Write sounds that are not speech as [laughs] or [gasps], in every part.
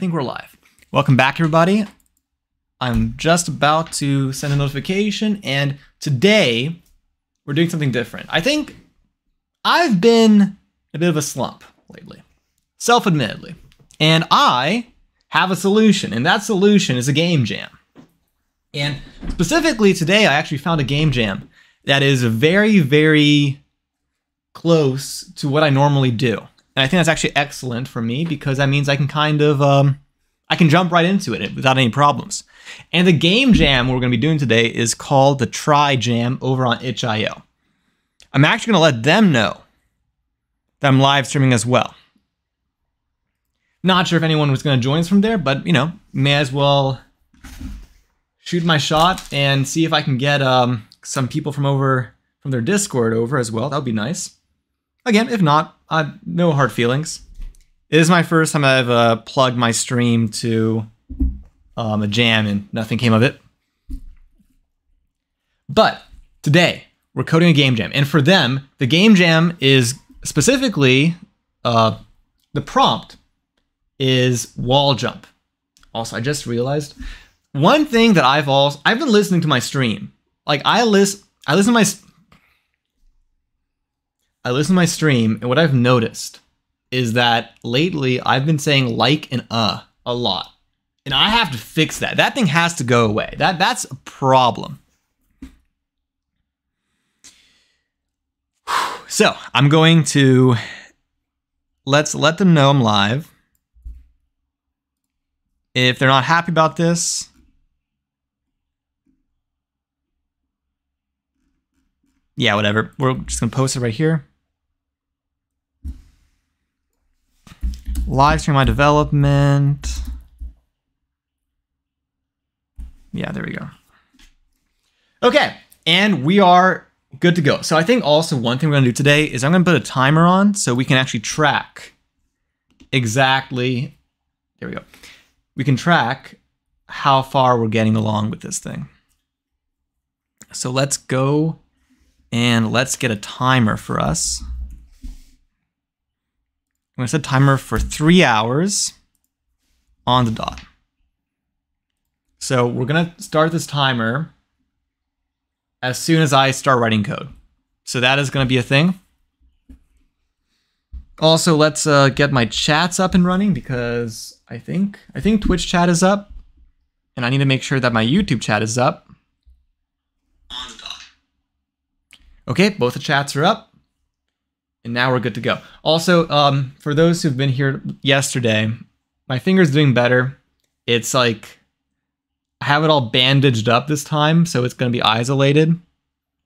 think we're live. Welcome back, everybody. I'm just about to send a notification, and today we're doing something different. I think I've been a bit of a slump lately, self admittedly, and I have a solution, and that solution is a game jam. And specifically today, I actually found a game jam that is very, very close to what I normally do. And I think that's actually excellent for me because that means I can kind of um, I can jump right into it without any problems. And the game jam we're going to be doing today is called the Tri Jam over on itch.io. I'm actually going to let them know that I'm live streaming as well. Not sure if anyone was going to join us from there, but you know, may as well shoot my shot and see if I can get um, some people from over from their Discord over as well. That would be nice. Again, if not, uh, no hard feelings. It is my first time I've uh, plugged my stream to um, a jam and nothing came of it. But today we're coding a game jam, and for them, the game jam is specifically uh, the prompt is wall jump. Also, I just realized one thing that I've also I've been listening to my stream. Like I list I listen to my I listen to my stream, and what I've noticed is that lately I've been saying like and uh a lot. And I have to fix that. That thing has to go away. That that's a problem. [sighs] So I'm going to let's let them know I'm live. If they're not happy about this, yeah, whatever. We're just gonna post it right here. Live stream my development. Yeah, there we go. Okay, and we are good to go. So I think also one thing we're gonna do today is I'm gonna put a timer on so we can actually track exactly, there we go. We can track how far we're getting along with this thing. So let's go and let's get a timer for us. I'm gonna set timer for three hours on the dot. So we're gonna start this timer as soon as I start writing code. So that is gonna be a thing. Also, let's uh, get my chats up and running because I think I think Twitch chat is up, and I need to make sure that my YouTube chat is up. On the dot. Okay, both the chats are up. And now we're good to go. Also, um, for those who've been here yesterday, my finger's doing better. It's like I have it all bandaged up this time, so it's going to be isolated.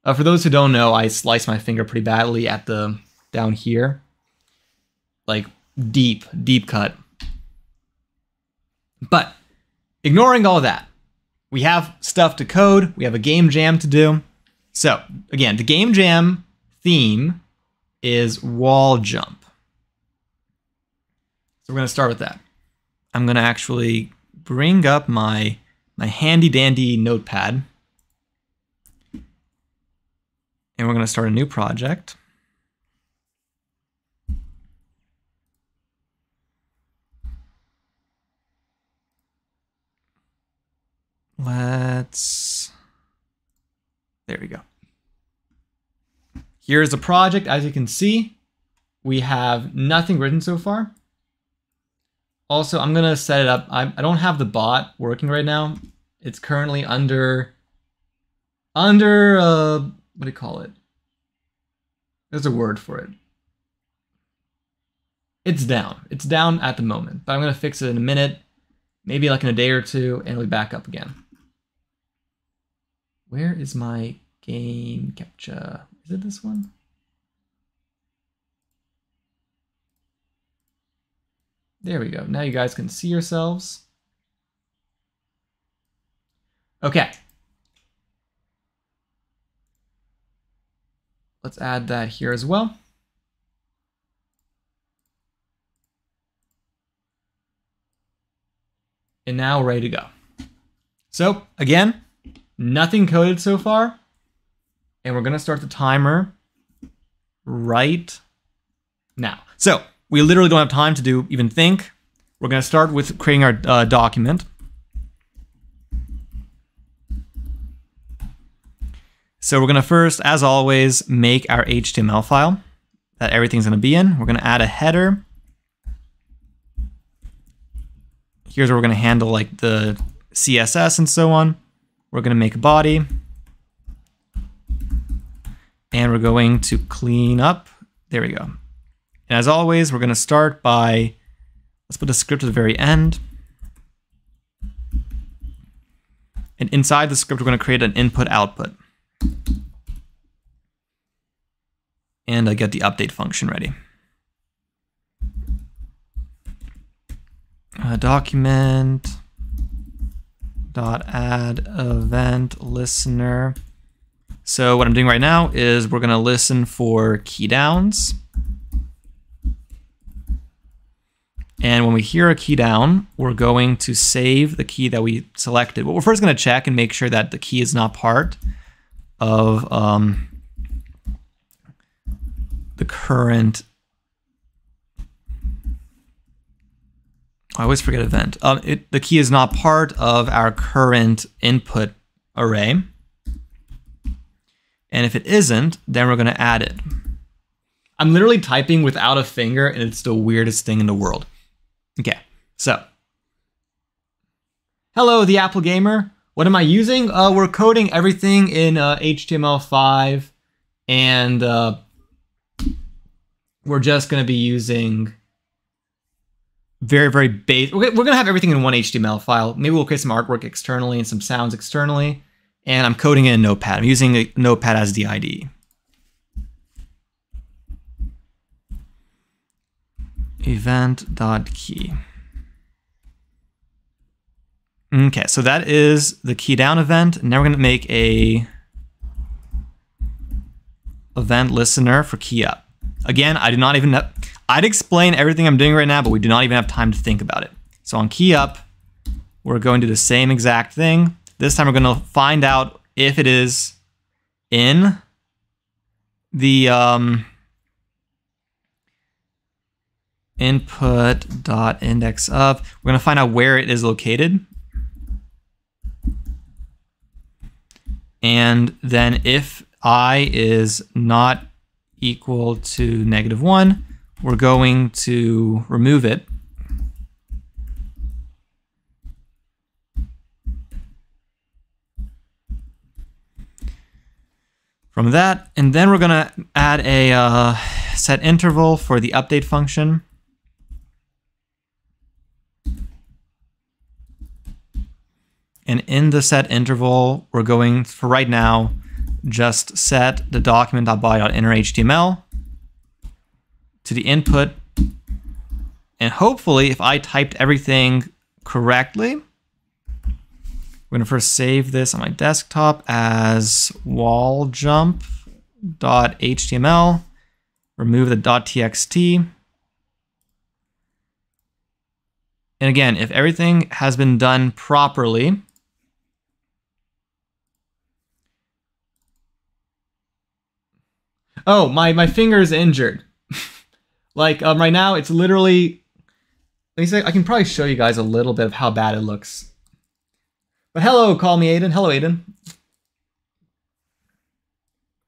Uh, for those who don't know, I sliced my finger pretty badly at the down here, like deep, deep cut. But ignoring all that, we have stuff to code. We have a game jam to do. So again, the game jam theme is wall jump. So we're going to start with that. I'm going to actually bring up my, my handy dandy notepad. And we're going to start a new project. Let's, there we go. Here's the project. As you can see, we have nothing written so far. Also, I'm going to set it up. I, I don't have the bot working right now. It's currently under, under, uh, what do you call it? There's a word for it. It's down. It's down at the moment, but I'm going to fix it in a minute, maybe like in a day or two, and it'll be back up again. Where is my game capture? Is it this one? There we go. Now you guys can see yourselves. Okay. Let's add that here as well. And now ready to go. So again, nothing coded so far. And we're going to start the timer right now. So we literally don't have time to do even think. we're going to start with creating our uh, document. So we're going to first, as always, make our HTML file that everything's going to be in. We're going to add a header. Here's where we're going to handle like the CSS and so on. We're going to make a body. And we're going to clean up. There we go. And as always, we're going to start by, let's put a script at the very end. And inside the script, we're going to create an input output. And I get the update function ready. A document dot add event listener. So what I'm doing right now is we're going to listen for key downs. And when we hear a key down, we're going to save the key that we selected. But we're first going to check and make sure that the key is not part of um, the current. I always forget event. Um, it, the key is not part of our current input array. And if it isn't, then we're going to add it. I'm literally typing without a finger, and it's the weirdest thing in the world. Okay, so. Hello, the Apple Gamer. What am I using? Uh, we're coding everything in uh, HTML5, and uh, we're just going to be using very, very base. We're going to have everything in one HTML file. Maybe we'll create some artwork externally and some sounds externally. And I'm coding in Notepad. I'm using Notepad as the IDE. Event.key. Okay, so that is the key down event. Now we're going to make a event listener for key up. Again, I do not even have, I'd explain everything I'm doing right now, but we do not even have time to think about it. So on key up, we're going to do the same exact thing. This time we're going to find out if it is in the um, input dot index of. We're going to find out where it is located. And then if i is not equal to negative 1, we're going to remove it. From that, and then we're going to add a uh, set interval for the update function. And in the set interval, we're going, for right now, just set the document.body.innerHTML to the input. And hopefully, if I typed everything correctly, going to first save this on my desktop as walljump.html, remove the .txt. And again, if everything has been done properly, Oh, my my finger is injured. [laughs] like um, right now, it's literally. Let me say, I can probably show you guys a little bit of how bad it looks. But hello, call me Aiden. Hello, Aiden.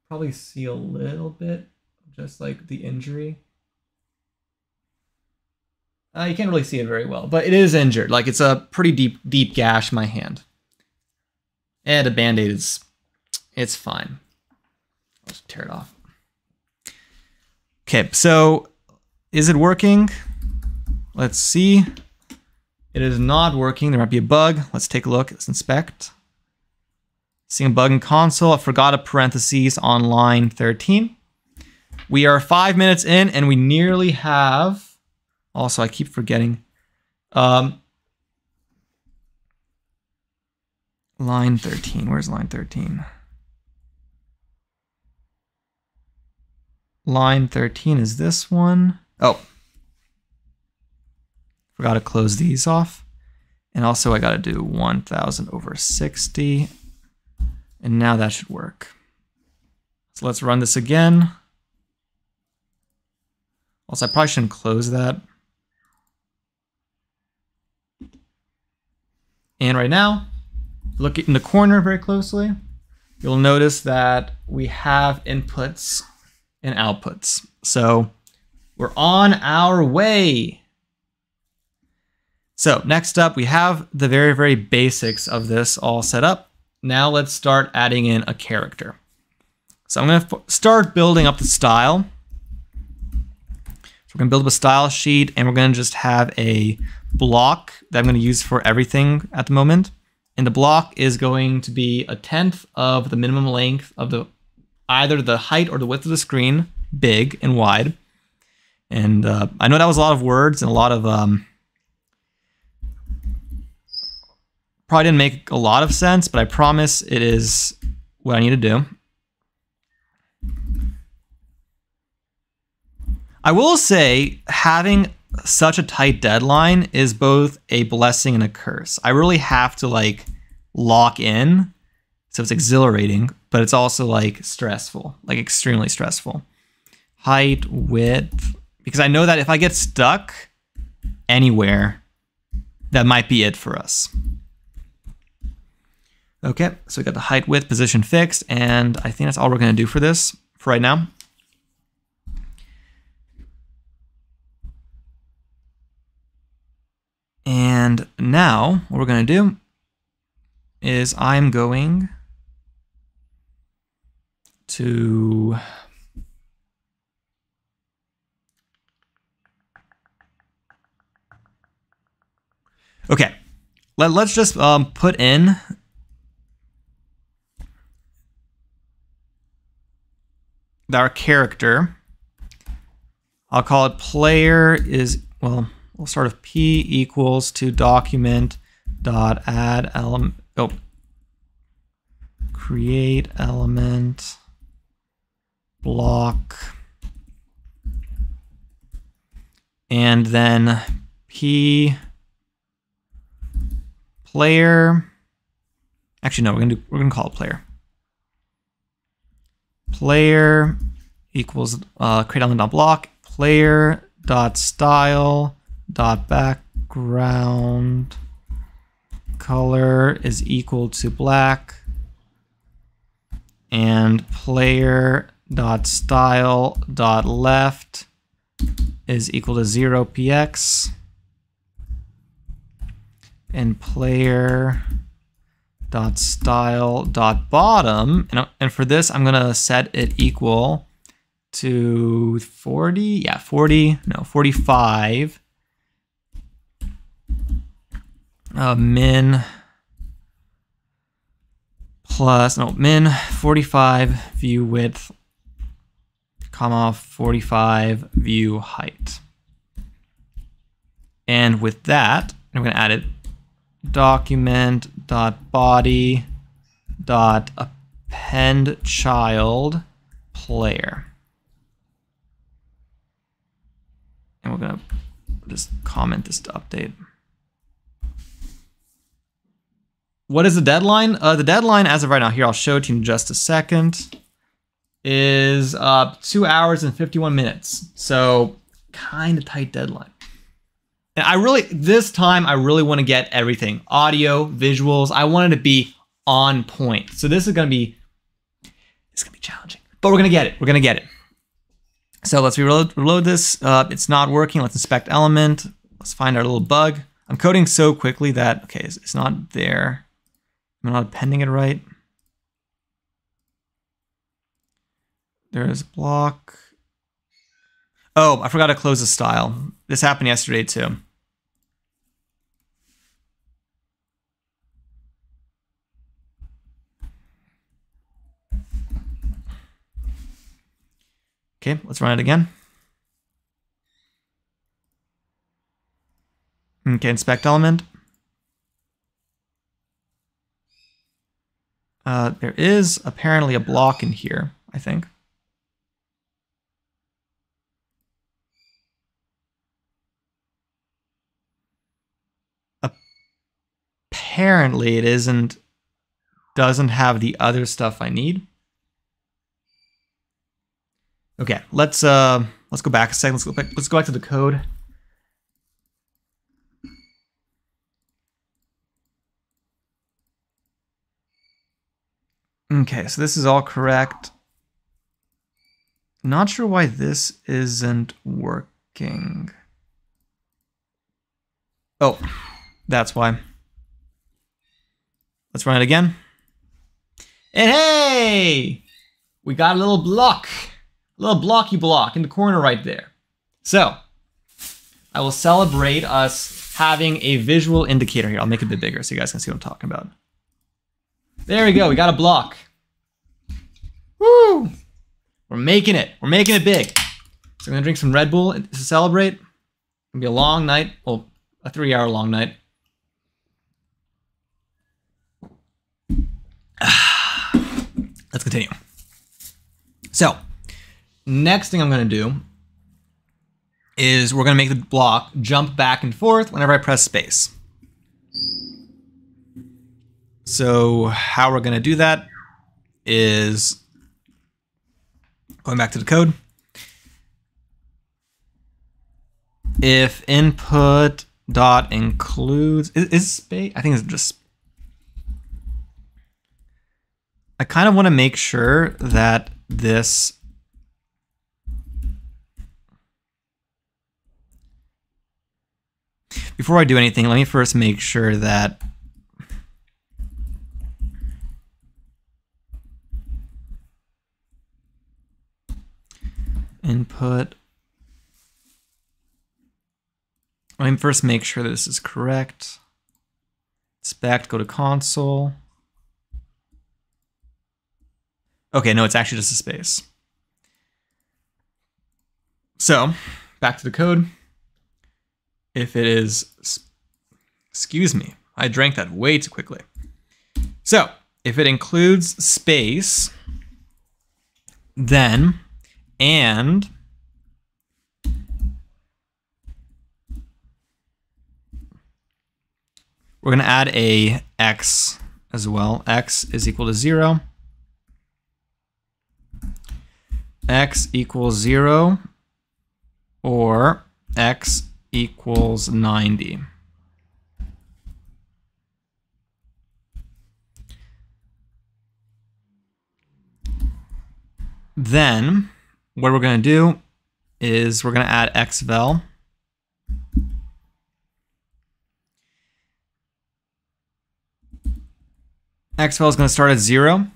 Probably see a little bit, just like the injury. Uh, you can't really see it very well, but it is injured. Like it's a pretty deep, deep gash my hand. And a band-aid is, it's fine. I'll just tear it off. Okay, so is it working? Let's see. It is not working. There might be a bug. Let's take a look. Let's inspect. Seeing a bug in console. I forgot a parentheses on line 13. We are five minutes in and we nearly have, also I keep forgetting, um, line 13. Where's line 13? line 13 is this one. Oh, forgot to close these off. And also I got to do 1000 over 60. And now that should work. So let's run this again. Also, I probably shouldn't close that. And right now, look in the corner very closely, you'll notice that we have inputs and outputs. So we're on our way. So next up, we have the very, very basics of this all set up. Now let's start adding in a character. So I'm gonna start building up the style. So we're gonna build up a style sheet and we're gonna just have a block that I'm gonna use for everything at the moment. And the block is going to be a tenth of the minimum length of the either the height or the width of the screen, big and wide. And uh, I know that was a lot of words and a lot of um, probably didn't make a lot of sense, but I promise it is what I need to do. I will say having such a tight deadline is both a blessing and a curse. I really have to like lock in. So it's exhilarating, but it's also like stressful, like extremely stressful. Height, width, because I know that if I get stuck anywhere, that might be it for us. Okay, so we got the height, width, position fixed, and I think that's all we're gonna do for this for right now. And now what we're going to do is I'm going to Okay, Let, let's just um, put in our character. I'll call it player is, well, we'll start with p equals to document dot add element oh create element block and then p player actually no we're gonna do we're gonna call it player player equals uh, create element dot block player dot style dot background color is equal to black and player dot style dot left is equal to 0 px and player dot style dot bottom and, and for this I'm gonna set it equal to 40 yeah 40 no 45 uh, min plus, no, min 45 view width, comma 45 view height. And with that, I'm to add it document dot body dot append child player. And we're to just comment this to update. What is the deadline? Uh, the deadline as of right now, here, I'll show it to you in just a second, is uh, two hours and 51 minutes. So kind of tight deadline. And I really, this time, I really want to get everything. Audio, visuals, I want it to be on point. So this is going to be, it's going to be challenging. But we're going to get it. We're going to get it. So let's reload, reload this. Uh, it's not working. Let's inspect element. Let's find our little bug. I'm coding so quickly that, okay, it's not there. I'm not appending it right. There's a block. Oh, I forgot to close the style. This happened yesterday too. Okay, let's run it again. Okay, inspect element. Uh, there is apparently a block in here, I think. Apparently it isn't, doesn't have the other stuff I need. Okay, let's uh, let's go back a second. Let's go back, let's go back to the code. Okay, so this is all correct. Not sure why this isn't working. Oh, that's why. Let's run it again. And hey, we got a little block a little blocky block in the corner right there. So I will celebrate us having a visual indicator here. I'll make it a bit bigger so you guys can see what I'm talking about. There we go. We got a block. Woo! We're making it. We're making it big. So I'm gonna drink some Red Bull to celebrate. It's gonna be a long night. Well, a three-hour long night. [sighs] Let's continue. So, next thing I'm gonna do is we're gonna make the block jump back and forth whenever I press space. So how we're gonna do that is going back to the code. If input dot includes is, is space, I think it's just. I kind of want to make sure that this Before I do anything, let me first make sure that input. Let me first make sure this is correct. Inspect, go to console. Okay, no, it's actually just a space. So, back to the code if it is, excuse me, I drank that way too quickly. So if it includes space, then and we're going to add a x as well. x is equal to 0. x equals 0 or x equals 90. Then what we're going to do is we're going to add xvel. xvel is going to start at 0.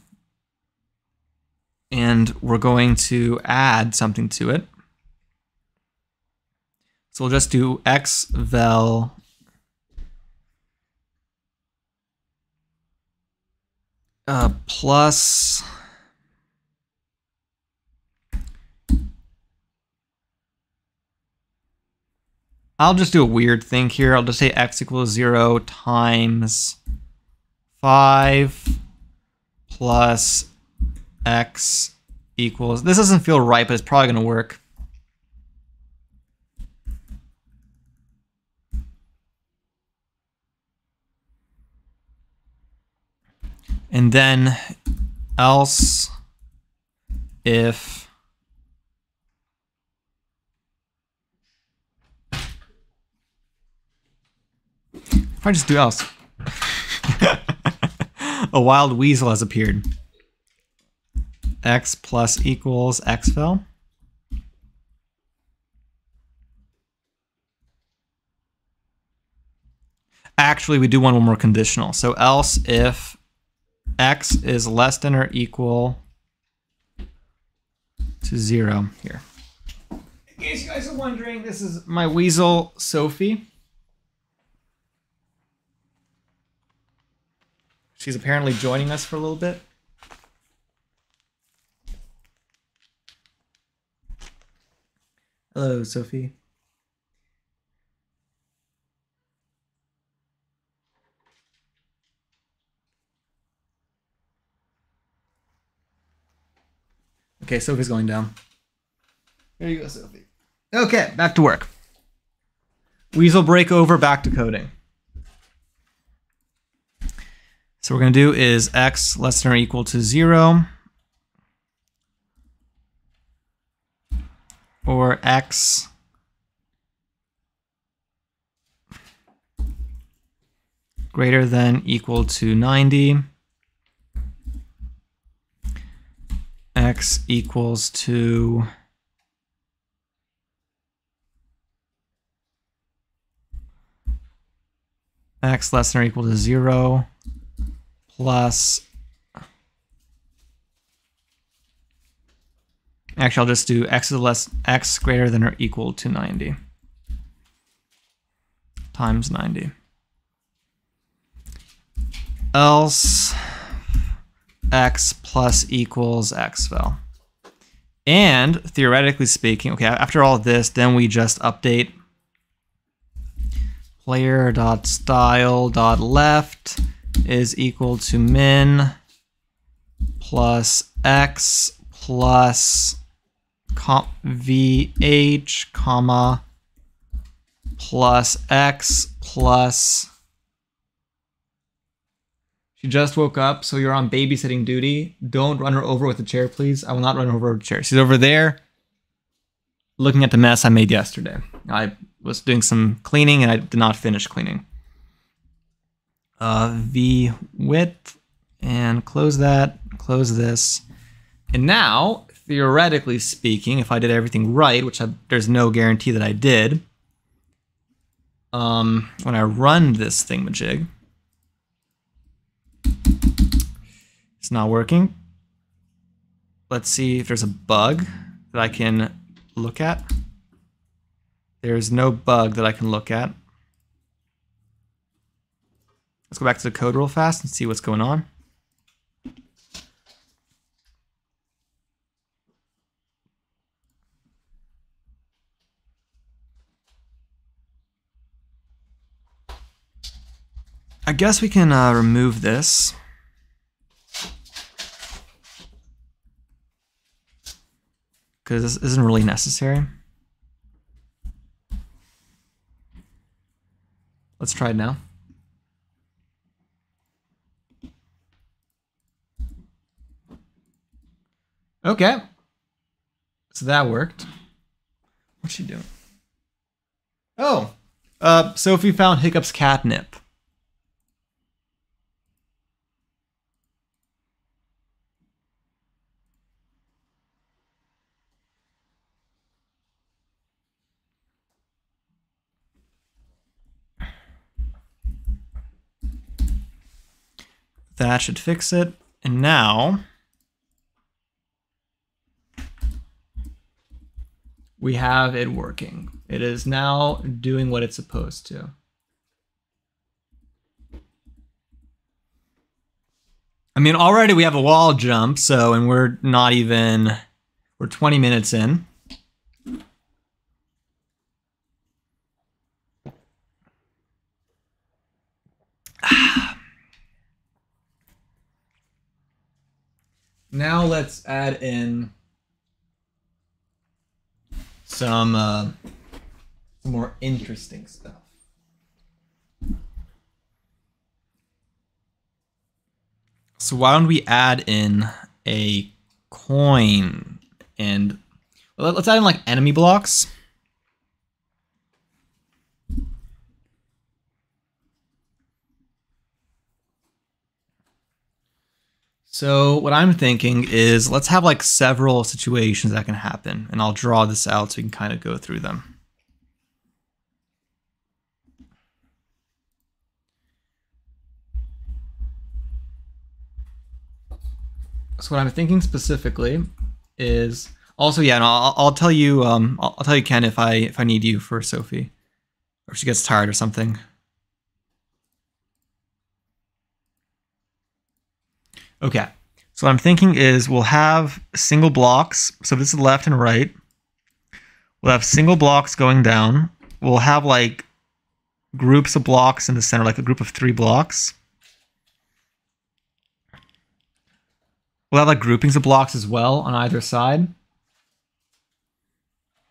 And we're going to add something to it. So we'll just do x vel uh, plus I'll just do a weird thing here. I'll just say x equals 0 times 5 plus x equals... This doesn't feel right, but it's probably going to work. And then else if if I just do else. [laughs] A wild weasel has appeared. X plus equals xvel actually we do want one more conditional. So else if x is less than or equal to zero here. In case you guys are wondering, this is my weasel, Sophie. She's apparently joining us for a little bit. Hello, Sophie. Okay, Sophie's going down. There you go, Sophie. Okay, back to work. Weasel break over, back to coding. So what we're going to do is x less than or equal to 0. Or x greater than equal to 90. X equals to x less than or equal to 0 plus Actually, I'll just do x is less x greater than or equal to 90 times 90. Else x plus equals xvel. And theoretically speaking, okay, after all this, then we just update player dot style dot left is equal to min plus x plus vh comma plus x plus she just woke up, so you're on babysitting duty. Don't run her over with a chair, please. I will not run her over with the chair. She's over there looking at the mess I made yesterday. I was doing some cleaning and I did not finish cleaning. Uh, v width and close that, close this. And now, theoretically speaking, if I did everything right, which I, there's no guarantee that I did, um, when I run this thing thingamajig, it's not working. Let's see if there's a bug that I can look at. There's no bug that I can look at. Let's go back to the code real fast and see what's going on. I guess we can uh, remove this. Because this isn't really necessary. Let's try it now. Okay. So that worked. What's she doing? Oh, uh, Sophie found Hiccup's catnip. That should fix it. And now we have it working. It is now doing what it's supposed to. I mean, already we have a wall jump, so, and we're not even, we're 20 minutes in. Now let's add in some, uh, more interesting stuff. So why don't we add in a coin and let's add in like enemy blocks. So what I'm thinking is let's have like several situations that can happen and I'll draw this out so we can kind of go through them. So what I'm thinking specifically is also yeah, and I'll, I'll tell you um I'll, I'll tell you Ken if I if I need you for Sophie or if she gets tired or something. Okay. So what I'm thinking is we'll have single blocks. So this is left and right. We'll have single blocks going down. We'll have like groups of blocks in the center, like a group of three blocks. We'll have like groupings of blocks as well on either side.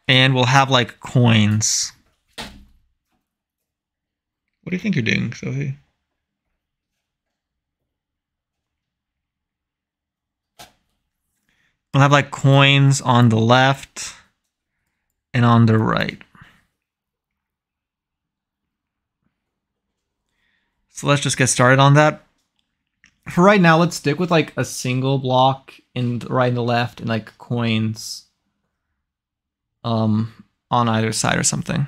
And we'll have like coins. What do you think you're doing, Sophie? We'll have like coins on the left and on the right. So let's just get started on that. for right now, let's stick with like a single block in the right and the left and like coins um on either side or something.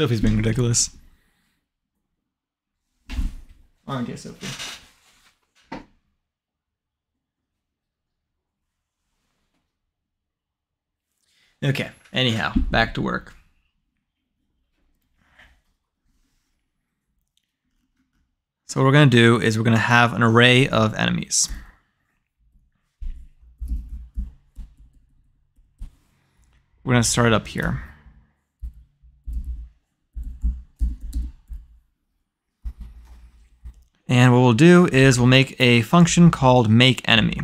Sophie's being ridiculous. Okay, Sophie. Okay, anyhow, back to work. So what we're going to do is we're going to have an array of enemies. We're going to start up here. And what we'll do is we'll make a function called make enemy.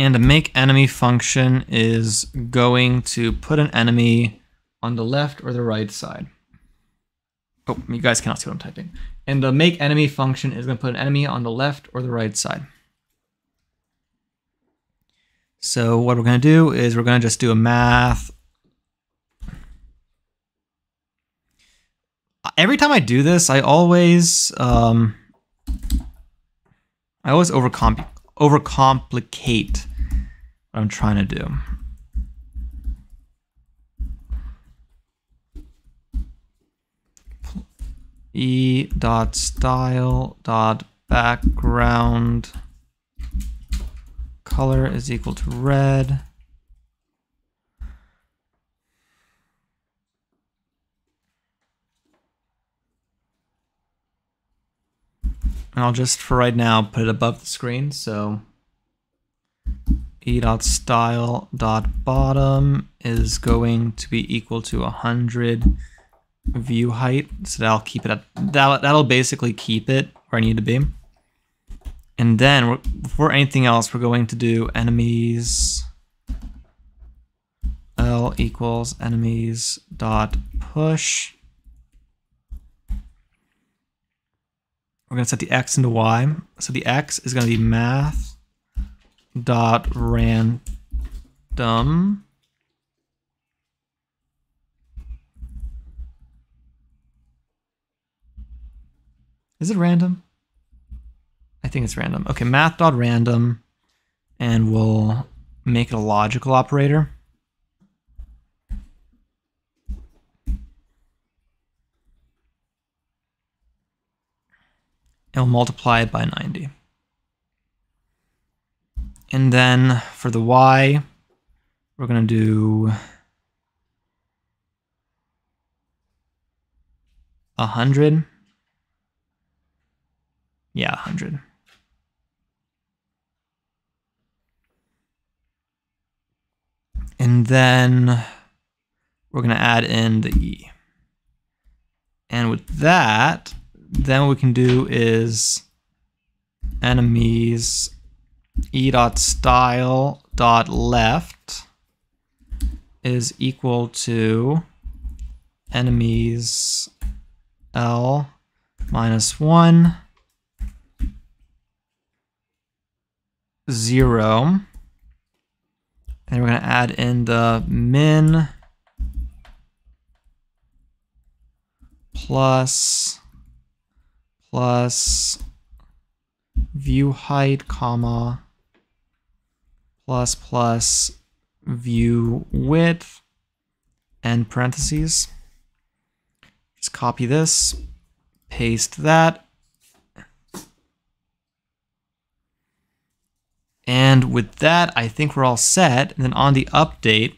And the make enemy function is going to put an enemy on the left or the right side. Oh, you guys cannot see what I'm typing. And the make enemy function is going to put an enemy on the left or the right side. So what we're going to do is we're going to just do a math. Every time I do this, I always um, I always overcomplicate overcomplicate what I'm trying to do. E dot style dot background color is equal to red. And I'll just, for right now, put it above the screen. So e dot style dot bottom is going to be equal to 100 view height. So that'll keep it at, that, that'll basically keep it where I need to be. And then before anything else, we're going to do enemies L equals enemies dot push. We're going to set the X into Y. So the X is going to be math dot random Is it random? I think it's random. Okay, math dot random, and we'll make it a logical operator. And we'll multiply it by 90. And then for the y, we're going to do 100. Yeah, 100. And then we're going to add in the E. And with that, then what we can do is enemies e dot style dot left is equal to enemies L minus one, zero. And we're going to add in the min plus plus view height comma plus plus view width and parentheses. Just copy this, paste that. And with that, I think we're all set. And then on the update,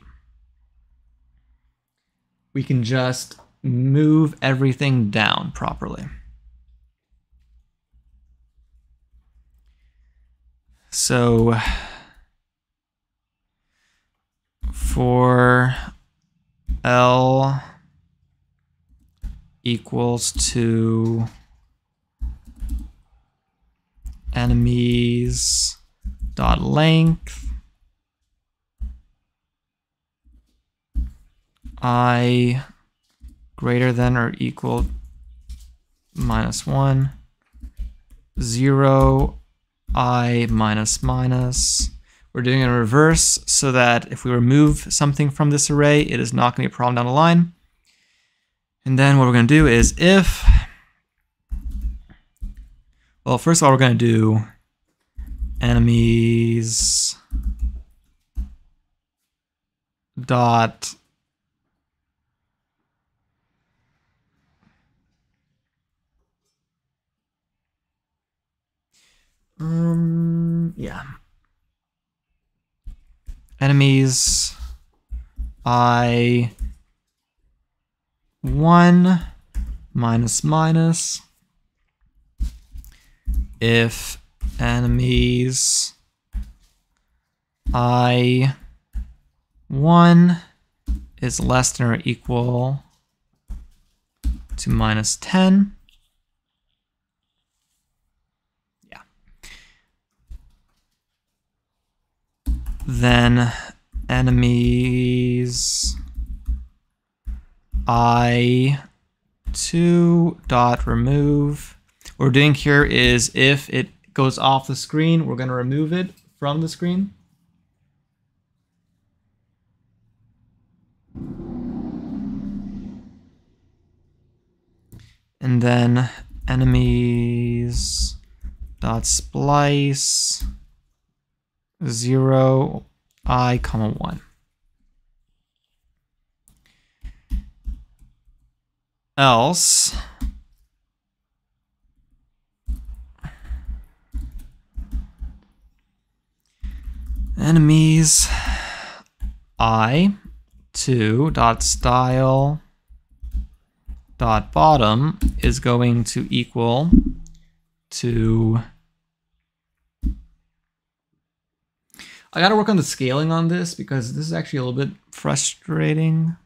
we can just move everything down properly. So for L equals to enemies dot length i greater than or equal minus 1, 0, i minus minus. We're doing it in reverse so that if we remove something from this array, it is not going to be a problem down the line. And then what we're going to do is if, well, first of all, we're going to do enemies dot um yeah. Enemies i 1 minus minus. If enemies i 1 is less than or equal to minus 10. Yeah. Then enemies i 2 dot remove. What we're doing here is if it goes off the screen, we're going to remove it from the screen. And then enemies dot splice zero i comma one. Else enemies. I. 2 dot style. Dot bottom is going to equal to. I got to work on the scaling on this because this is actually a little bit frustrating.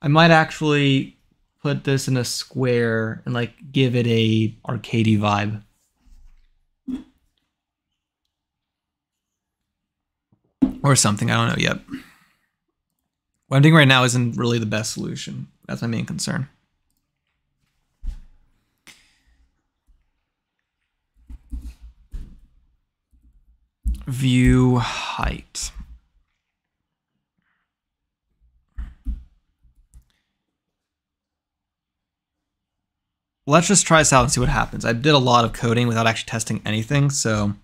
I might actually put this in a square and like give it a arcadey vibe. or something. I don't know yet. What I'm doing right now isn't really the best solution. That's my main concern. View height. Let's just try this out and see what happens. I did a lot of coding without actually testing anything, so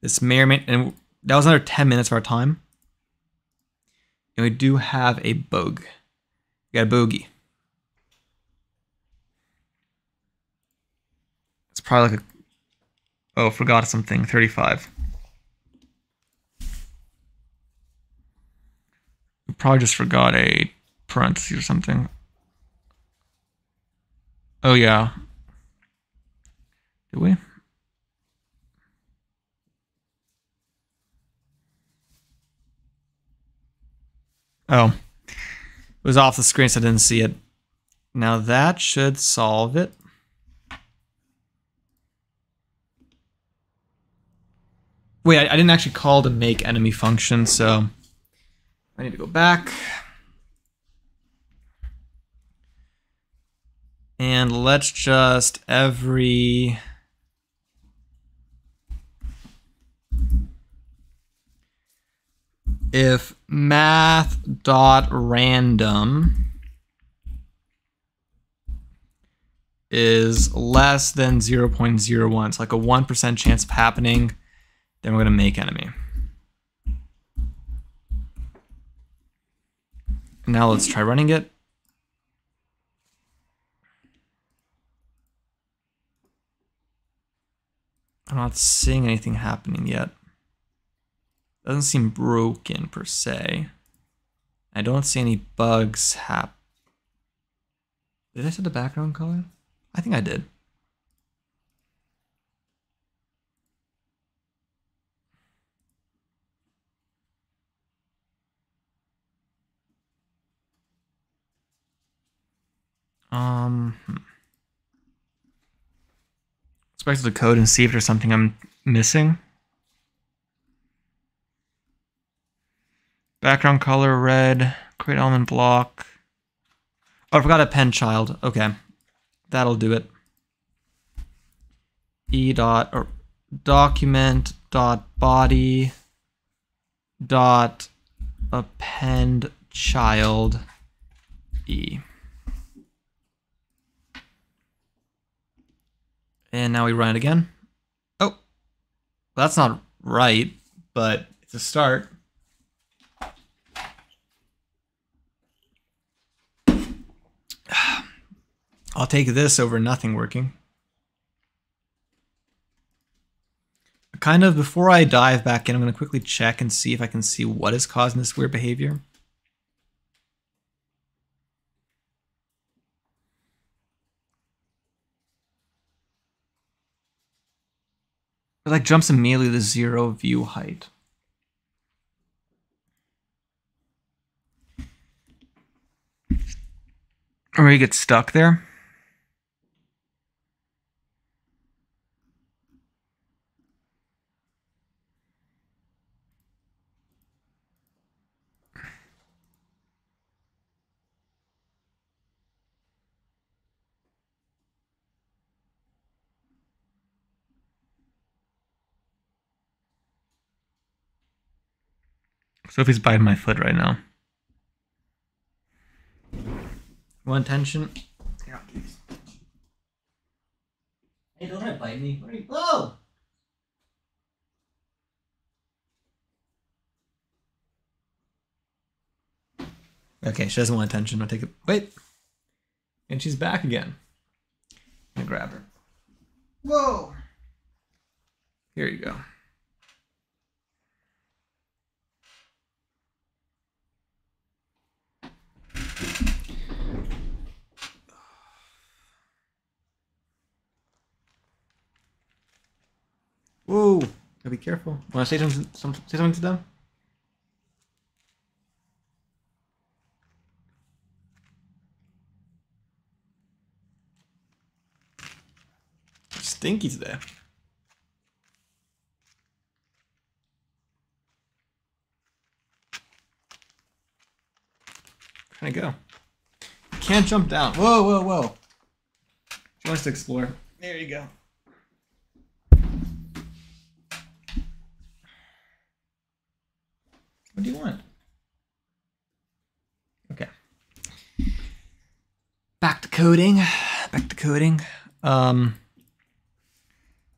this may or may, and that was another 10 minutes of our time. And we do have a bug. We got a bogey. It's probably like a, oh, forgot something, 35. Probably just forgot a parenthesis or something. Oh yeah. Did we? Oh, it was off the screen, so I didn't see it. Now that should solve it. Wait, I, I didn't actually call to make enemy function, so I need to go back. And let's just every if math dot random is less than 0.01, it's like a 1% chance of happening, then we're going to make enemy. Now let's try running it. I'm not seeing anything happening yet. Doesn't seem broken per se. I don't see any bugs hap. Did I set the background color? I think I did. Um, hmm. Back to the code and see if there's something I'm missing. Background color red. Create element block. Oh, I forgot append child. Okay. That'll do it. E dot or document dot body dot append child E. And now we run it again. Oh, that's not right, but it's a start. [sighs] I'll take this over nothing working. Kind of before I dive back in, I'm going to quickly check and see if I can see what is causing this weird behavior. It like jumps immediately to zero view height. Or you get stuck there. Sophie's biting my foot right now. One tension. Yeah, please. Hey, don't try to bite me. Where are you? Whoa! Okay, she doesn't want attention. I'll take it. Wait. And she's back again. I'm gonna grab her. Whoa! Here you go. Whoa! Gotta be careful. Want to say something? Some, say something to them? Stinky today. Trying to go. Can't jump down. Whoa, whoa, whoa. She wants to explore. There you go. What do you want? Okay. Back to coding. Back to coding. Um,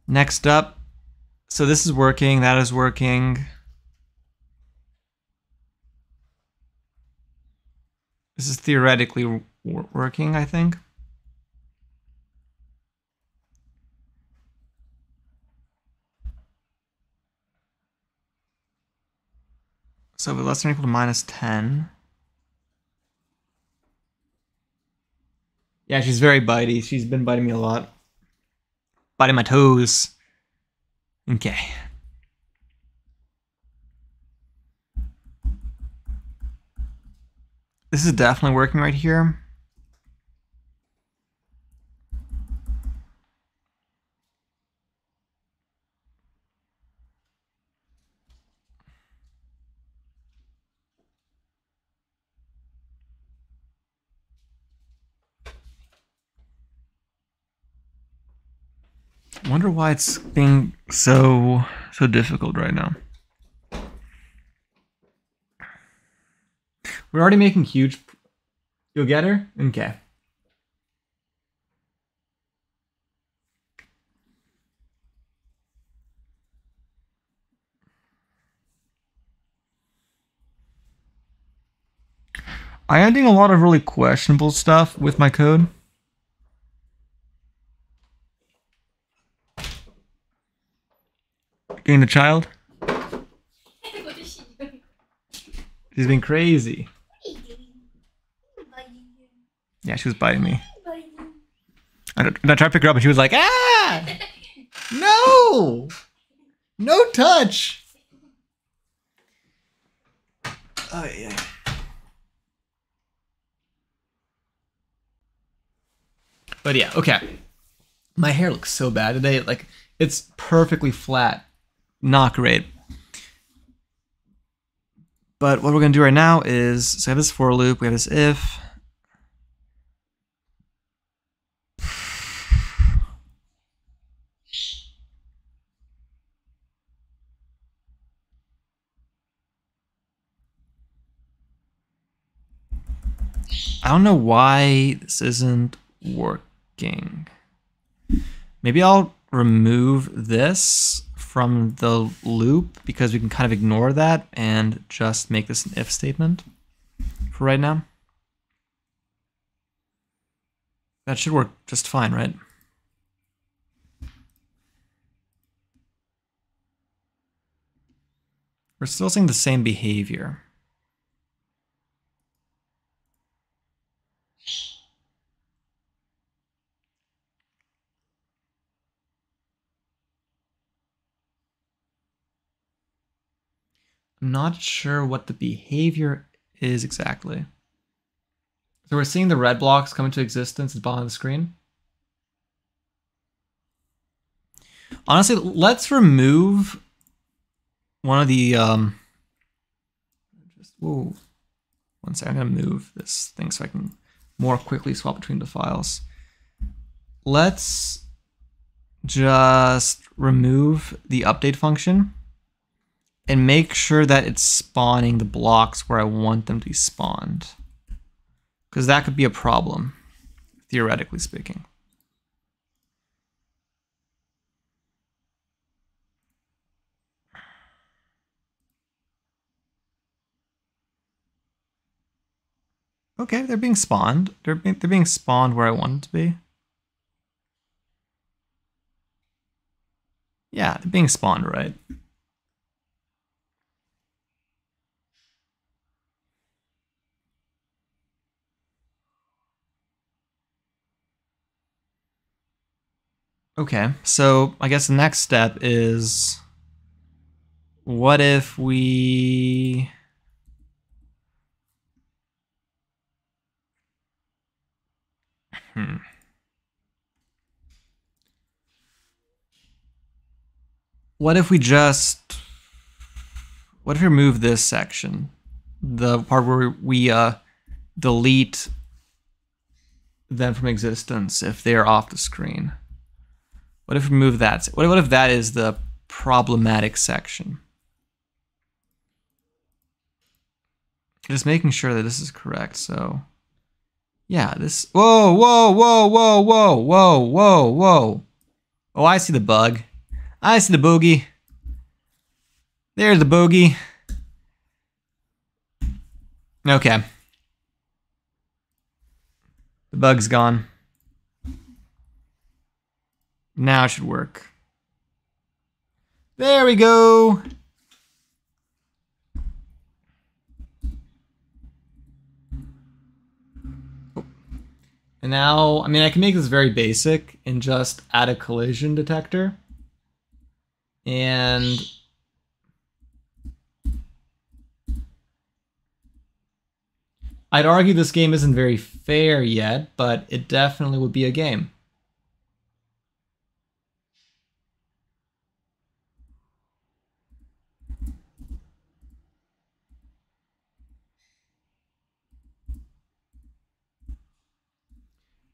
next up. So this is working. That is working. This is theoretically working, I think. So if less than equal to minus 10. Yeah, she's very bitey. She's been biting me a lot. Biting my toes. Okay. This is definitely working right here. wonder why it's being so so difficult right now. We're already making huge. You'll get her? Okay. I am doing a lot of really questionable stuff with my code. Getting the child? [laughs] She's been crazy. Yeah, she was biting me. [laughs] I, I tried to pick her up and she was like, ah! [laughs] No! No touch! Oh, yeah. But yeah, okay. My hair looks so bad today. Like, it's perfectly flat. Not great. But what we're going to do right now is, so we have this for loop, we have this if. I don't know why this isn't working. Maybe I'll remove this from the loop because we can kind of ignore that and just make this an if statement for right now. That should work just fine, right? We're still seeing the same behavior. I'm not sure what the behavior is exactly. So we're seeing the red blocks come into existence at the bottom of the screen. Honestly, let's remove one of the um just whoa. One second, I'm gonna move this thing so I can more quickly swap between the files. Let's just remove the update function and make sure that it's spawning the blocks where I want them to be spawned. Because that could be a problem, theoretically speaking. Okay, they're being spawned. They're being, they're being spawned where I want them to be. Yeah, they're being spawned right. Okay, so I guess the next step is what if we hmm What if we just what if we remove this section? The part where we uh delete them from existence if they're off the screen. What if we move that? What, if that is the problematic section? Just making sure that this is correct. So, yeah, this. Whoa, whoa, whoa, whoa, whoa, whoa, whoa, whoa. Oh, I see the bug. I see the bogey. There's the bogey. Okay. The bug's gone. Now it should work. There we go. Oh. And now, I mean, I can make this very basic and just add a collision detector. And I'd argue this game isn't very fair yet, but it definitely would be a game.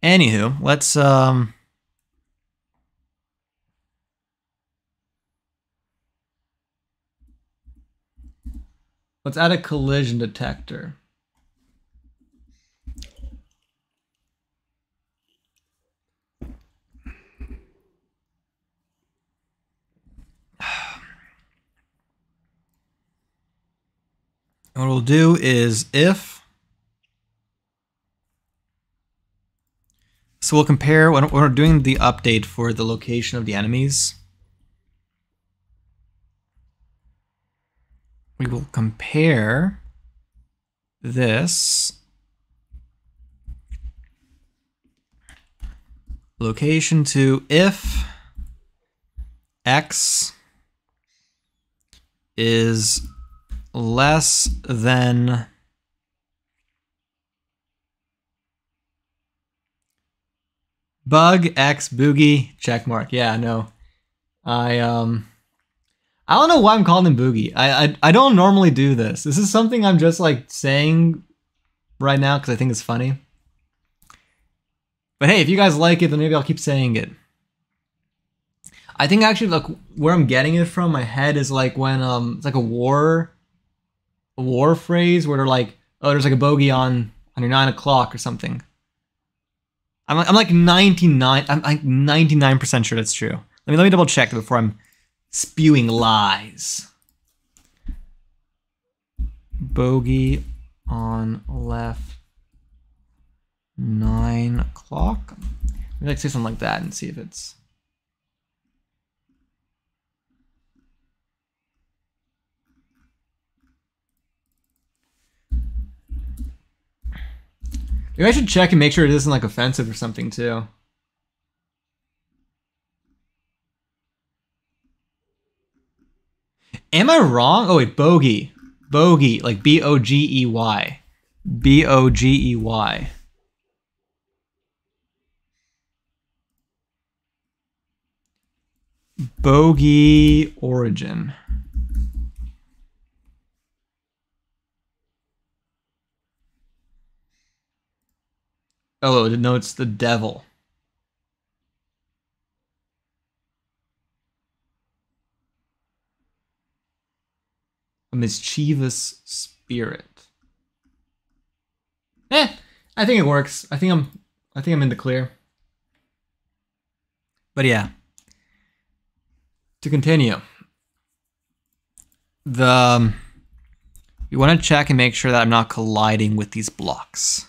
Anywho, let's um Let's add a collision detector. [sighs] what we'll do is if So we'll compare when we're doing the update for the location of the enemies. We will compare this location to if x is less than Bug X Boogie check mark. Yeah, no. I um I don't know why I'm calling him Boogie. I, I I don't normally do this. This is something I'm just like saying right now because I think it's funny. But hey, if you guys like it, then maybe I'll keep saying it. I think actually like where I'm getting it from my head is like when um it's like a war a war phrase where they're like, oh there's like a bogey on on your nine o'clock or something. I'm like I'm like 99 I'm like 99% sure that's true. Let me let me double check before I'm spewing lies. Bogey on left nine o'clock. Maybe like say something like that and see if it's Maybe I should check and make sure it isn't like offensive or something too. Am I wrong? Oh wait, bogey. Bogey, like B O G E Y. B O G E Y. Bogey origin. Oh, no, it's the devil. A mischievous spirit. Eh, I think it works. I think I'm I think I'm in the clear. But yeah. To continue. The um, you want to check and make sure that I'm not colliding with these blocks.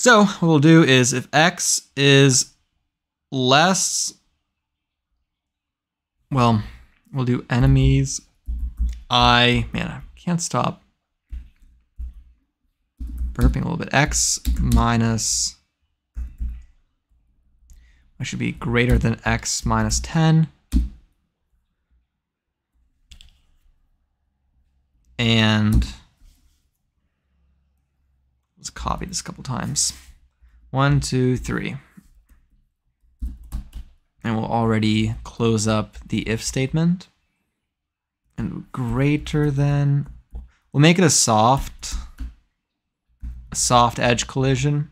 So what we'll do is if x is less, well, we'll do enemies I, man, I can't stop burping a little bit. X minus, I should be greater than X minus 10. And let's copy this a couple times. One, two, three. And we'll already close up the if statement and greater than. We'll make it a soft, a soft edge collision.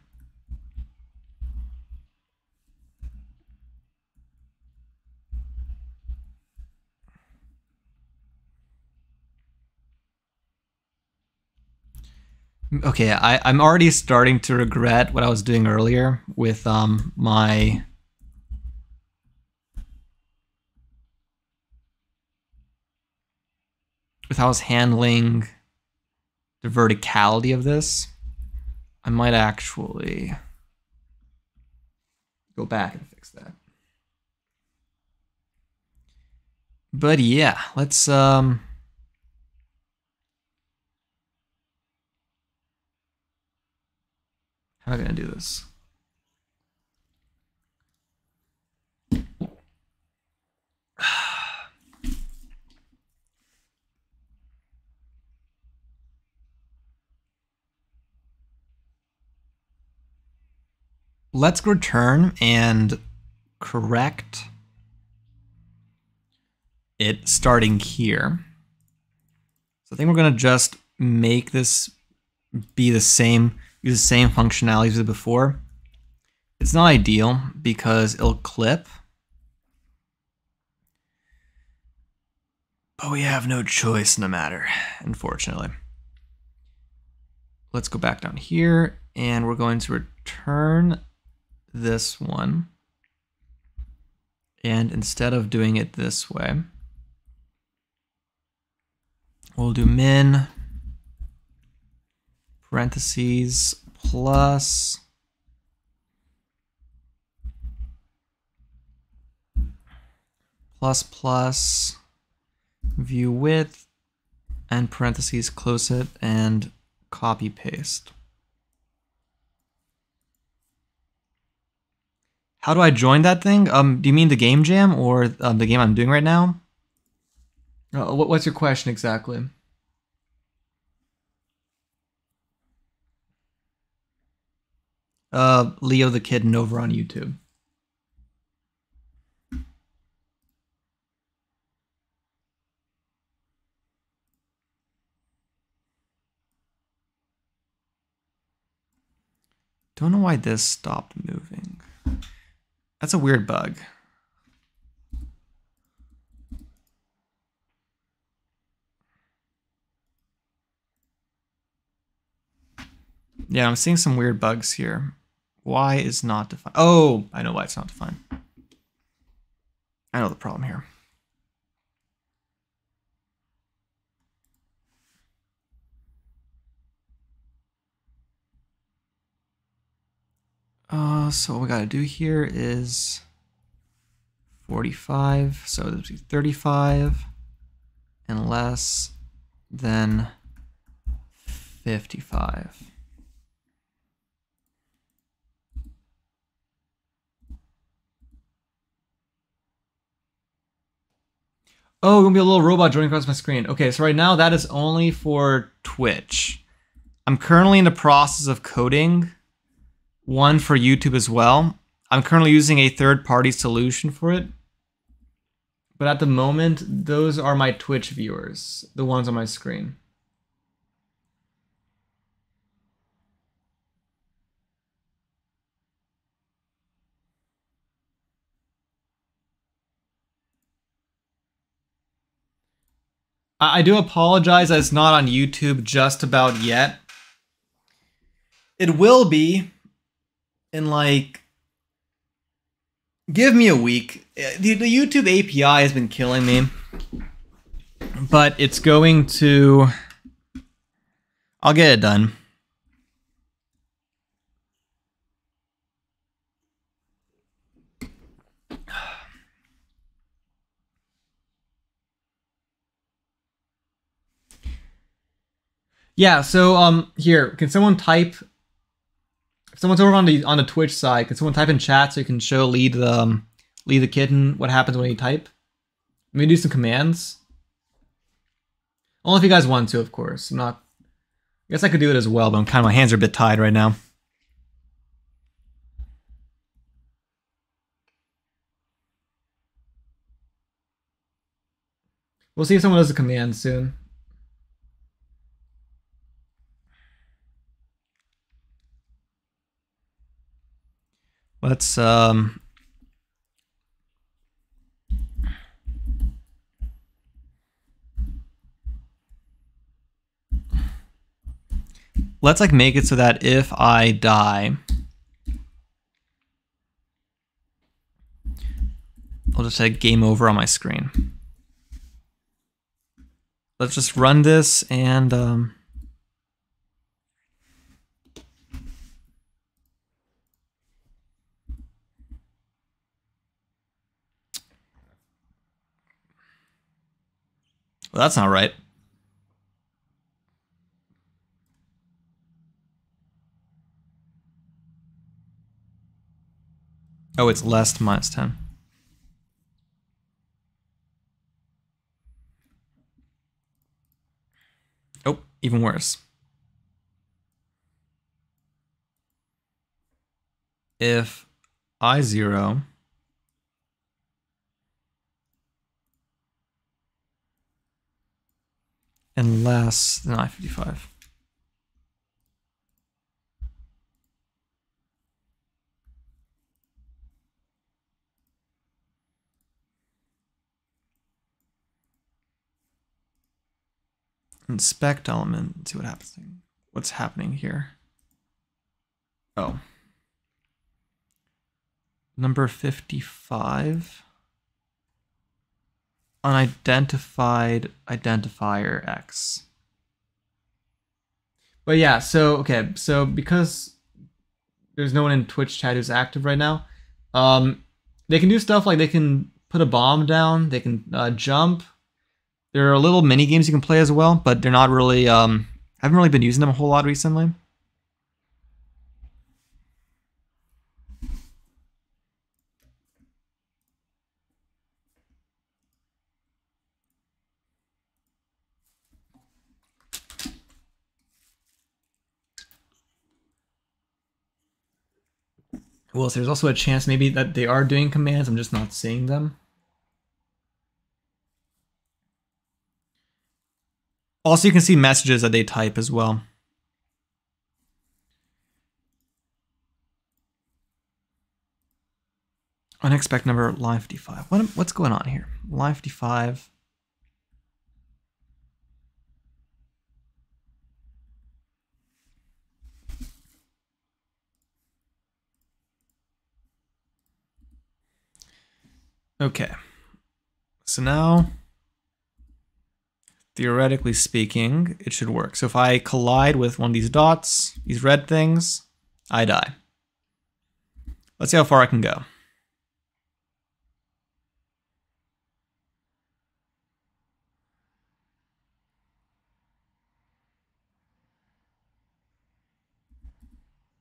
Okay, I, I'm already starting to regret what I was doing earlier with um, my with how I was handling the verticality of this, I might actually go back and fix that. But yeah, let's um How gonna do this? [sighs] let's return and correct it starting here. So I think we're going to just make this be the same, use the same functionality as before. It's not ideal because it'll clip. But we have no choice in the matter, unfortunately. Let's go back down here and we're going to return this one. And instead of doing it this way, we'll do min parentheses plus plus plus view width and parentheses close it and copy paste. How do I join that thing? Um, do you mean the game jam or um, the game I'm doing right now? Uh, what's your question exactly? uh, Leo the Kid and over on YouTube. Don't know why this stopped moving. That's a weird bug. Yeah, I'm seeing some weird bugs here. Why is not defined? Oh, I know why it's not defined. I know the problem here. Uh, so what we gotta do here is 45, so this would be 35 and less than 55. Oh, gonna be a little robot joining across my screen. Okay, so right now that is only for Twitch. I'm currently in the process of coding one for YouTube as well. I'm currently using a third party solution for it. But at the moment, those are my Twitch viewers, the ones on my screen. I, I do apologize that it's not on YouTube just about yet. It will be in like give me a week. The, the YouTube API has been killing me, but it's going to. I'll get it done. Yeah, so um here, can someone type if someone's over on the on the Twitch side, can someone type in chat so you can show lead the um, lead the kitten what happens when you type? Let me do some commands. Only if you guys want to, of course. I'm not I guess I could do it as well, but I'm kind of my hands are a bit tied right now. We'll see if someone does a command soon. Let's um Let's like make it so that if I die I'll just say game over on my screen. Let's just run this and um Well, that's not right. Oh, it's less minus 10. Oh, even worse. If I0 and less than I-55. Inspect element, and see what happens. What's happening here? Oh. Number 55 unidentified identifier X. But yeah, so okay, so because there's no one in Twitch chat who's active right now, um, they can do stuff like they can put a bomb down, they can uh, jump. There are little mini games you can play as well, but they're not really. Um, I haven't really been using them a whole lot recently. Willis. There's also a chance maybe that they are doing commands. I'm just not seeing them. Also, you can see messages that they type as well. Unexpected number line 55. What, what's going on here? Line 55. Okay. So now, theoretically speaking, it should work. So if I collide with one of these dots, these red things, I die. Let's see how far I can go.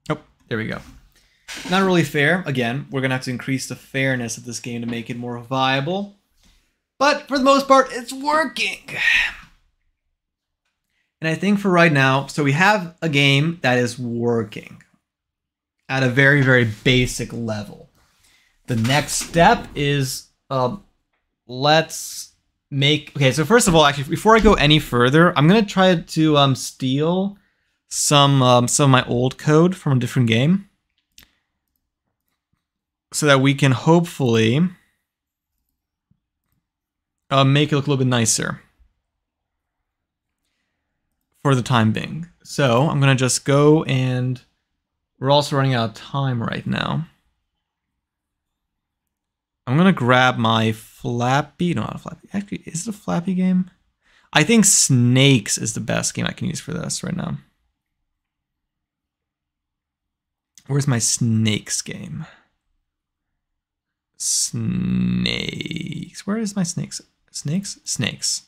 Oh, there we go. Not really fair. Again, we're going to have to increase the fairness of this game to make it more viable. But for the most part, it's working. [sighs] And I think for right now, so we have a game that is working at a very, very basic level. The next step is um, let's make. Okay, so first of all, actually, before I go any further, I'm gonna try to um, steal some um, some of my old code from a different game so that we can hopefully uh, make it look a little bit nicer for the time being. So I'm going to just go and we're also running out of time right now. I'm going to grab my Flappy. No, not Flappy. Actually, is it a Flappy game? I think Snakes is the best game I can use for this right now. Where's my Snakes game? Snakes. Where is my snakes? Snakes? Snakes.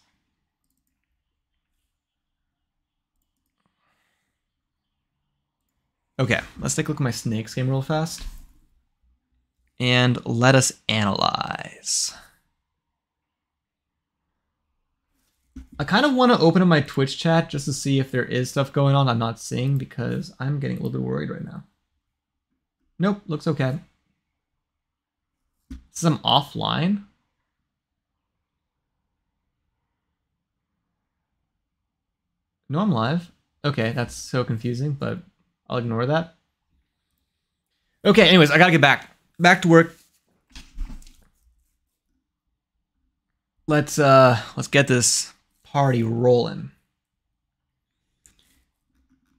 Okay, let's take a look at my snakes game real fast. And let us analyze. I kind of want to open up my Twitch chat just to see if there is stuff going on I'm not seeing because I'm getting a little bit worried right now. Nope, looks okay. Is I'm offline. No, I'm live. Okay, that's so confusing, but I'll ignore that. Okay, anyways, I gotta get back. Back to work. Let's uh let's get this party rolling.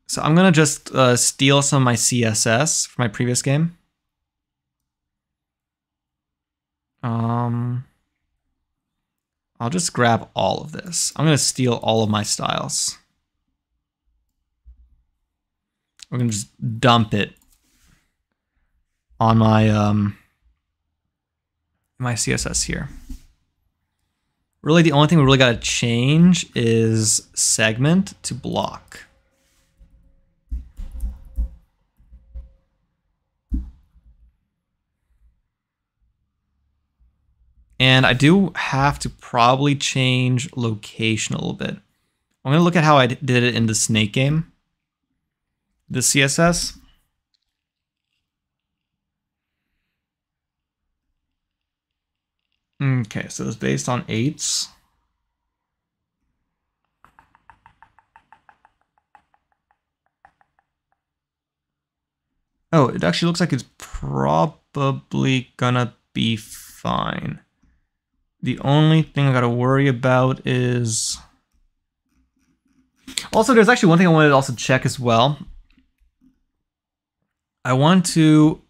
So I'm gonna just uh, steal some of my CSS from my previous game. Um, I'll just grab all of this. I'm gonna steal all of my styles. We're gonna just dump it on my um my CSS here. Really, the only thing we really got to change is segment to block. And I do have to probably change location a little bit. I'm going to look at how I did it in the snake game. The CSS. Okay, so it's based on eights. Oh, it actually looks like it's probably gonna be fine. The only thing I gotta worry about is... Also, there's actually one thing I wanted to also check as well. I want to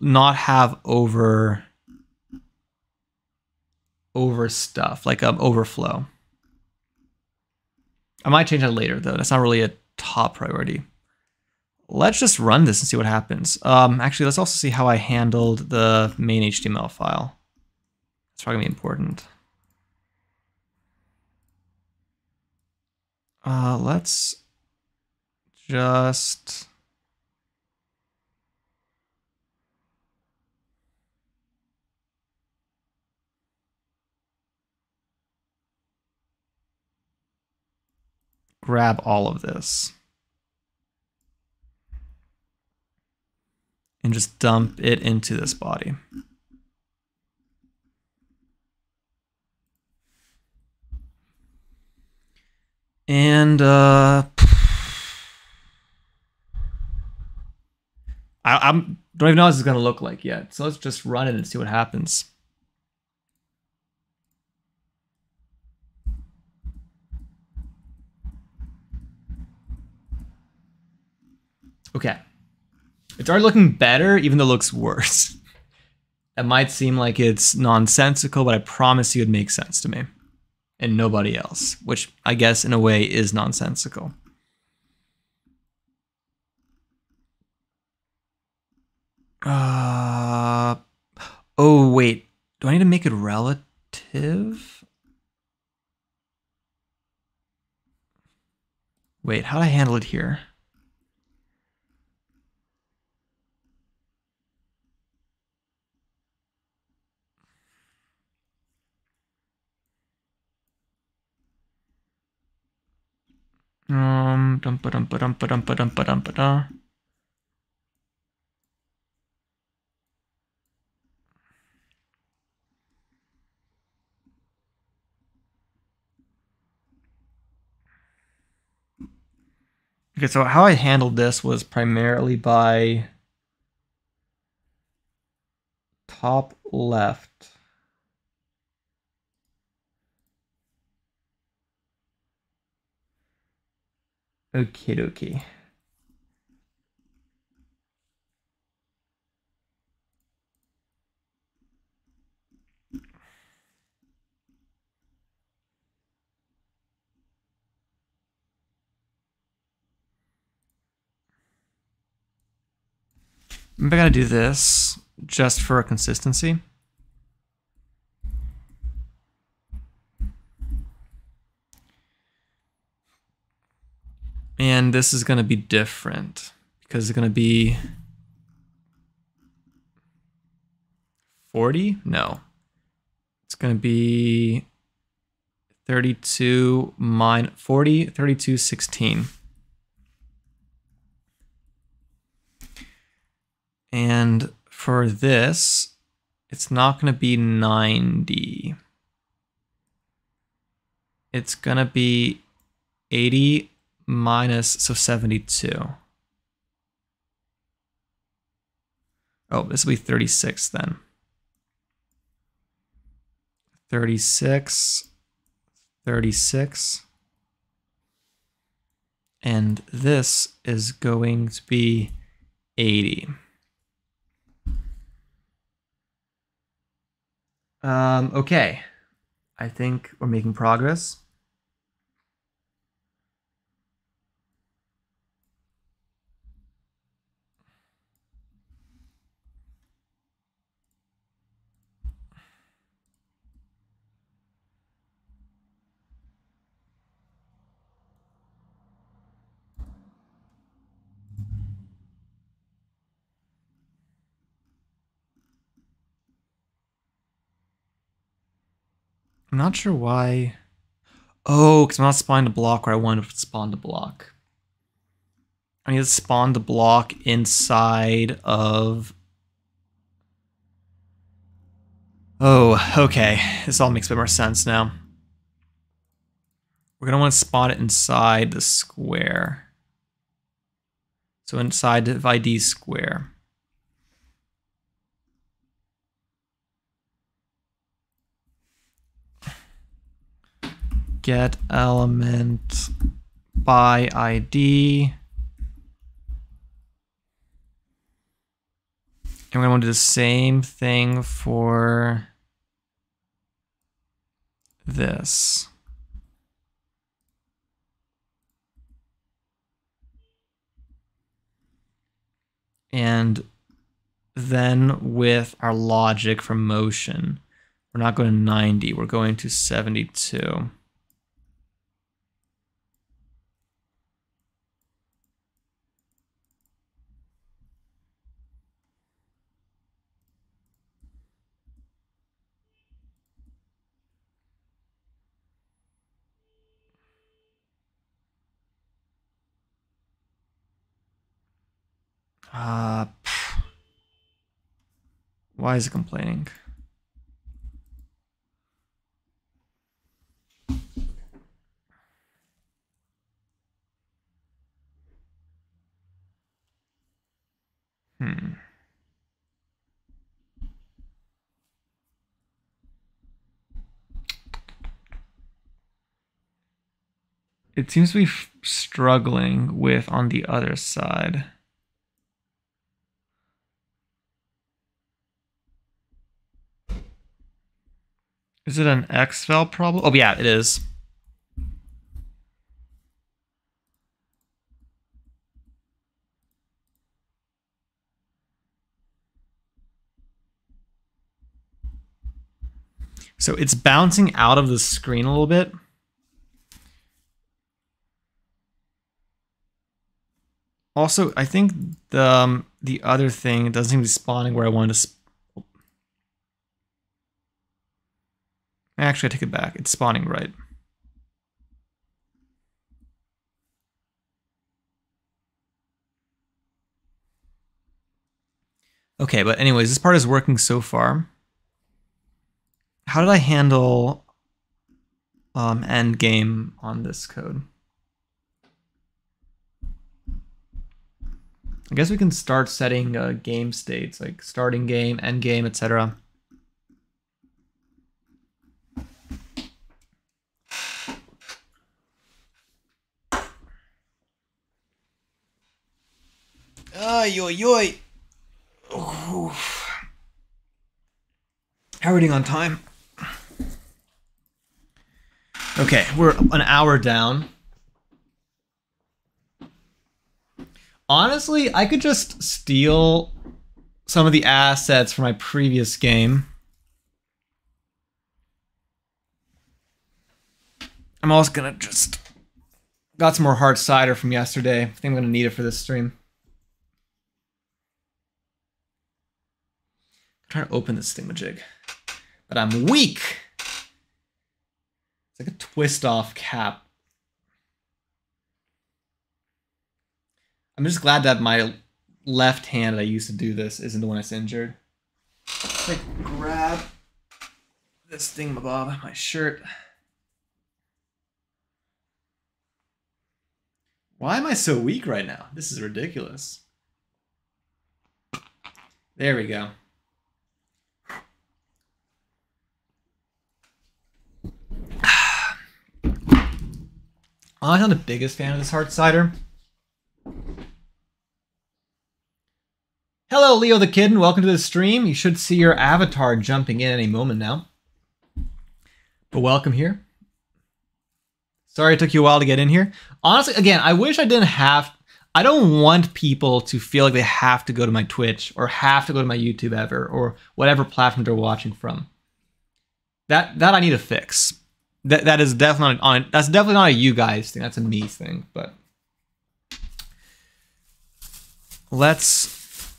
not have over over stuff like um overflow. I might change that later though. That's not really a top priority. Let's just run this and see what happens. Um, actually, let's also see how I handled the main HTML file. It's probably gonna be important. Uh, let's just grab all of this and just dump it into this body. And uh, I I'm, don't even know what this is going to look like yet. So let's just run it and see what happens. Okay. It's already looking better, even though it looks worse. [laughs] It might seem like it's nonsensical, but I promise you it makes sense to me. And nobody else, which I guess in a way is nonsensical. Uh, oh, wait. Do I need to make it relative? Wait, how do I handle it here? Um, dum ba dum ba dum ba dum ba dum ba dum ba dum. Okay, so how I handled this was primarily by top left. Okie dokie. I'm gonna do this just for consistency. And this is going to be different because it's going to be 40? No. It's going to be 32 minus 40, 32, 16. And for this, it's not going to be 90. It's going to be 80 minus, so 72. Oh, this will be 36 then. 36, 36. And this is going to be 80. Um, okay. I think we're making progress. I'm not sure why. Oh, because I'm not spawning the block where I want to spawn the block. I need to spawn the block inside of... Oh, okay. This all makes a bit more sense now. We're going to want to spawn it inside the square. So inside the ID square. Get element by ID. And we're going to do the same thing for this. And then with our logic for motion, we're not going to 90, we're going to 72. Uh, why is it complaining? Hmm. It seems to be struggling with on the other side. Is it an exfil problem? Oh, yeah, it is. So it's bouncing out of the screen a little bit. Also, I think the um, the other thing doesn't seem to be spawning where I wanted to. Actually, I take it back. It's spawning right. Okay, but anyways, this part is working so far how did I handle um, end game on this code? I guess we can start setting uh, game states like starting game, end game, etc. Ay, oy, oy. How are we doing on time? Okay, we're an hour down. Honestly, I could just steal some of the assets from my previous game. I'm also gonna just got some more hard cider from yesterday. I think I'm gonna need it for this stream. Trying to open this thingamajig, but I'm weak. It's like a twist off cap. I'm just glad that my left hand that I used to do this isn't the one that's injured. Like grab this thing, bob, my shirt. Why am I so weak right now? This is ridiculous. There we go. I'm not the biggest fan of this hard cider. Hello, Leo the Kid, and welcome to the stream. You should see your avatar jumping in any moment now. But welcome here. Sorry it took you a while to get in here. Honestly, again, I wish I didn't have... I don't want people to feel like they have to go to my Twitch or have to go to my YouTube ever or whatever platform they're watching from. That that I need to fix that that is definitely on that's definitely not a you guys thing that's a me thing but let's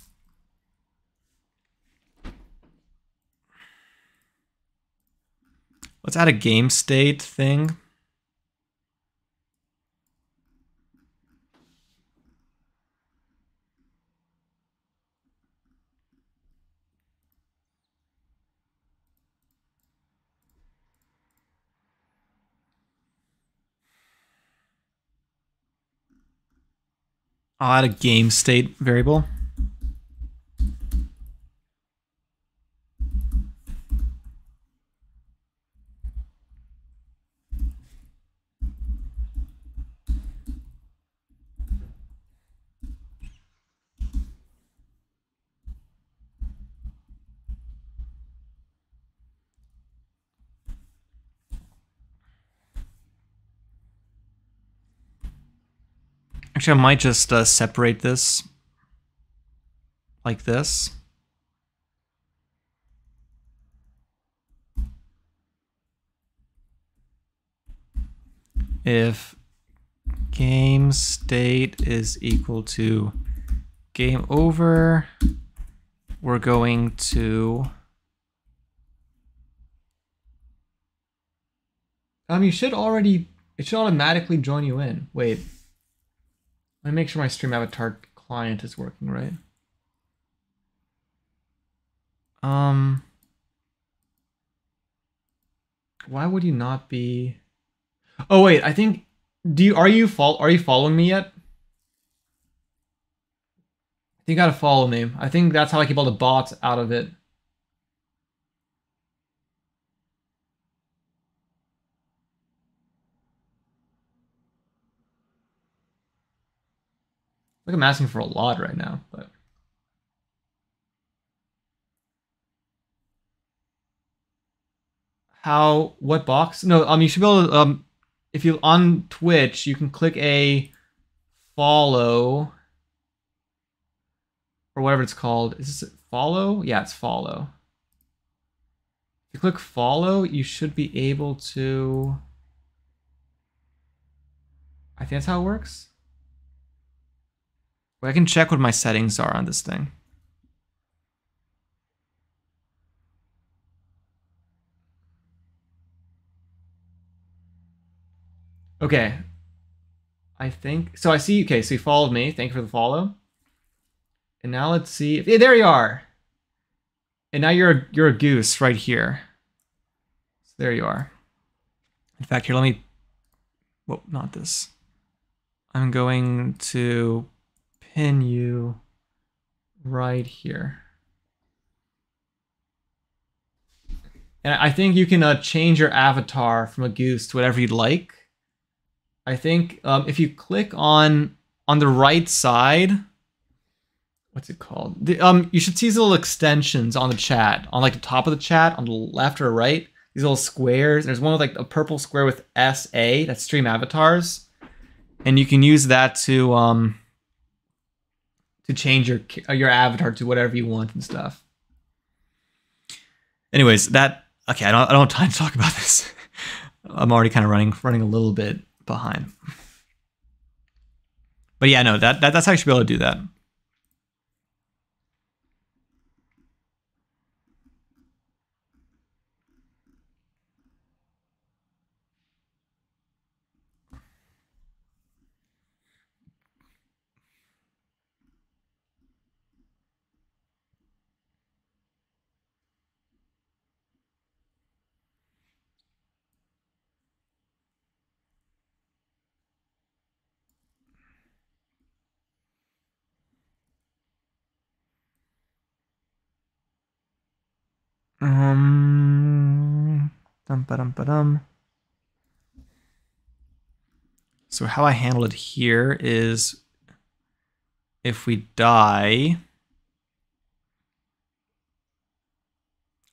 let's add a game state thing I'll add a game state variable. Actually, I might just uh, separate this like this. If game state is equal to game over, we're going to Um, you should already, it should automatically join you in. Wait. Let me make sure my stream avatar client is working right. Um, why would you not be? Oh wait, I think. Do you are you fol- are you following me yet? You got a follow name. I think that's how I keep all the bots out of it. Like I'm asking for a lot right now, but how what box? No, um you should be able to um if you on Twitch, you can click a follow or whatever it's called. Is this follow? Yeah, it's follow. If you click follow, you should be able to I think that's how it works. I can check what my settings are on this thing. Okay. I think so. I see. Okay, so you followed me. Thank you for the follow. And now let's see. If, there you are. And now you're a, you're a goose right here. So there you are. In fact, here let me. Well, not this. I'm going to pin you right here. And I think you can uh, change your avatar from a goose to whatever you'd like. I think um, if you click on on the right side, what's it called? The, um, you should see these little extensions on the chat, on like the top of the chat, on the left or right. These little squares. There's one with like a purple square with SA. That's stream avatars, and you can use that to um to change your your avatar to whatever you want and stuff. Anyways, that okay. I don't I don't have time to talk about this. [laughs] I'm already kind of running running a little bit behind. But yeah, no, that, that that's how you should be able to do that. Um, dum ba dum ba dum. So how I handle it here is if we die,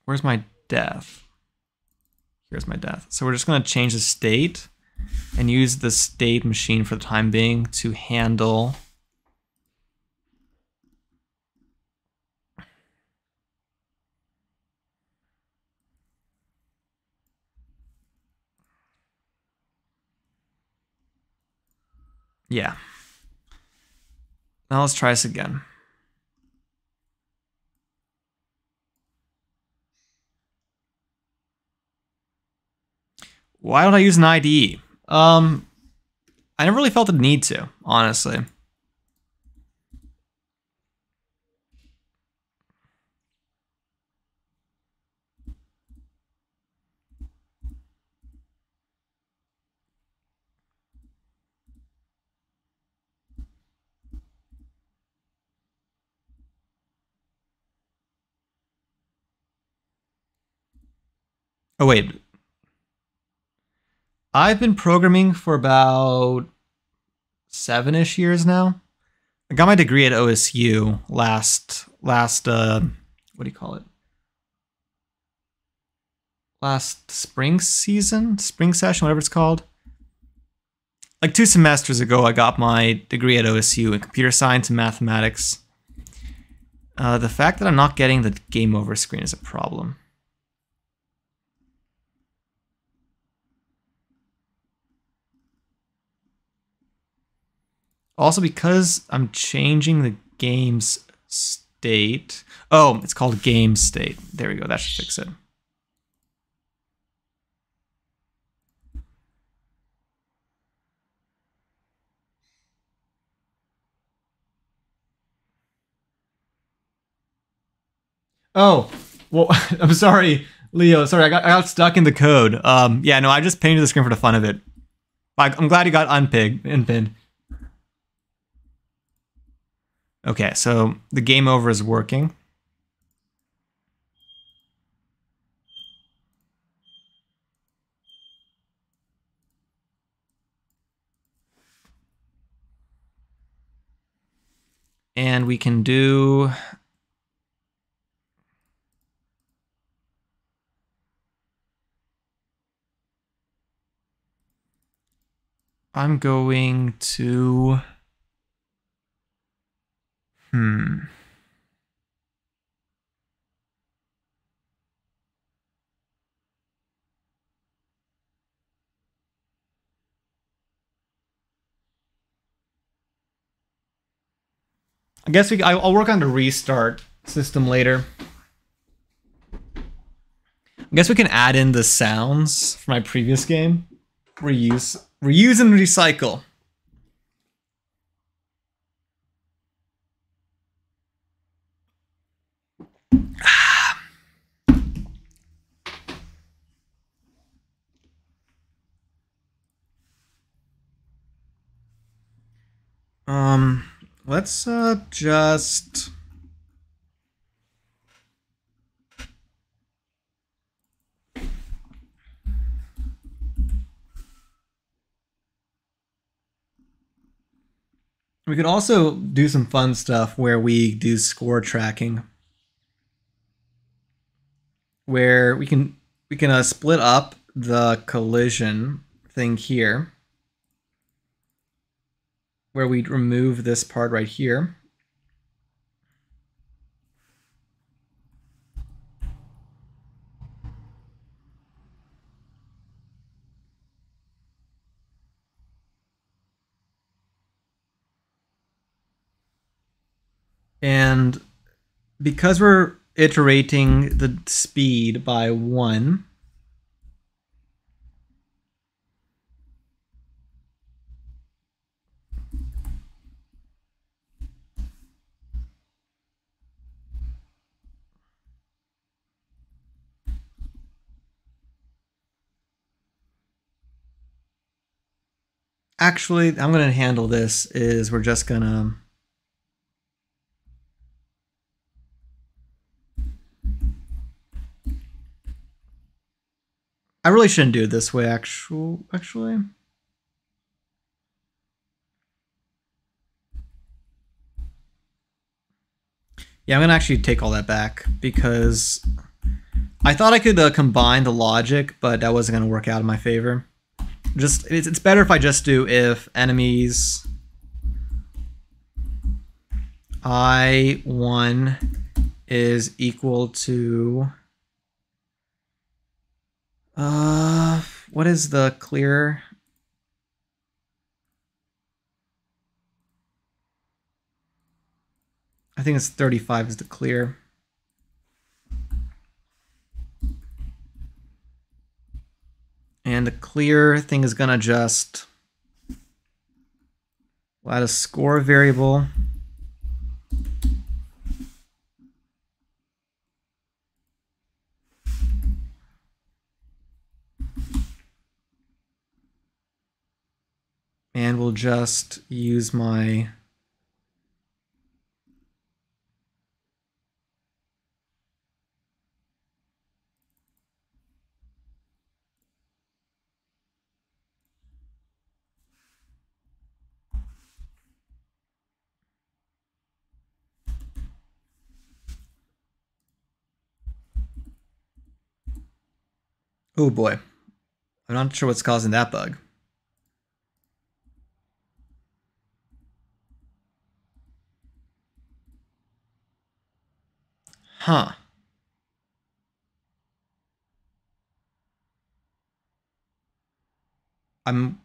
where's my death? Here's my death. So we're just going to change the state and use the state machine for the time being to handle Yeah. Now let's try this again. Why don't I use an IDE? Um, I never really felt the need to, honestly. Oh, wait. I've been programming for about seven ish years now. I got my degree at OSU last, last, uh, what do you call it? Last spring season, spring session, whatever it's called. Like two semesters ago, I got my degree at OSU in computer science and mathematics. Uh, the fact that I'm not getting the game over screen is a problem. Also, because I'm changing the game's state. Oh, it's called game state. There we go. That should fix it. Oh, well, [laughs] I'm sorry, Leo. Sorry, I got, I got stuck in the code. Um, yeah, no, I just painted the screen for the fun of it. I'm glad you got unpig and Okay, so the game over is working. And we can do I'm going to Hmm. I guess we. I'll work on the restart system later. I guess we can add in the sounds from my previous game. Reuse, reuse and recycle. Um, let's uh just We could also do some fun stuff where we do score tracking. Where we can we can uh, split up the collision thing here where we'd remove this part right here. And because we're iterating the speed by one, actually, I'm going to handle this is we're just going to I really shouldn't do it this way, actual, actually. Yeah, I'm going to actually take all that back because I thought I could uh, combine the logic, but that wasn't going to work out in my favor. Just it's, it's better if I just do if enemies i1 is equal to uh what is the clear I think it's 35 is the clear. And the clear thing is going to just add a score variable. And we'll just use my Oh boy. I'm not sure what's causing that bug. Huh. I'm.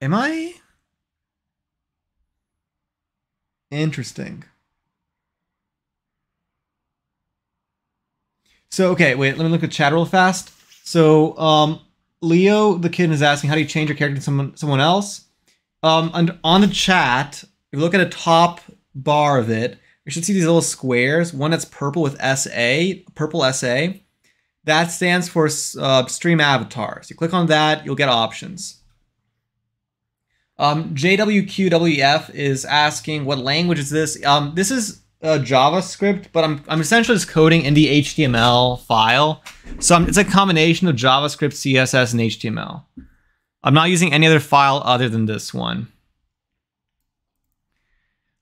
Am I? Interesting. So, okay, wait, let me look at chat real fast. So um, Leo, the kid, is asking, how do you change your character to someone someone else? Um, on, on the chat, if you look at the top bar of it, you should see these little squares. One that's purple with SA, purple SA. That stands for uh, stream avatars. You click on that, you'll get options. Um, JWQWF is asking, what language is this? Um, this is uh, JavaScript, but I'm, I'm essentially just coding in the HTML file. So I'm, it's a combination of JavaScript, CSS, and HTML. I'm not using any other file other than this one.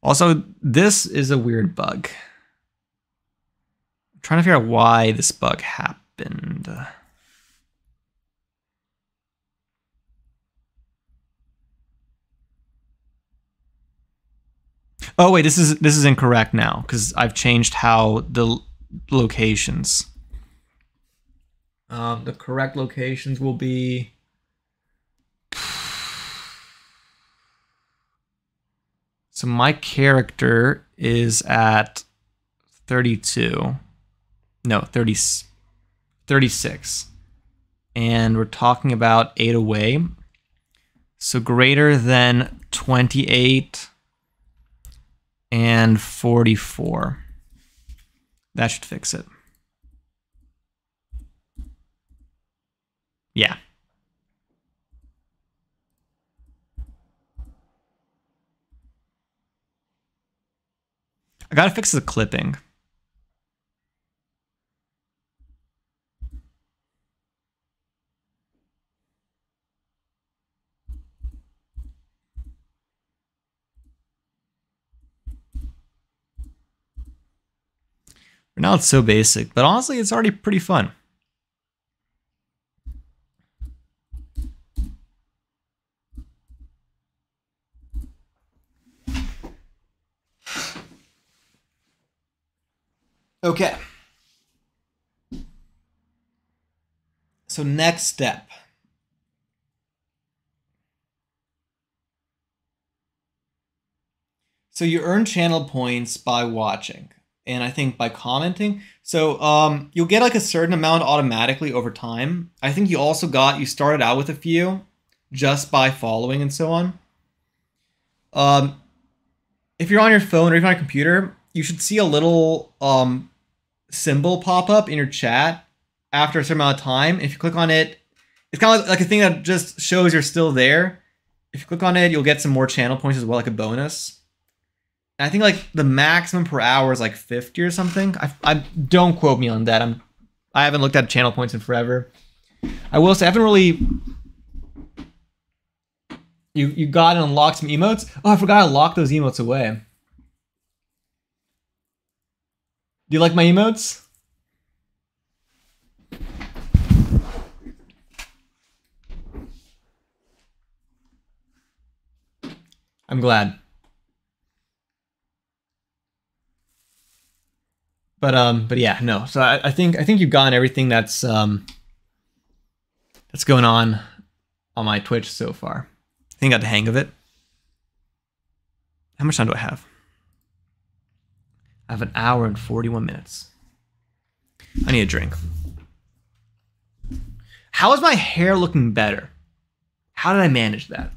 Also, this is a weird bug. I'm trying to figure out why this bug happened. Oh wait, this is this is incorrect now because I've changed how the locations. Um, the correct locations will be. So my character is at 32. No, 30, 36. And we're talking about 8 away. So greater than 28 and 44. That should fix it. Yeah. I gotta fix the clipping. Now it's so basic, but honestly, it's already pretty fun. Okay. So next step. So you earn channel points by watching and I think by commenting. So um, you'll get like a certain amount automatically over time. I think you also got, you started out with a few just by following and so on. Um, if you're on your phone or even on a computer, you should see a little um, symbol pop up in your chat after a certain amount of time. If you click on it, it's kind of like a thing that just shows you're still there. If you click on it, you'll get some more channel points as well, like a bonus. I think like the maximum per hour is like 50 or something. I, I don't quote me on that. I'm I haven't looked at channel points in forever. I will say I haven't really you you got and unlocked some emotes. Oh, I forgot to lock those emotes away. Do you like my emotes? I'm glad. But um, but yeah, no. So I, I think I think you've gotten everything that's um that's going on on my Twitch so far. I think I got the hang of it. How much time do I have? I have an hour and 41 minutes. I need a drink. How is my hair looking better? How did I manage that?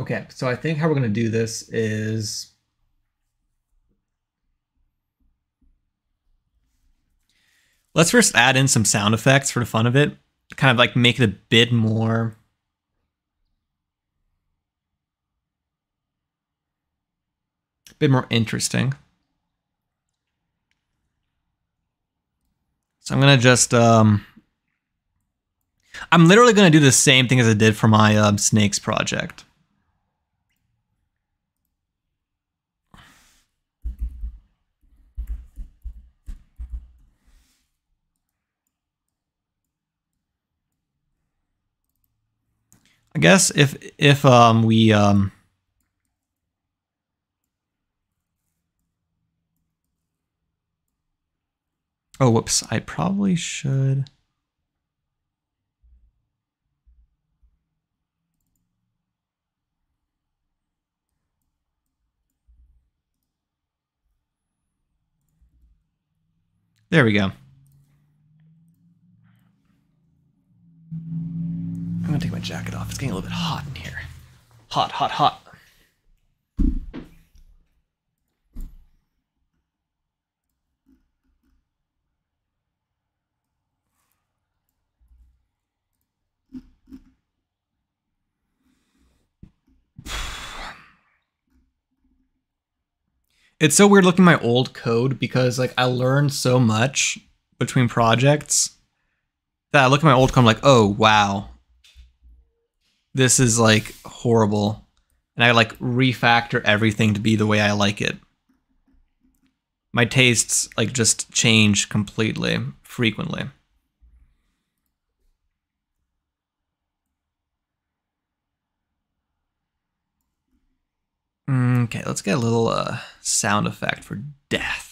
Okay, so I think how we're going to do this is let's first add in some sound effects for the fun of it, kind of like make it a bit more a bit more interesting. So I'm going to just um I'm literally going to do the same thing as I did for my uh, snakes project. I guess if if um, we um, oh whoops, I probably should. There we go. I'm gonna take my jacket off. It's getting a little bit hot in here. Hot, hot, hot. It's so weird looking at my old code because like I learned so much between projects that I look at my old code I'm like, oh wow. This is like horrible. And I like refactor everything to be the way I like it. My tastes like just change completely, frequently. Okay, let's get a little uh, sound effect for death.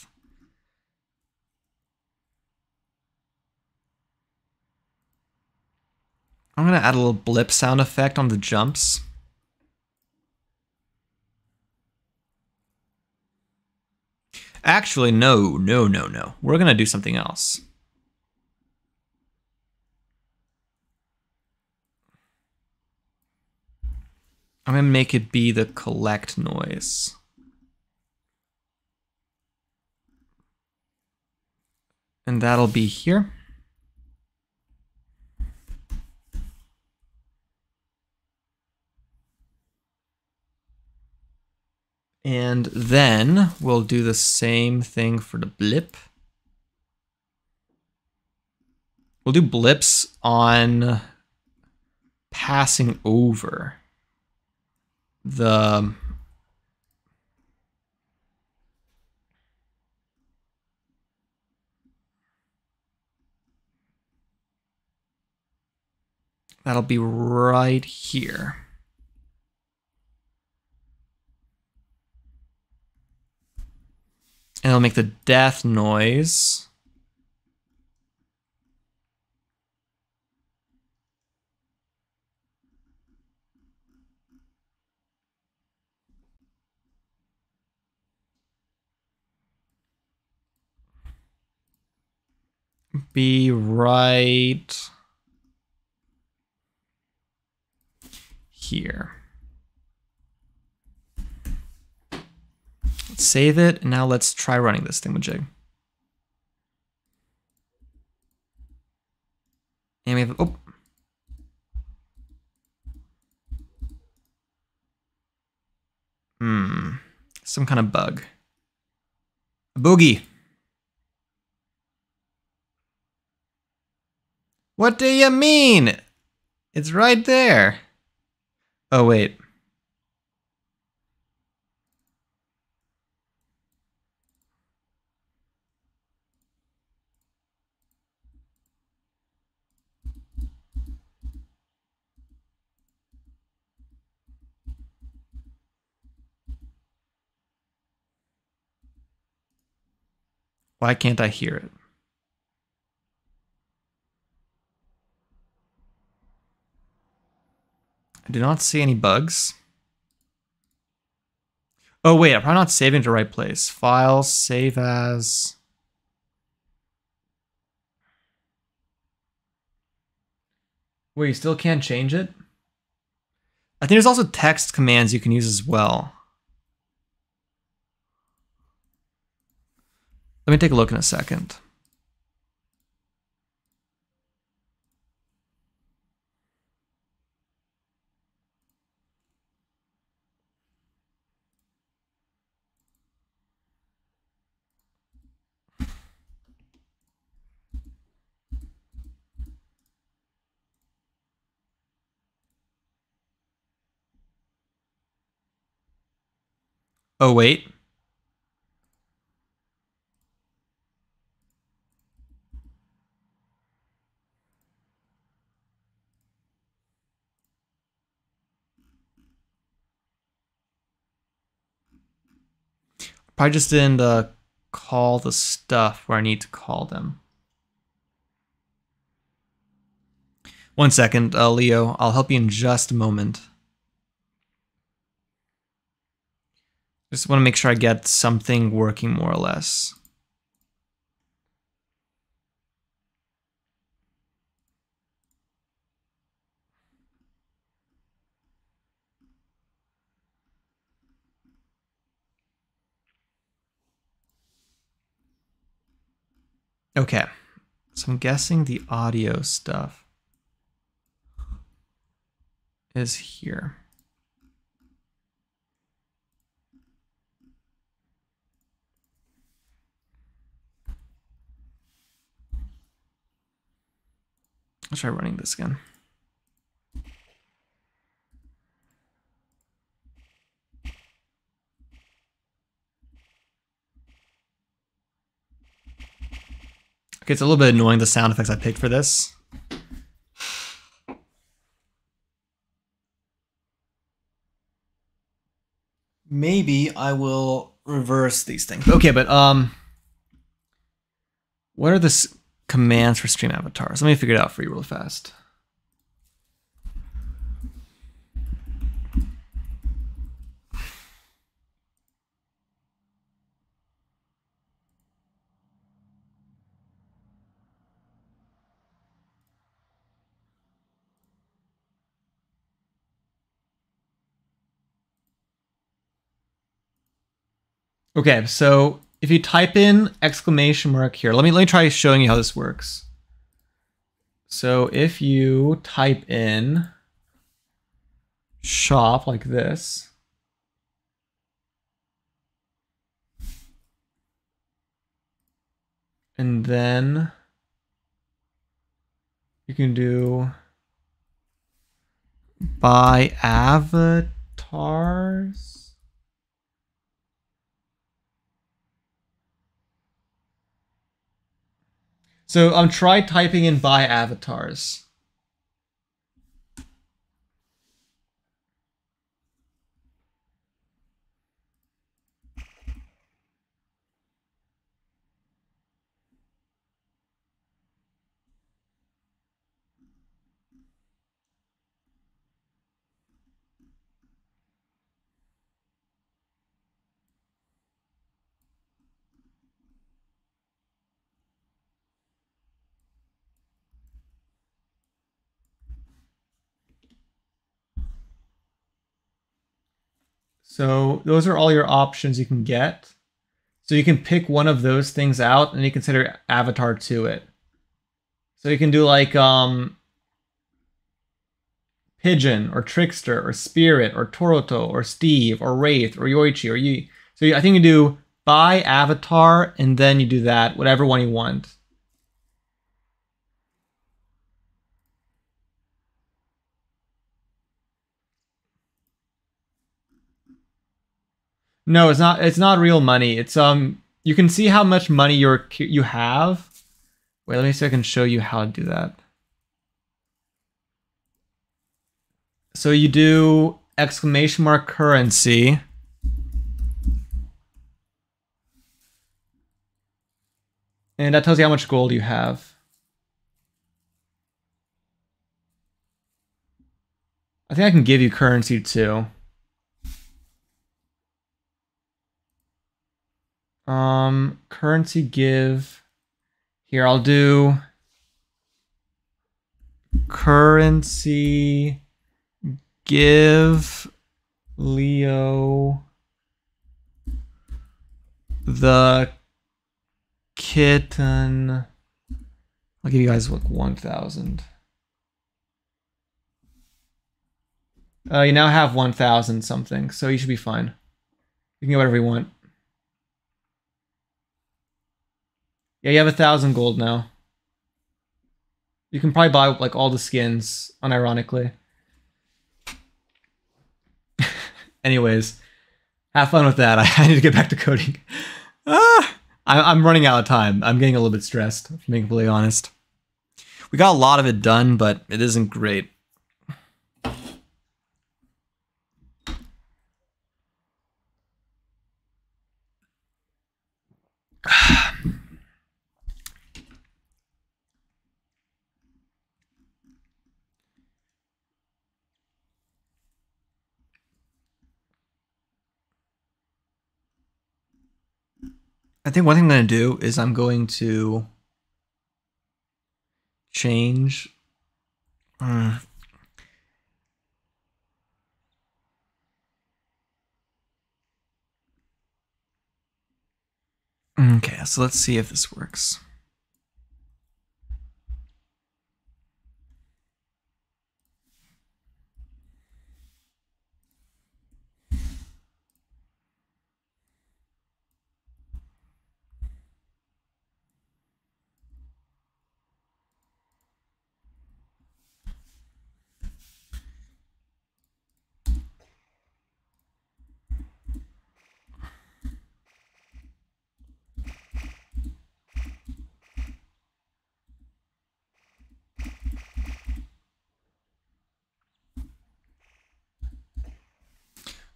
I'm gonna add a little blip sound effect on the jumps. Actually, no, no, no, no. We're gonna do something else. I'm gonna make it be the collect noise. And that'll be here. And then we'll do the same thing for the blip. We'll do blips on passing over the that'll be right here. And it'll make the death noise. be right here. Save it, and now let's try running this thingamajig. And we have, oh. Hmm, some kind of bug. A boogie. What do you mean? It's right there. Oh, wait. Why can't I hear it? I do not see any bugs. Oh, wait, I'm probably not saving to the right place. File, save as... Wait, you still can't change it? I think there's also text commands you can use as well. Let me take a look in a second. Oh, wait. Probably just didn't uh, call the stuff where I need to call them. One second, uh, Leo. I'll help you in just a moment. Just want to make sure I get something working more or less. Okay. So I'm guessing the audio stuff is here. Let's try running this again. Okay, it's a little bit annoying the sound effects I picked for this. Maybe I will reverse these things. Okay, but um what are the s- commands for stream avatars? Let me figure it out for you real fast. Okay, so if you type in exclamation mark here, let me let me try showing you how this works. So if you type in shop like this, and then you can do buy avatars. So I'm try typing in buy avatars. So those are all your options you can get. So you can pick one of those things out and you consider avatar to it. So you can do like um Pigeon or Trickster or Spirit or Toroto or Steve or Wraith or Yoichi or Yi. So I think you do buy avatar and then you do that, whatever one you want. No, it's not. It's not real money. It's um. You can see how much money you're you have. Wait, let me see if I can show you how to do that. So you do exclamation mark currency. And that tells you how much gold you have. I think I can give you currency too. Um, currency give. Here, I'll do currency give Leo the kitten. I'll give you guys like 1,000. Uh, you now have 1,000 something, so you should be fine. You can get whatever you want. Yeah, you have a thousand gold now. You can probably buy like all the skins, unironically. [laughs] Anyways, have fun with that. [laughs] I, need to get back to coding. ah, I, am running out of time. I'm getting a little bit stressed, if I'm being completely honest. We got a lot of it done, but it isn't great. I think one thing I'm going to do is I'm going to change. Uh, okay, so let's see if this works.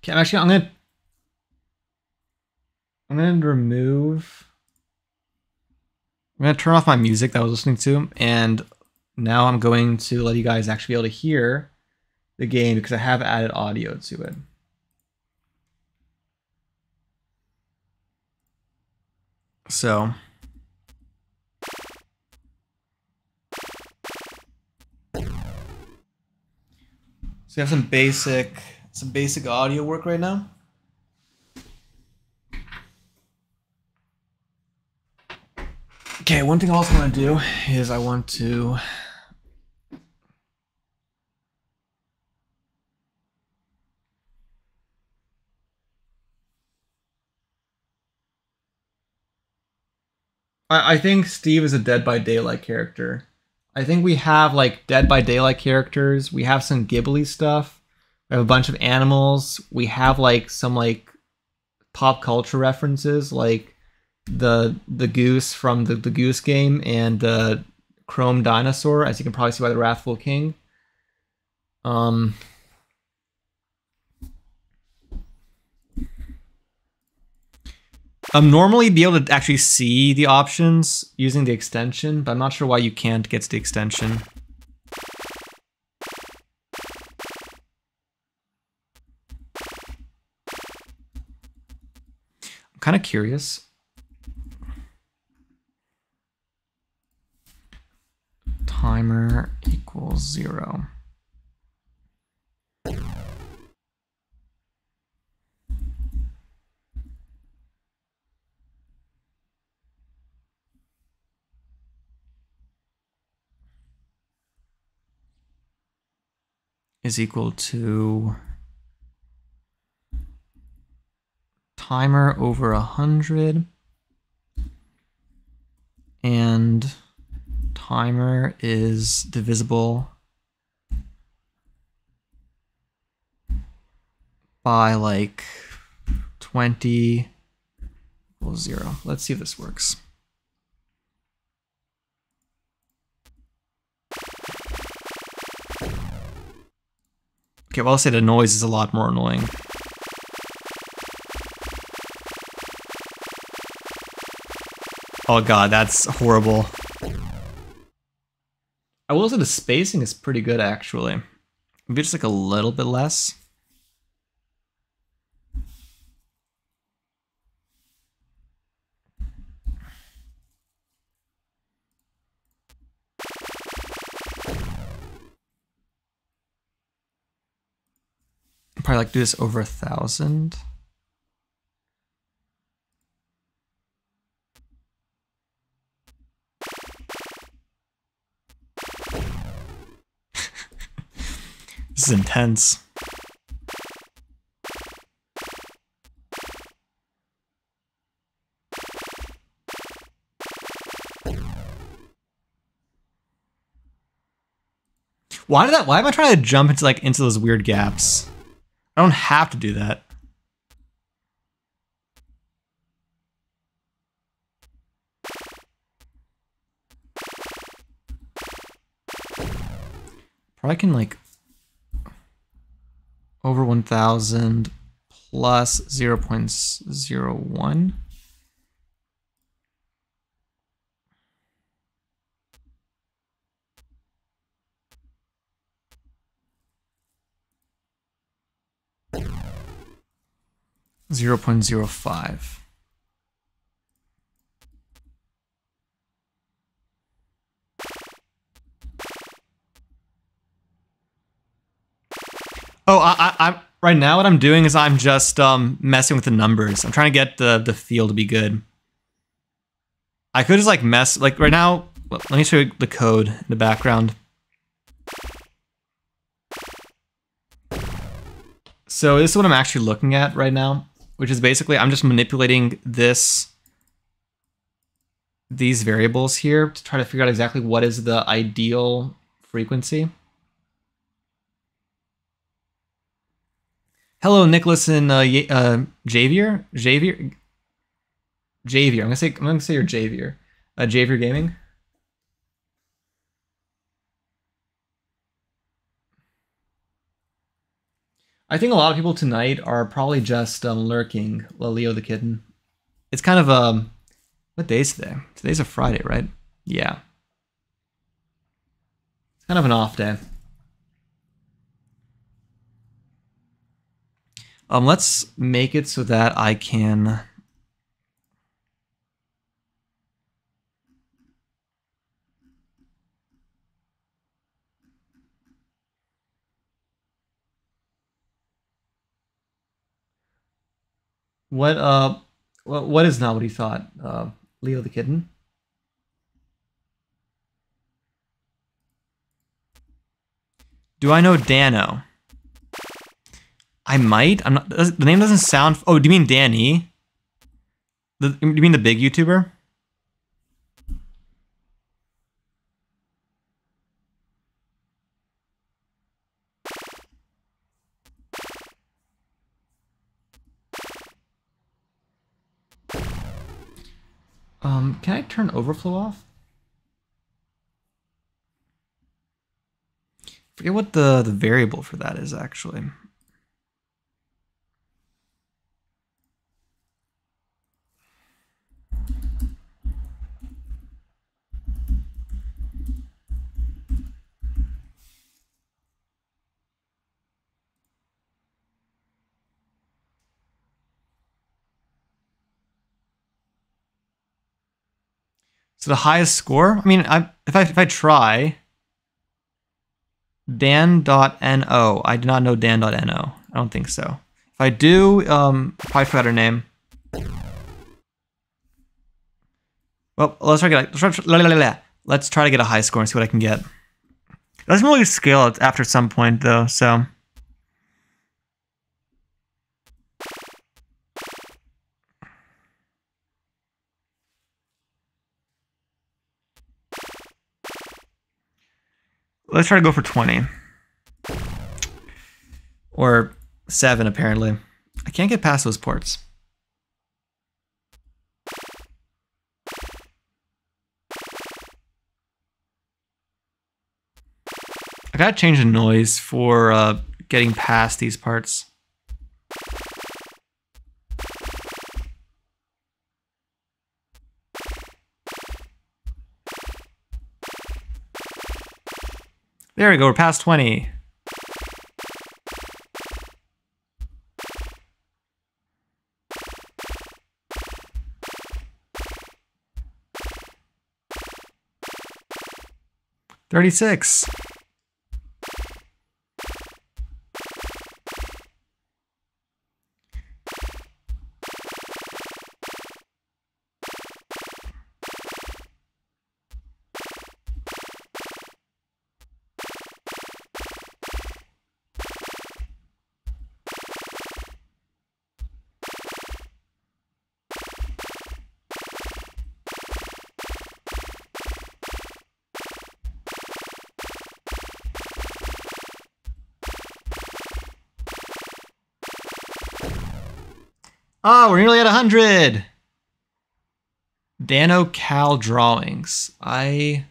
Okay, actually I'm gonna I'm gonna remove I'm gonna turn off my music that I was listening to, and now I'm going to let you guys actually be able to hear the game because I have added audio to it. So So you have some basic some basic audio work right now. Okay, one thing I also want to do is I want to I, think Steve is a Dead by Daylight character. I think we have like Dead by Daylight characters. We have some Ghibli stuff. We have a bunch of animals. We have like some like pop culture references, like the the goose from the, the Goose Game and the Chrome Dinosaur, as you can probably see by the Wrathful King. Um, Um, normally be able to actually see the options using the extension, but I'm not sure why you can't get to the extension. Kind of curious. Timer equals zero. is equal to timer over a hundred and timer is divisible by like 20 equals zero. Let's see if this works. Okay, well, I'll say the noise is a lot more annoying. Oh god, that's horrible. I will say the spacing is pretty good, actually. Maybe just like a little bit less. Probably like do this over a thousand. This is intense. Why did that? Why am I trying to jump into like into those weird gaps? I don't have to do that. Probably can like over 1000 plus 0 0.01. Zero point zero five. Oh, I, I, am right now. What I'm doing is I'm just um, messing with the numbers. I'm trying to get the the feel to be good. I could just like mess like right now. Let me show you the code in the background. So this is what I'm actually looking at right now which is basically I'm just manipulating this these variables here to try to figure out exactly what is the ideal frequency. Hello, Nicholas and uh, uh, Javier. Javier. Javier. I'm gonna say I'm gonna say you're Javier. Uh, Javier Gaming. I think a lot of people tonight are probably just um, lurking Leo the kitten. It's kind of um, what day is today? Today's a Friday, right? Yeah. It's kind of an off day. Um, let's make it so that I can What uh, what is not what he thought? Uh, Leo the kitten. Do I know Dano? I might. I'm not. The name doesn't sound. Oh, do you mean Danny? The, do you mean the big YouTuber? Um, can I turn overflow off? forget what the, the variable for that is actually. So the highest score? I mean, I, if I if I try Dan.no, I do not know Dan.no. I don't think so. If I do, um, probably forgot her name. Well, let's try to get a, let's try to get a high score and see what I can get. It doesn't really scale after some point though, so. Let's try to go for 20. Or 7, apparently. I can't get past those ports. I gotta change the noise for uh, getting past these parts. There we go, we're past 20. Thirty-six. 100! Dano Cal drawings. I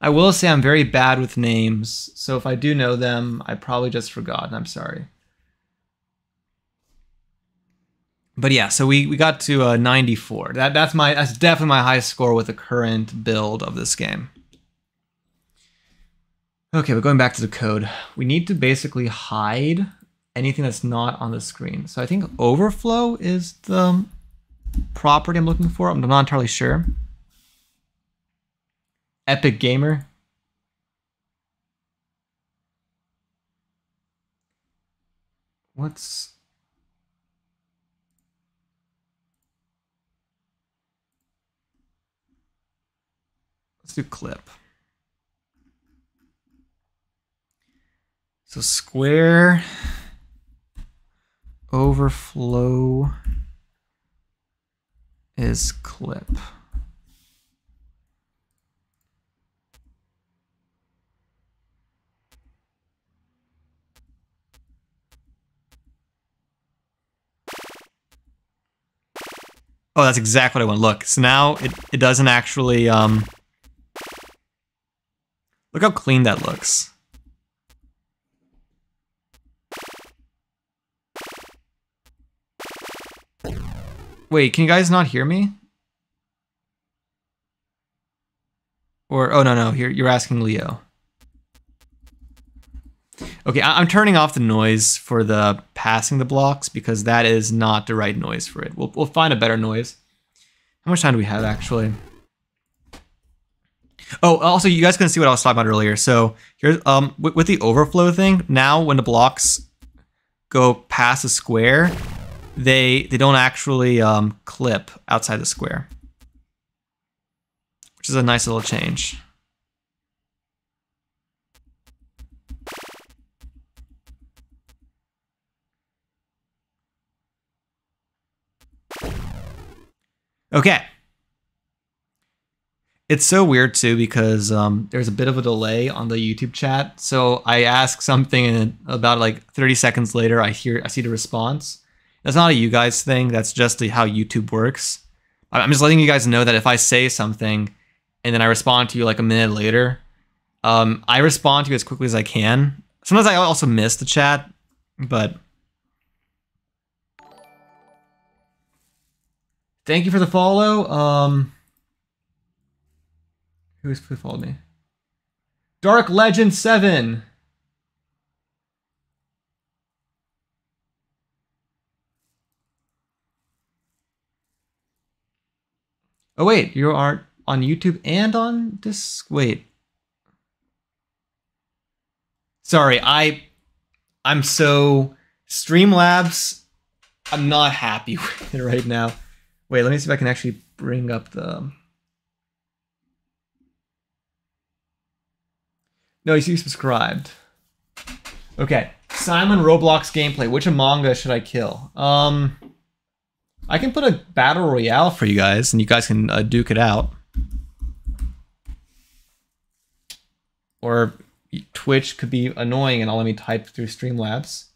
I will say I'm very bad with names, so if I do know them, I probably just forgot. I'm sorry. But yeah, so we, we got to uh, 94. That that's my that's definitely my highest score with the current build of this game. Okay, but going back to the code, we need to basically hide anything that's not on the screen. So I think overflow is the property I'm looking for. I'm not entirely sure. Epic Gamer. What's... Let's do clip. So square overflow is clip. Oh, that's exactly what I want. Look, so now it, it doesn't actually, um, look how clean that looks. Wait, can you guys not hear me? Or oh no no, you're you're asking Leo. Okay, I, am turning off the noise for the passing the blocks because that is not the right noise for it. We'll we'll find a better noise. How much time do we have actually? Oh, also you guys can see what I was talking about earlier. So here's um with, with the overflow thing. Now when the blocks go past a square, they they don't actually um, clip outside the square, which is a nice little change. Okay. It's so weird too because um, there's a bit of a delay on the YouTube chat. So I ask something and about like 30 seconds later, I hear I see the response. That's not a you guys thing. That's just how YouTube works. I'm just letting you guys know that if I say something and then I respond to you like a minute later, um, I respond to you as quickly as I can. Sometimes I also miss the chat, but thank you for the follow. Um, who's who followed me? Dark Legend Seven. Oh wait, you are on YouTube and on this. Wait. Sorry, I I'm so Streamlabs. I'm not happy [laughs] with it right now. Wait, let me see if I can actually bring up the. No, you see subscribed. Okay, Simon Roblox gameplay. Which Among Us should I kill? Um. I can put a battle royale for you guys, and you guys can uh, duke it out. Or Twitch could be annoying, and I'll let me type through Streamlabs.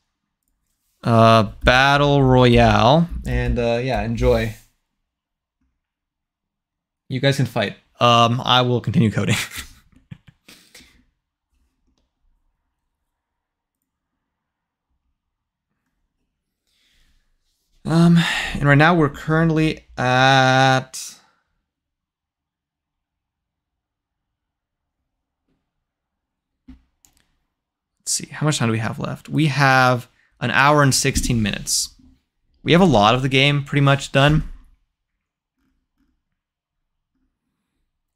Uh, battle royale, and uh, yeah, enjoy. You guys can fight. Um, I will continue coding. [laughs] Um, and right now we're currently at let's see, how much time do we have left? We have an hour and 16 minutes. We have a lot of the game pretty much done.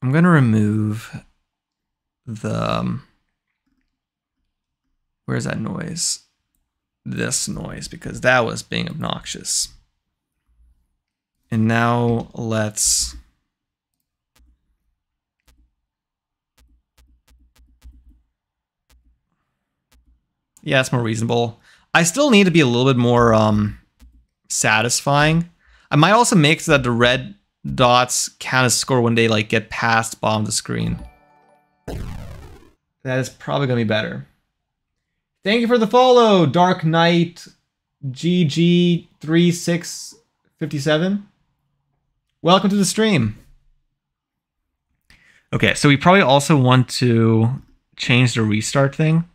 I'm going to remove the... Um, where's that noise? This noise because that was being obnoxious. And now let's Yeah, it's more reasonable. I still need to be a little bit more um, satisfying. I might also make so that the red dots count as score when they like get past bottom of the screen. That is probably gonna be better. Thank you for the follow, Dark Knight GG3657. Welcome to the stream. Okay, so we probably also want to change the restart thing.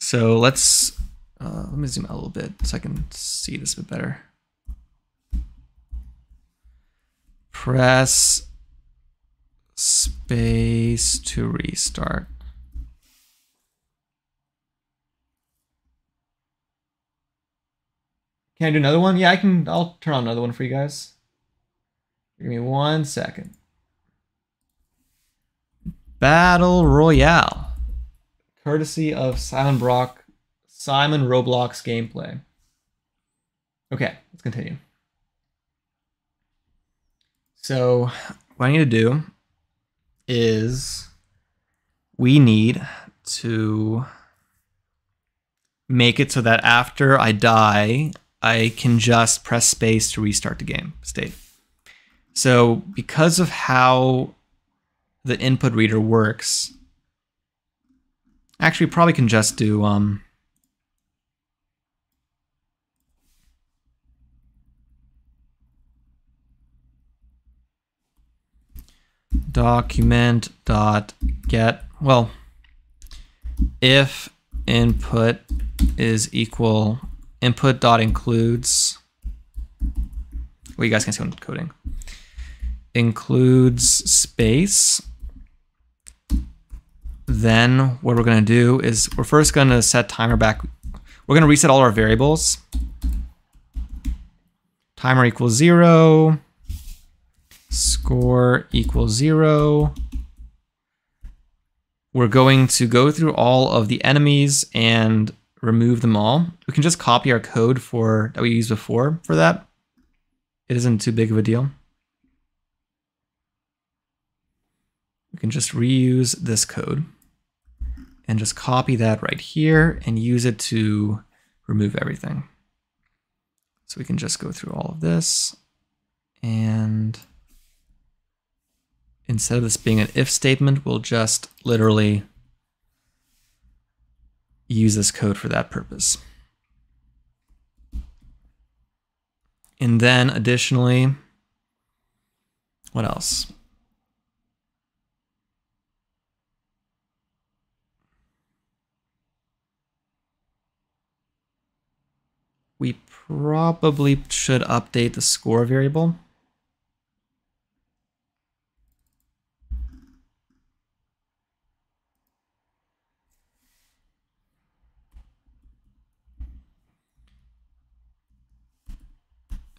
So let's uh, let me zoom out a little bit so I can see this a bit better. Press space to restart. Can I do another one? Yeah, I can. I'll turn on another one for you guys. Give me one second. Battle Royale. Courtesy of Simon Brock, Simon Roblox gameplay. Okay, let's continue. So, what I need to do is we need to make it so that after I die, I can just press space to restart the game state. So because of how the input reader works, actually probably can just do um, document dot get well if input is equal input dot includes Well, you guys can see I'm coding. Includes space. Then what we're going to do is we're first going to set timer back. We're going to reset all our variables. Timer equals zero. Score equals zero. We're going to go through all of the enemies and remove them all. We can just copy our code for that we used before for that. It isn't too big of a deal. We can just reuse this code and just copy that right here and use it to remove everything. So we can just go through all of this and instead of this being an if statement, we'll just literally use this code for that purpose. And then additionally, what else? We probably should update the score variable.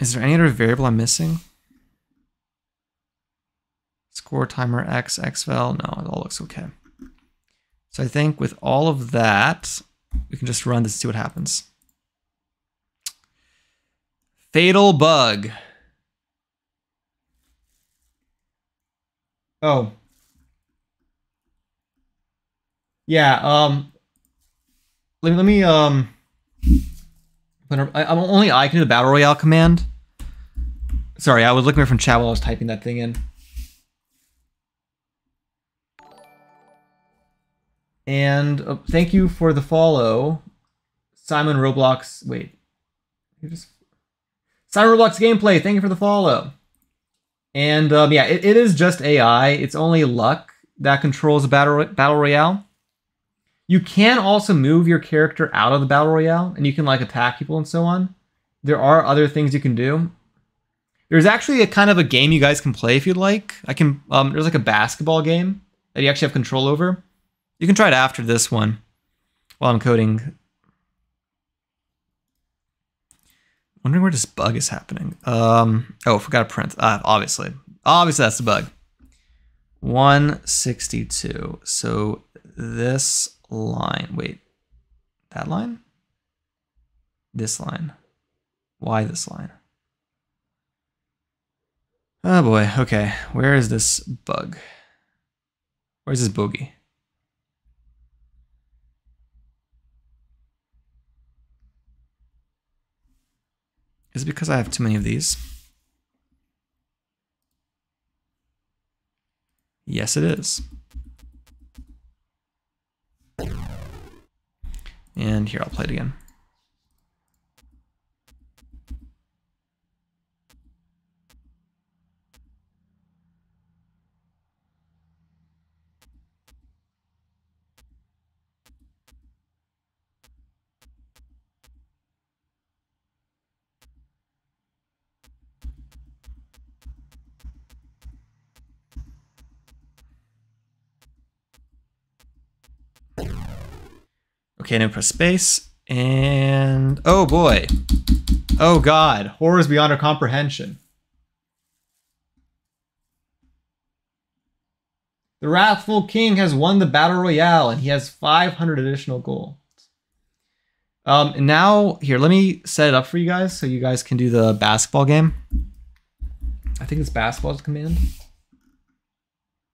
Is there any other variable I'm missing? Score timer x, xvel. No, it all looks okay. So I think with all of that, we can just run this to see what happens. Fatal bug. Oh. Yeah, um let me let me um I'm only I can do the battle royale command. Sorry, I was looking from chat while I was typing that thing in. And uh, thank you for the follow, Simon Roblox. Wait, you just Simon Roblox gameplay. Thank you for the follow. And um, yeah, it, it is just AI. It's only luck that controls battle battle royale. You can also move your character out of the battle royale, and you can like attack people and so on. There are other things you can do. There's actually a kind of a game you guys can play if you'd like. I can. Um, there's like a basketball game that you actually have control over. You can try it after this one while I'm coding. Wondering where this bug is happening. Um, oh, forgot to print. Uh, obviously, obviously that's the bug. 162. So this line. Wait, that line? This line. Why this line? Oh boy, okay. Where is this bug? Where's this boogie? Is it because I have too many of these? Yes, it is. And here, I'll play it again. Okay, now press space. And oh boy. Oh god. Horrors beyond our comprehension. The Wrathful King has won the Battle Royale and he has 500 additional gold. Um, and now, here, let me set it up for you guys so you guys can do the basketball game. I think it's basketball's command.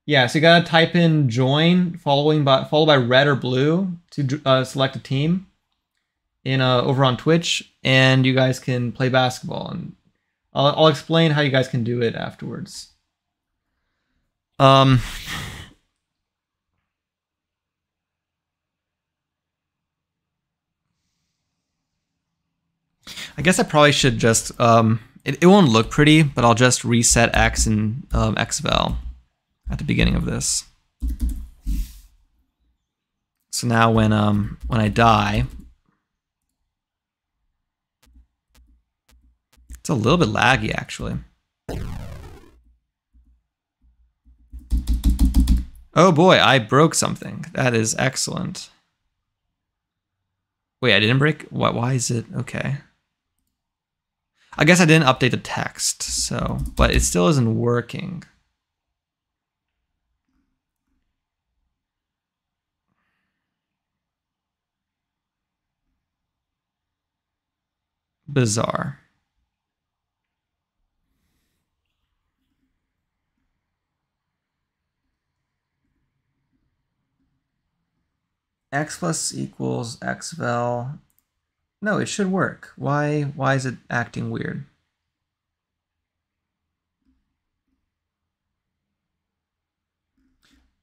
Yeah, so you gotta type in join, following by followed by red or blue to uh, select a team in uh, over on Twitch, and you guys can play basketball. And I'll, I'll explain how you guys can do it afterwards. Um. I guess I probably should just um, it, it won't look pretty, but I'll just reset X and um, xvel at the beginning of this. So now when um when I die, It's a little bit laggy, actually. Oh boy, I broke something. That is excellent. Wait, I didn't break? What? Why is it? Okay. I guess I didn't update the text, so, but it still isn't working. Bizarre. x plus equals x xvel. No, it should work. Why, why is it acting weird?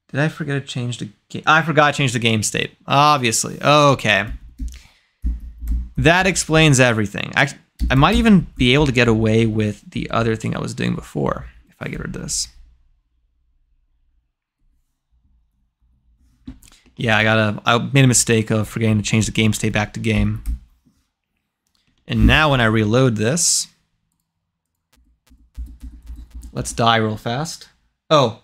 Did I forget to change the game? I forgot to change the game state. Obviously. Okay. That explains everything. I, I might even be able to get away with the other thing I was doing before if I get rid of this. Yeah, I gotta. I made a mistake of forgetting to change the game state back to game. And now when I reload this, let's die real fast. Oh.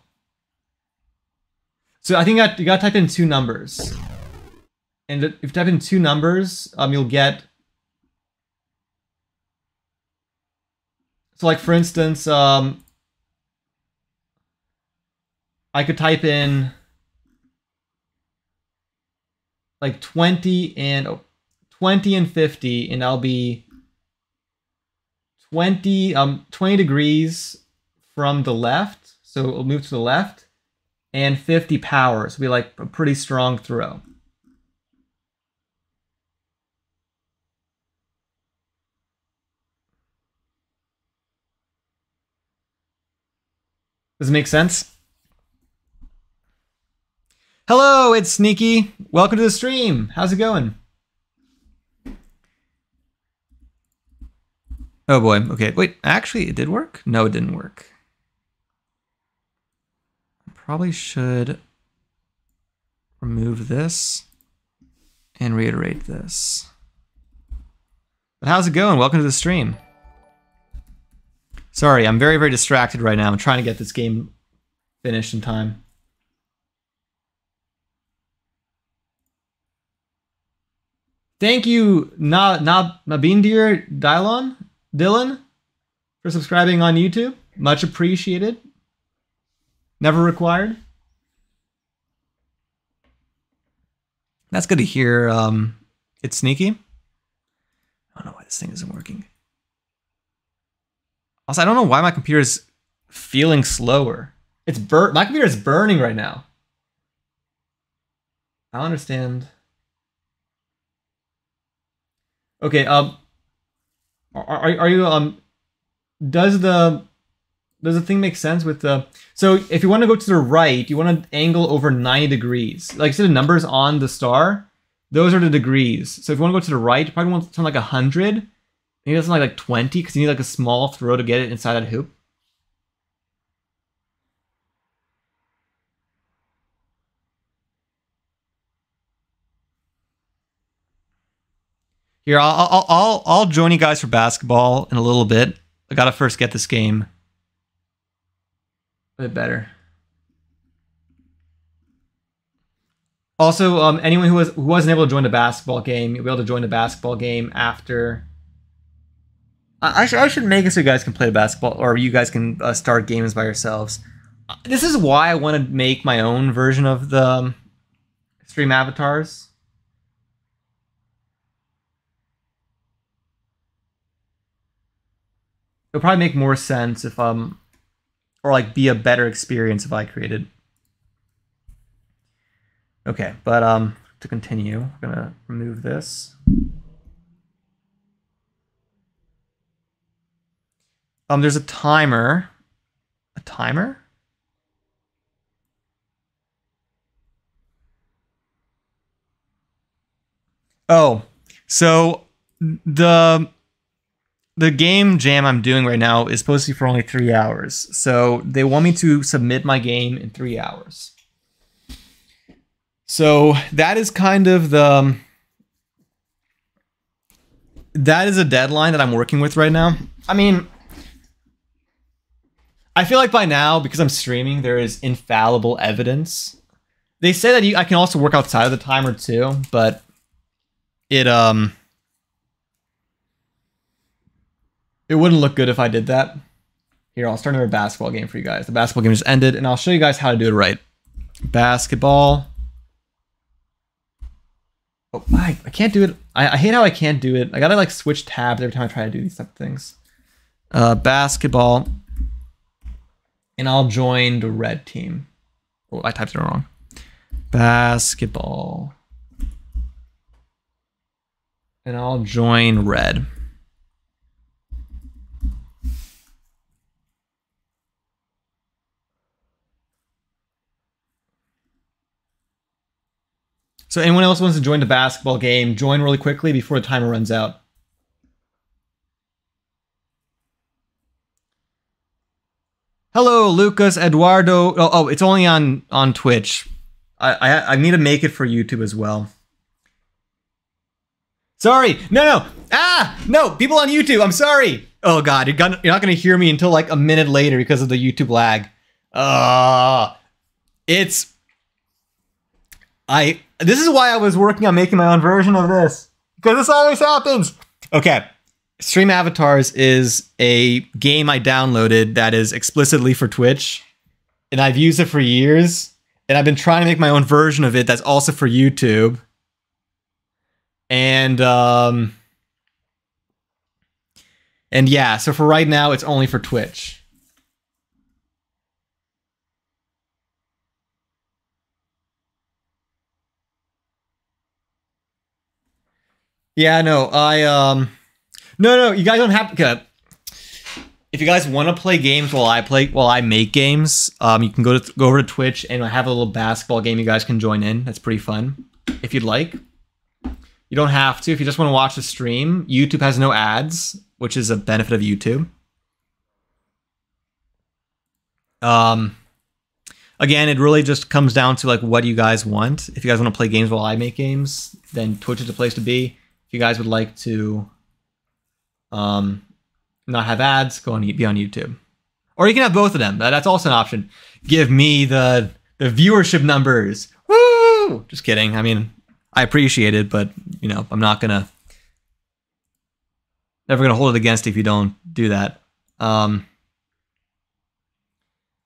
So I think I, got, you got to type in two numbers. And if you type in two numbers, um, you'll get... So like, for instance, um, I could type in like 20 and oh, 20 and 50 and I'll be 20 um 20 degrees from the left. So it'll move to the left and 50 power. So it'll be like a pretty strong throw Does it make sense? Hello, it's Sneaky. Welcome to the stream. How's it going? Oh boy. Okay. Wait, actually, it did work? No, it didn't work. I probably should remove this and reiterate this. But how's it going? Welcome to the stream. Sorry, I'm very, very distracted right now. I'm trying to get this game finished in time. Thank you, Na Na Nabindir Dylon Dylan, for subscribing on YouTube. Much appreciated. Never required. That's good to hear. Um, it's sneaky. I don't know why this thing isn't working. Also, I don't know why my computer is feeling slower. It's bur- my computer is burning right now. I don't understand. Okay. Um. Are, are you um? Does the does the thing make sense with the so if you want to go to the right you want to angle over 90 degrees like see the numbers on the star those are the degrees so if you want to go to the right you probably want something like 100 maybe something like, like 20 because you need like a small throw to get it inside that hoop Here, I'll, I'll, I'll, I'll join you guys for basketball in a little bit. I gotta first get this game a bit better. Also, um, anyone who was who wasn't able to join the basketball game, you'll be able to join the basketball game after. I, should I should make it so you guys can play basketball, or you guys can uh, start games by yourselves. This is why I want to make my own version of the um, stream avatars. It'll probably make more sense if um or like be a better experience if I created. Okay, but um to continue, I'm gonna remove this. Um, there's a timer. A timer? Oh, so the the game jam I'm doing right now is supposed to be for only three hours. So they want me to submit my game in three hours. So that is kind of the that is a deadline that I'm working with right now. I mean, I feel like by now, because I'm streaming, there is infallible evidence. They say that you, I can also work outside of the timer too, but it um it wouldn't look good if I did that. Here, I'll start another basketball game for you guys. The basketball game just ended, and I'll show you guys how to do it right. Basketball. Oh, I, I can't do it. I, I hate how I can't do it. I gotta like switch tabs every time I try to do these type of things. Uh, basketball. And I'll join the red team. Oh, I typed it wrong. Basketball. And I'll join red. So anyone else wants to join the basketball game, join really quickly before the timer runs out. Hello, Lucas Eduardo. Oh, oh, it's only on on Twitch. I, I I need to make it for YouTube as well. Sorry, no, no, ah, no, people on YouTube. I'm sorry. Oh God, you're gonna you're not gonna hear me until like a minute later because of the YouTube lag. Uh it's I this is why I was working on making my own version of this. Because this always happens. Okay. Stream Avatars is a game I downloaded that is explicitly for Twitch. And I've used it for years. And I've been trying to make my own version of it that's also for YouTube. And um and yeah, so for right now it's only for Twitch. Yeah, no, I um, no, no, you guys don't have to. If you guys want to play games while I play, while I make games, um, you can go to go over to Twitch and I have a little basketball game you guys can join in. That's pretty fun, if you'd like. You don't have to if you just want to watch the stream. YouTube has no ads, which is a benefit of YouTube. Um, again, it really just comes down to like what you guys want. If you guys want to play games while I make games, then Twitch is the place to be If you guys would like to um, not have ads, go on be on YouTube, or you can have both of them. That's also an option. Give me the the viewership numbers. Woo! Just kidding. I mean, I appreciate it, but you know, I'm not gonna never gonna hold it against if you don't do that. Um,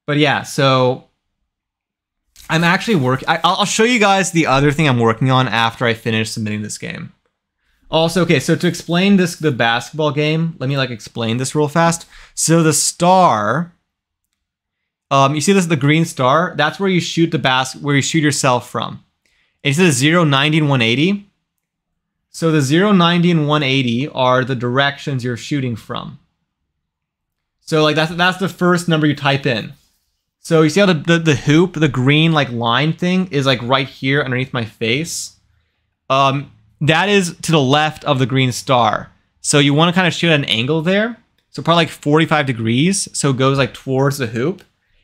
but yeah, so I'm actually working. I'll show you guys the other thing I'm working on after I finish submitting this game. Also, okay, so to explain this the basketball game, let me like explain this real fast. So the star, um, you see this the green star? That's where you shoot the bas where you shoot yourself from. And it says 0, 90, and 180. So the 0, 90, and 180 are the directions you're shooting from. So like that's that's the first number you type in. So you see how the, the, the hoop, the green like line thing is like right here underneath my face. Um, that is to the left of the green star. So you want to kind of shoot at an angle there. So probably like 45 degrees. So it goes like towards the hoop.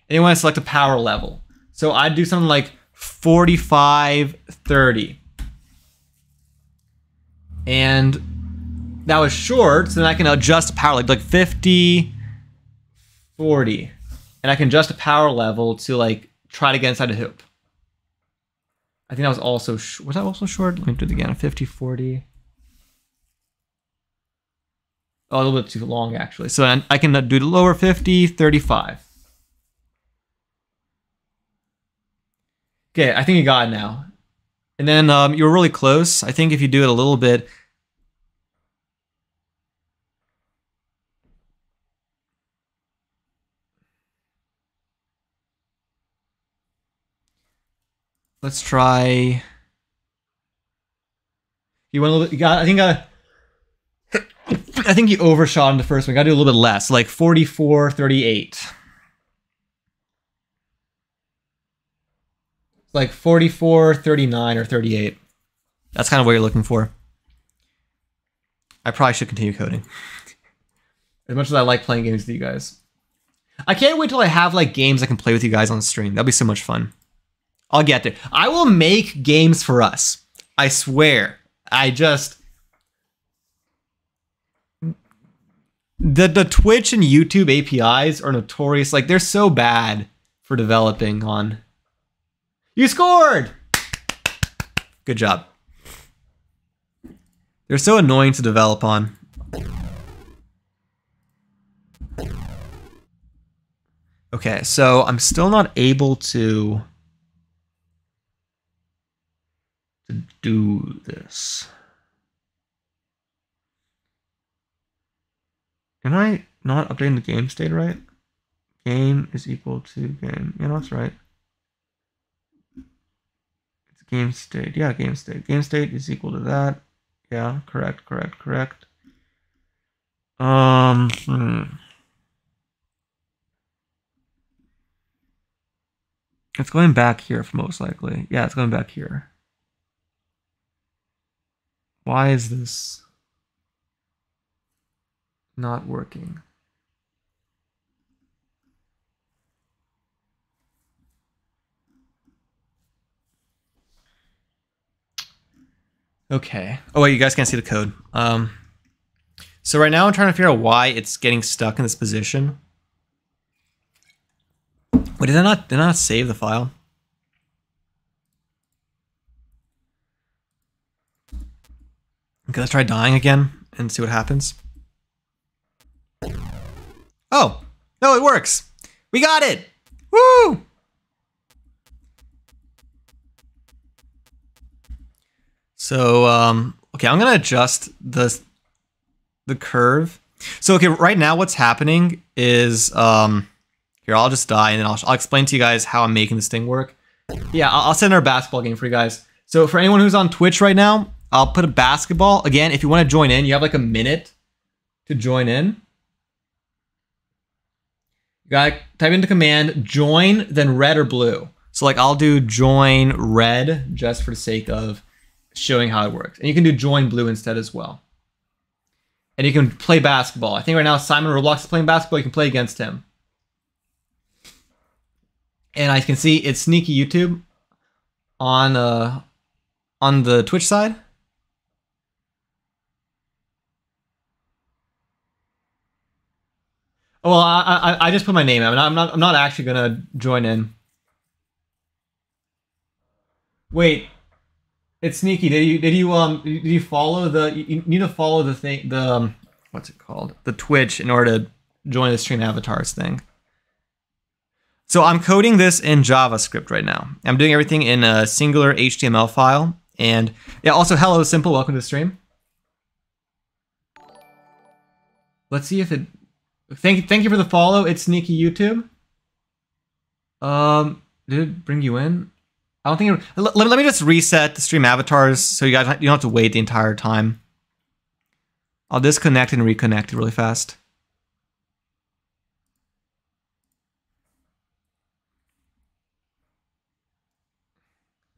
And you want to select a power level. So I'd do something like 45, 30. And that was short, so then I can adjust the power like like 50, 40. And I can adjust the power level to like try to get inside the hoop. I think that was also, was that also short? Let me do it again, 50, 40. Oh, a little bit too long, actually. So I can do the lower 50, 35. Okay, I think you got it now. And then um, you're really close. I think if you do it a little bit, Let's try. You went a little bit. You got. I think. I. I think you overshot in the first one. Got to do a little bit less, like 44, 38. Like 44, 39, or 38. That's kind of what you're looking for. I probably should continue coding. as much as I like playing games with you guys. I can't wait till I have like games I can play with you guys on stream. That'll be so much fun. I'll get there. I will make games for us. I swear. I just the the Twitch and YouTube APIs are notorious. Like they're so bad for developing on. You scored. Good job. They're so annoying to develop on. Okay, so I'm still not able to to do this. Am I not updating the game state right? Game is equal to game. Yeah, that's right. It's game state. Yeah, game state. Game state is equal to that. Yeah, correct, correct, correct. Um, hmm. It's going back here, most likely. Yeah, it's going back here. Why is this not working? Okay. Oh wait, you guys can't see the code. Um, so right now I'm trying to figure out why it's getting stuck in this position. Wait, did I not did I not save the file? Okay, let's try dying again and see what happens. Oh, no, it works. We got it. Woo! So, um, okay, I'm gonna adjust the the curve. So, okay, right now what's happening is, um, here, I'll just die and then I'll, I'll explain to you guys how I'm making this thing work. Yeah, I'll, I'll send our basketball game for you guys. So for anyone who's on Twitch right now, I'll put a basketball. Again, if you want to join in, you have like a minute to join in. You gotta type into command join, then red or blue. So like I'll do join red just for the sake of showing how it works. And you can do join blue instead as well. And you can play basketball. I think right now Simon Roblox is playing basketball. You can play against him. And I can see it's sneaky YouTube on uh on the Twitch side. Well, I, I I just put my name. Mean, I'm not I'm not actually gonna join in. Wait, it's sneaky. Did you did you um did you follow the you need to follow the thing the um, what's it called the Twitch in order to join the stream avatars thing. So I'm coding this in JavaScript right now. I'm doing everything in a singular HTML file. And yeah, also hello simple, welcome to the stream. Let's see if it Thank you, thank you for the follow. It's sneaky YouTube. Um, did it bring you in? I don't think. It, let, let me just reset the stream avatars so you guys you don't have to wait the entire time. I'll disconnect and reconnect really fast.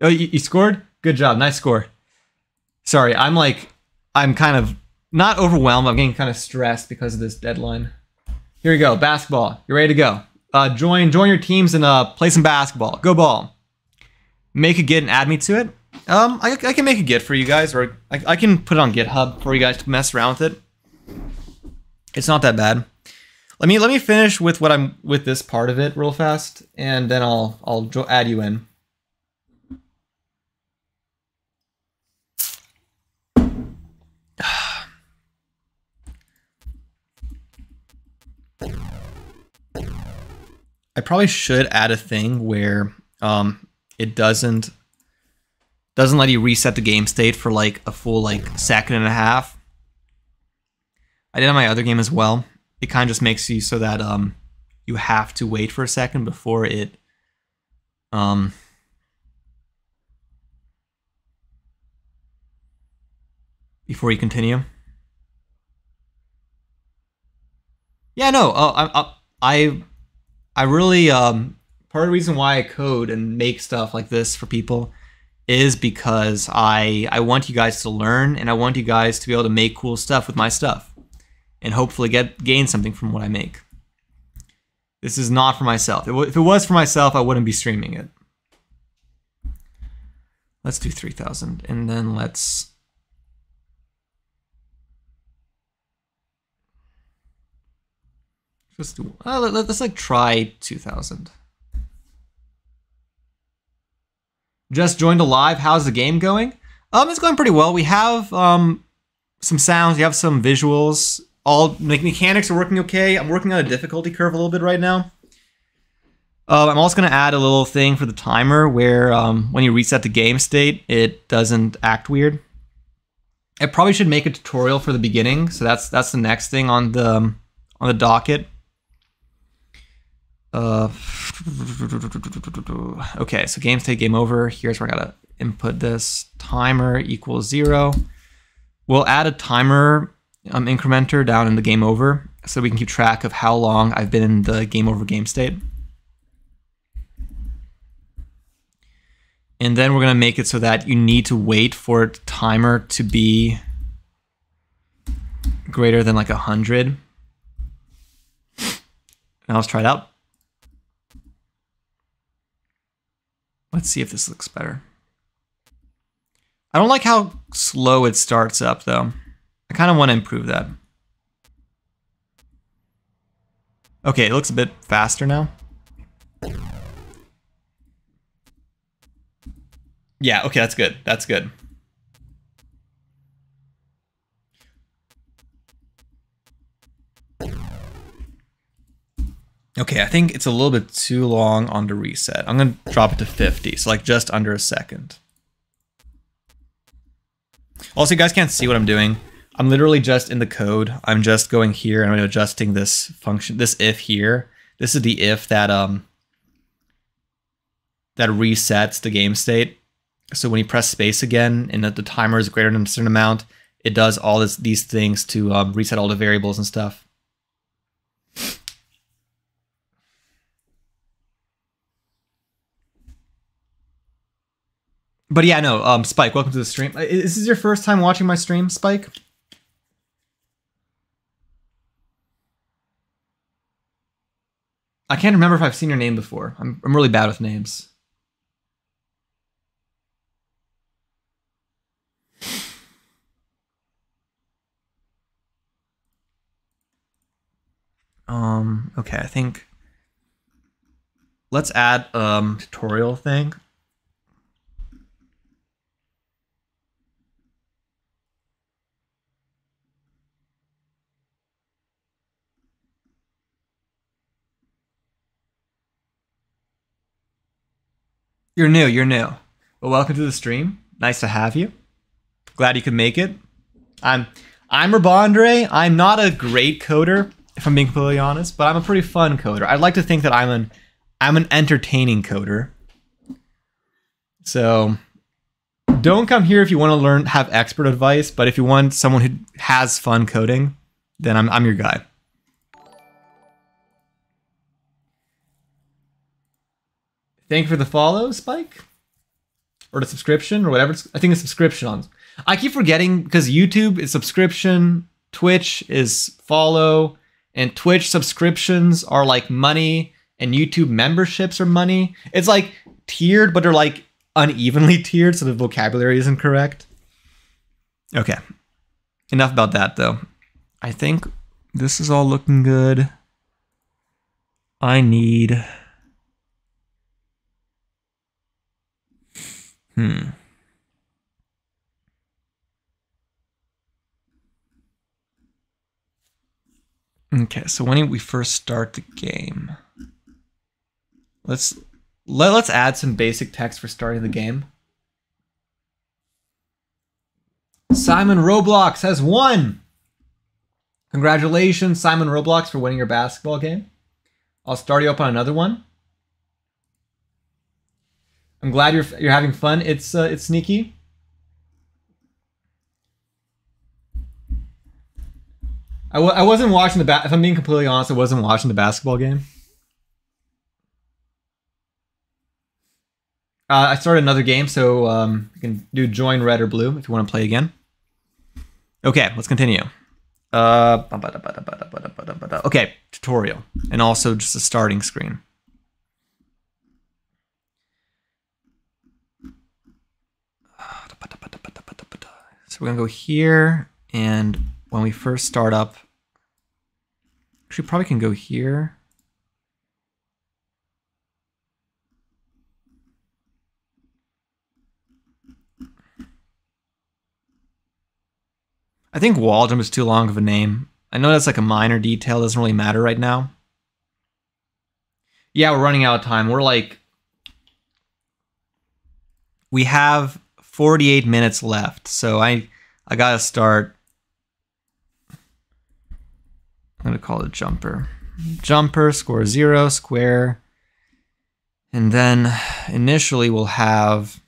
Oh, you, you scored? Good job. Nice score. Sorry, I'm like, I'm kind of not overwhelmed. I'm getting kind of stressed because of this deadline. Here we go. Basketball. You're ready to go. Uh, join join your teams and uh, play some basketball. Go ball. Make a git and add me to it. Um, I, I can make a git for you guys, or I, I can put it on GitHub for you guys to mess around with it. It's not that bad. Let me let me finish with what I'm with this part of it real fast, and then I'll I'll add you in. I probably should add a thing where um, it doesn't doesn't let you reset the game state for like a full like second and a half. I did on my other game as well. It kind of just makes you so that um, you have to wait for a second before it um, before you continue. Yeah, no, uh, I, I I really um part of the reason why I code and make stuff like this for people is because I I want you guys to learn and I want you guys to be able to make cool stuff with my stuff and hopefully get gain something from what I make. This is not for myself. If it was for myself, I wouldn't be streaming it. Let's do 3000 and then let's Just uh, let, us like try 2000. Just joined a live. How's the game going? Um, it's going pretty well. We have um some sounds. We have some visuals. All like mechanics are working okay. I'm working on a difficulty curve a little bit right now. Uh, I'm also going to add a little thing for the timer where um, when you reset the game state, it doesn't act weird. I probably should make a tutorial for the beginning, so that's that's the next thing on the um, on the docket. Uh, okay, so game state, game over. Here's where I gotta input this. Timer equals zero. We'll add a timer um, incrementer down in the game over so we can keep track of how long I've been in the game over game state. And then we're gonna make it so that you need to wait for timer to be greater than like a hundred. Now let's try it out. Let's see if this looks better. I don't like how slow it starts up though. I kind of want to improve that. Okay, it looks a bit faster now. Yeah, okay, that's good. That's good. Okay, I think it's a little bit too long on the reset. I'm going to drop it to 50, so like just under a second. Also, you guys can't see what I'm doing. I'm literally just in the code. I'm just going here and I'm adjusting this function, this if here. This is the if that um that resets the game state. So when you press space again and that the timer is greater than a certain amount, it does all this, these things to um, reset all the variables and stuff. But yeah, no, um, Spike, welcome to the stream. Is this your first time watching my stream, Spike? I can't remember if I've seen your name before. I'm, I'm really bad with names. Um, okay, I think let's add um tutorial thing. You're new, you're new. Well, welcome to the stream. Nice to have you. Glad you could make it. I'm I'm Urbandrei. I'm not a great coder, if I'm being completely honest, but I'm a pretty fun coder. I'd like to think that I'm an I'm an entertaining coder. So don't come here if you want to learn have expert advice, but if you want someone who has fun coding, then I'm I'm your guy. Thank you for the follow, Spike. Or the subscription or whatever. I think it's subscription on. I keep forgetting because YouTube is subscription, Twitch is follow, and Twitch subscriptions are like money, and YouTube memberships are money. It's like tiered, but they're like unevenly [laughs] tiered, so the vocabulary isn't correct. Okay. Enough about that though. I think this is all looking good. I need Hmm. Okay, so when we first start the game, let's let, let's add some basic text for starting the game. Simon Roblox has won. Congratulations, Simon Roblox, for winning your basketball game. I'll start you up on another one. I'm glad you're you're having fun. It's uh, it's sneaky. I w- I wasn't watching the ba- if I'm being completely honest, I wasn't watching the basketball game. Uh, I started another game, so um, you can do join red or blue if you want to play again. Okay, let's continue. Uh, okay, tutorial, and also just a starting screen. So we're gonna go here, and when we first start up, Actually, probably can go here. I think wall jump is too long of a name. I know that's like a minor detail, doesn't really matter right now. Yeah, we're running out of time. We're like we have 48 minutes left. So I I got to start I'm going to call it jumper. Jumper score 0 square and then initially we'll have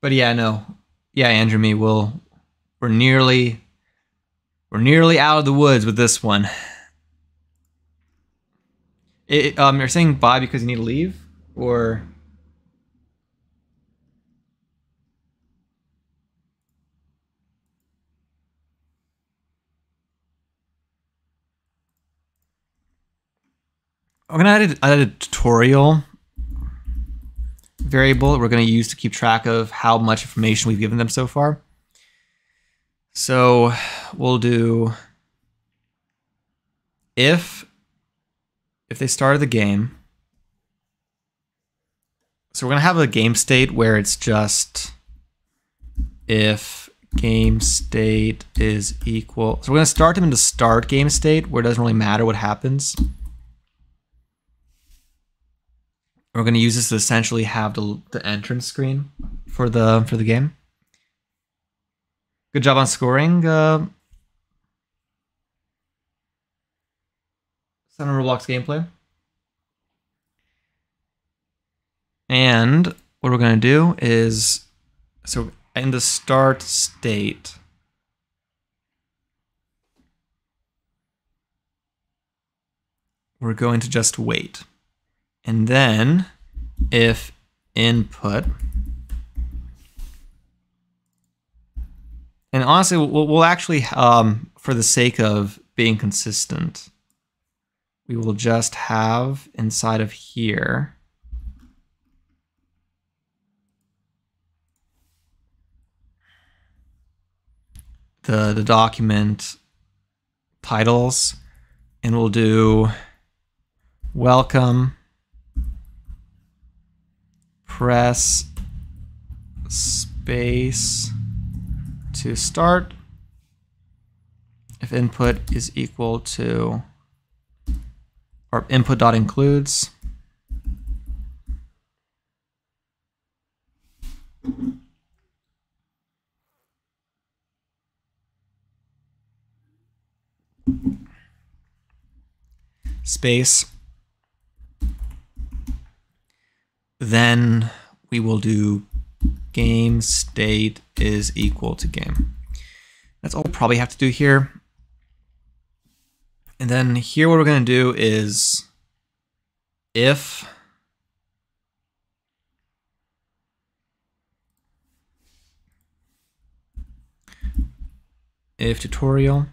But yeah, no. Yeah, Andrew me, we'll we're nearly we're nearly out of the woods with this one. It, um, you're saying bye because you need to leave, or I'm gonna add a, add a tutorial variable we're to use to keep track of how much information we've given them so far. So we'll do if if they started the game. So we're to have a game state where it's just if game state is equal. So we're to start them into start game state where it doesn't really matter what happens. We're going to use this to essentially have the, the entrance screen for the for the game. Good job on scoring. Uh, Roblox gameplay. And what we're going to do is, so in the start state, we're going to just wait. And then if input, and honestly, we'll, we'll actually, um, for the sake of being consistent, we will just have inside of here the, the document titles and we'll do welcome press space to start. If input is equal to or input dot includes space then we will do game state is equal to game. That's all we'll probably have to do here. And then here what we're going to do is if if tutorial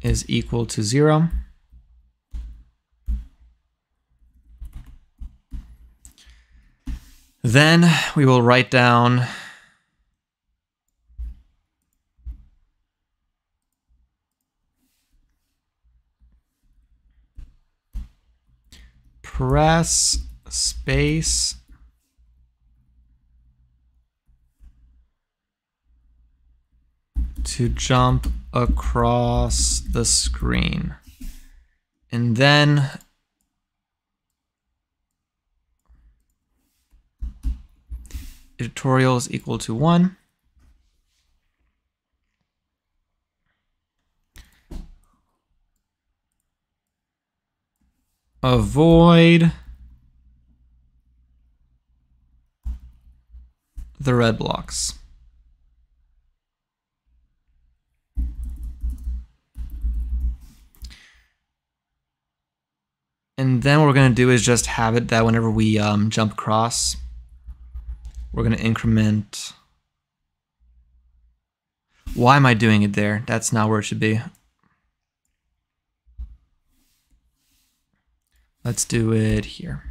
is equal to zero, Then we will write down press space to jump across the screen. And then tutorial is equal to 1. Avoid the red blocks. And then what we're going to do is just have it that whenever we um, jump across, we're going to increment. Why am I doing it there? That's not where it should be. Let's do it here.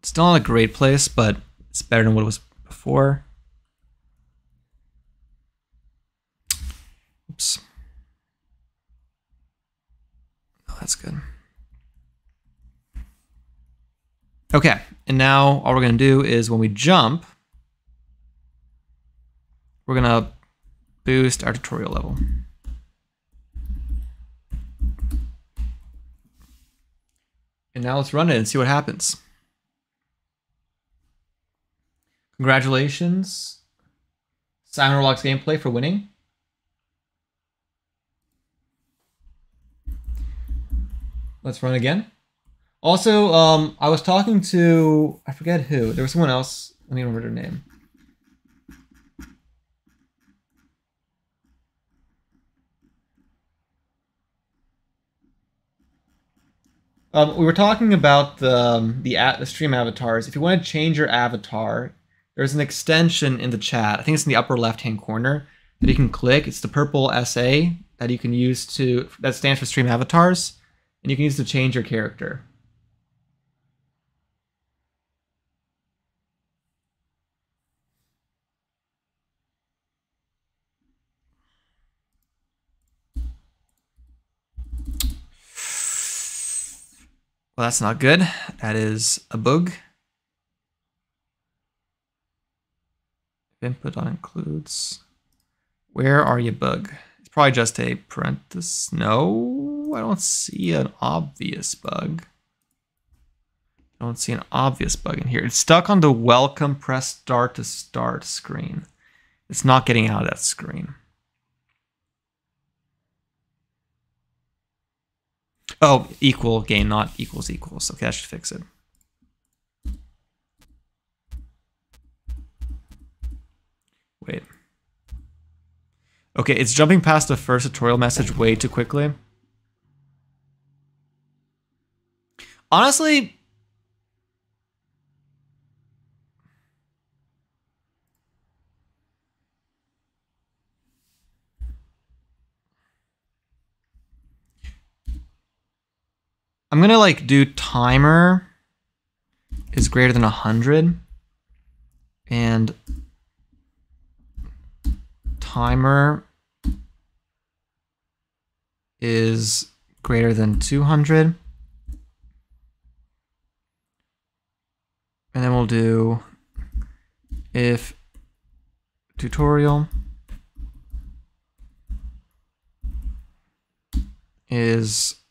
It's Still not a great place, but it's better than what it was before. Oops. Oh, that's good. Okay, and now all we're gonna do is when we jump, we're gonna boost our tutorial level. And now let's run it and see what happens. Congratulations, Simon Roblox Gameplay for winning. Let's run again. Also, um, I was talking to I forget who. There was someone else. Let me remember their name. Um, we were talking about the um, the, at, the stream avatars. If you want to change your avatar, there's an extension in the chat. I think it's in the upper left hand corner that you can click. It's the purple SA that you can use to that stands for stream avatars, and you can use to change your character. Well, that's not good. That is a bug. Input on includes. Where are you, bug? It's probably just a parenthesis. No, I don't see an obvious bug. I don't see an obvious bug in here. It's stuck on the welcome press start to start screen. It's not getting out of that screen. Oh, equal gain, not equals equals. Okay, that should fix it. Wait. Okay, it's jumping past the first tutorial message way too quickly. Honestly, I'm gonna like do timer is greater than 100 and timer is greater than 200 and then we'll do if tutorial is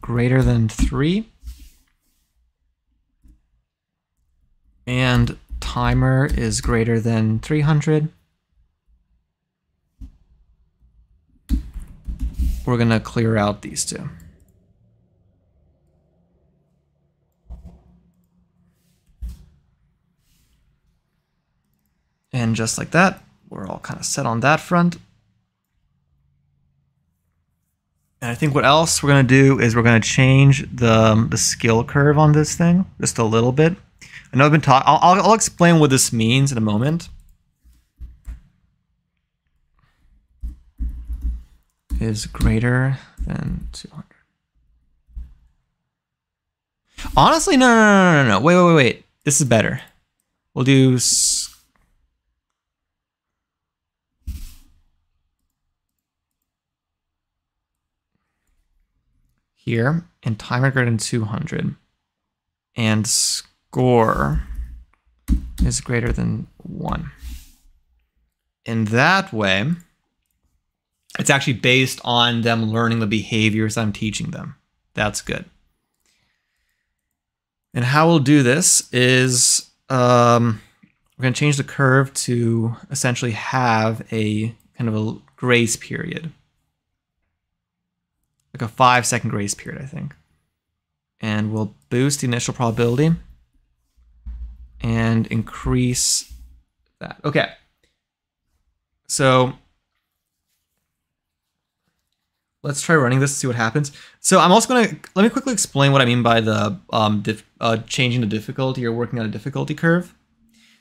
greater than 3. And timer is greater than 300. We're going to clear out these two. And just like that, we're all kind of set on that front. And I think what else we're going to do is we're going to change the, um, the skill curve on this thing just a little bit. I know I've been talking, I'll, I'll explain what this means in a moment. Is greater than 200. Honestly, no, no, no, no, no, wait, wait, wait, wait. This is better. We'll do here and timer greater than 200 and score is greater than 1. In that way, it's actually based on them learning the behaviors I'm teaching them. That's good. And how we'll do this is um, we're going to change the curve to essentially have a kind of a grace period like a five second grace period, I think. And we'll boost the initial probability and increase that. Okay. So let's try running this to see what happens. So I'm also going to, let me quickly explain what I mean by the um, uh, changing the difficulty or working on a difficulty curve.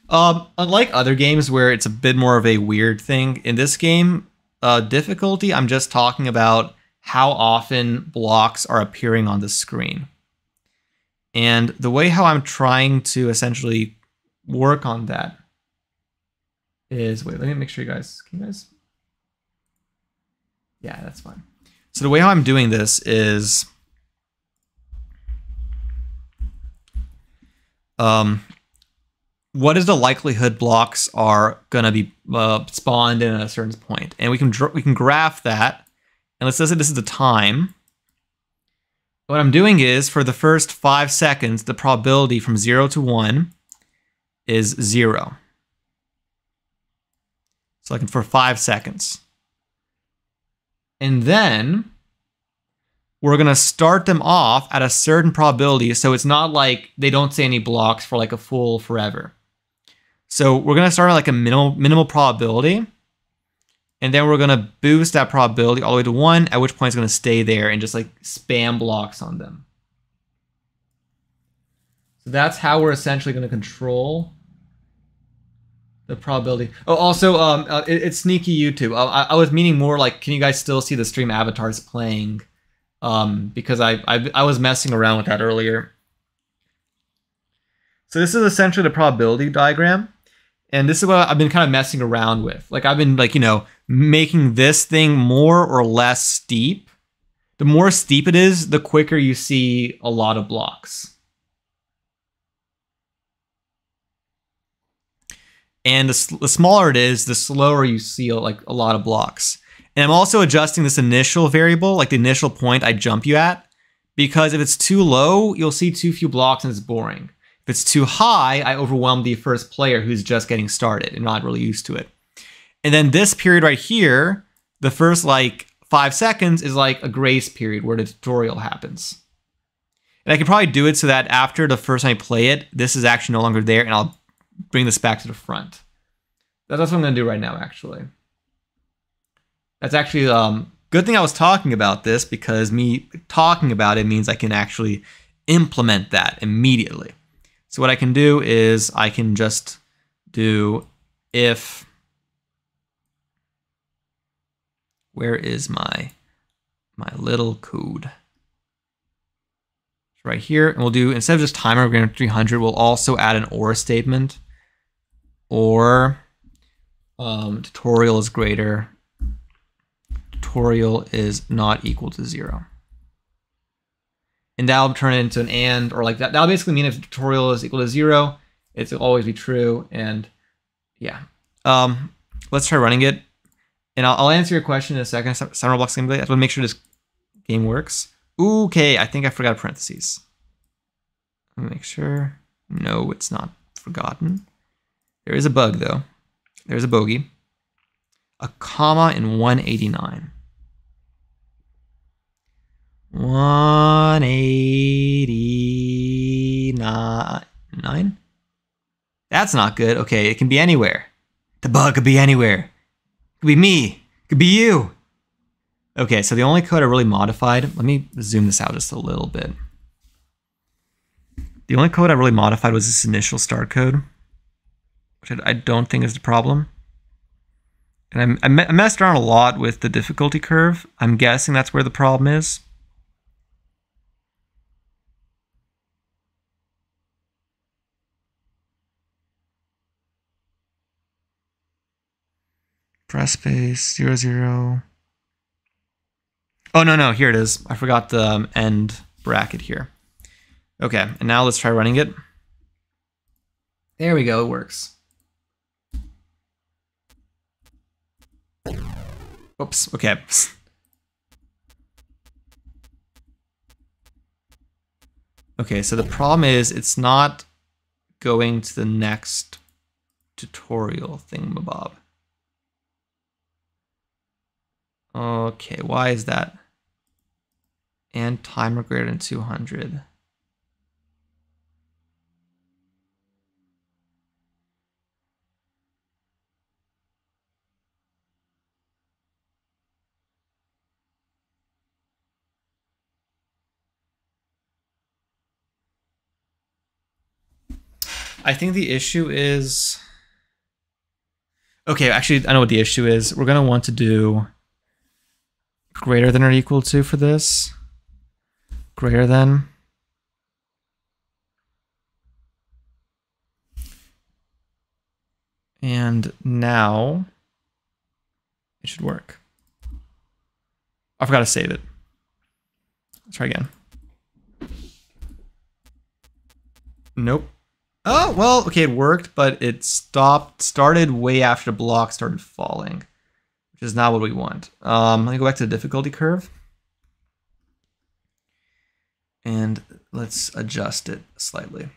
Um, unlike other games where it's a bit more of a weird thing, in this game, uh, difficulty, I'm just talking about how often blocks are appearing on the screen. And the way how I'm trying to essentially work on that is wait, let me make sure you guys can you guys Yeah, that's fine. So the way how I'm doing this is um what is the likelihood blocks are going to be uh, spawned in at a certain point and we can we can graph that and let's say this is the time what I'm doing is for the first five seconds, the probability from zero to one is zero. So like for five seconds. And then we're going to start them off at a certain probability. So it's not like they don't say any blocks for like a full forever. So we're going to start at like a minimal, minimal probability. And then we're going to boost that probability all the way to 1, at which point it's going to stay there and just like spam blocks on them. So that's how we're essentially going to control the probability. Oh, also, um, uh, it, it's sneaky YouTube. Uh, I, I, was meaning more like, can you guys still see the stream avatars playing? Um, because I, I, I was messing around with that earlier. So this is essentially the probability diagram. And this is what I've been kind of messing around with. Like I've been like, you know, making this thing more or less steep. The more steep it is, the quicker you see a lot of blocks. And the, the smaller it is, the slower you see like a lot of blocks. And I'm also adjusting this initial variable, like the initial point I jump you at, because if it's too low, you'll see too few blocks and it's boring. If it's too high, I overwhelm the first player who's just getting started and not really used to it. And then this period right here, the first like five seconds is like a grace period where the tutorial happens. And I can probably do it so that after the first time I play it, this is actually no longer there and I'll bring this back to the front. That's what I'm going to do right now, actually. That's actually um good thing I was talking about this because me talking about it means I can actually implement that immediately. So what I can do is I can just do if Where is my my little code? It's right here. And we'll do, instead of just timer greater than 300, we'll also add an OR statement. Or um, tutorial is greater. Tutorial is not equal to zero. And that'll turn it into an and, or like that. That'll basically mean if tutorial is equal to zero, it's always be true. And yeah. Um, let's try running it. And I'll, I'll answer your question in a second. Simon Roblox gameplay. I want to make sure this game works. Okay, I think I forgot parentheses. Make sure. No, it's not forgotten. There is a bug though. There's a bogey. A comma in 189. 189. That's not good. Okay, it can be anywhere. The bug could be anywhere. Could be me. Could be you. Okay, so the only code I really modified, let me zoom this out just a little bit. The only code I really modified was this initial start code, which I don't think is the problem. And I, I messed around a lot with the difficulty curve. I'm guessing that's where the problem is. Press space, zero, zero. Oh, no, no, here it is. I forgot the um, end bracket here. Okay, and now let's try running it. There we go, it works. Oops, okay. Okay, so the problem is it's not going to the next tutorial thingamabob. Okay, why is that? And timer greater than 200. I think the issue is okay. Actually, I know what the issue is. We're gonna want to do greater than or equal to for this? Greater than. And now it should work. I forgot to save it. Let's try again. Nope. Oh, well, okay, it worked, but it stopped, started way after the block started falling which is not what we want. Um, let me go back to the difficulty curve. And let's adjust it slightly.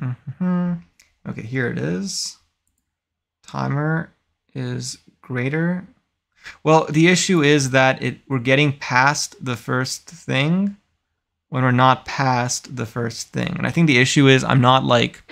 Mm -hmm. Okay, here it is. Timer is greater. Well, the issue is that it we're getting past the first thing when we're not past the first thing. And I think the issue is I'm not like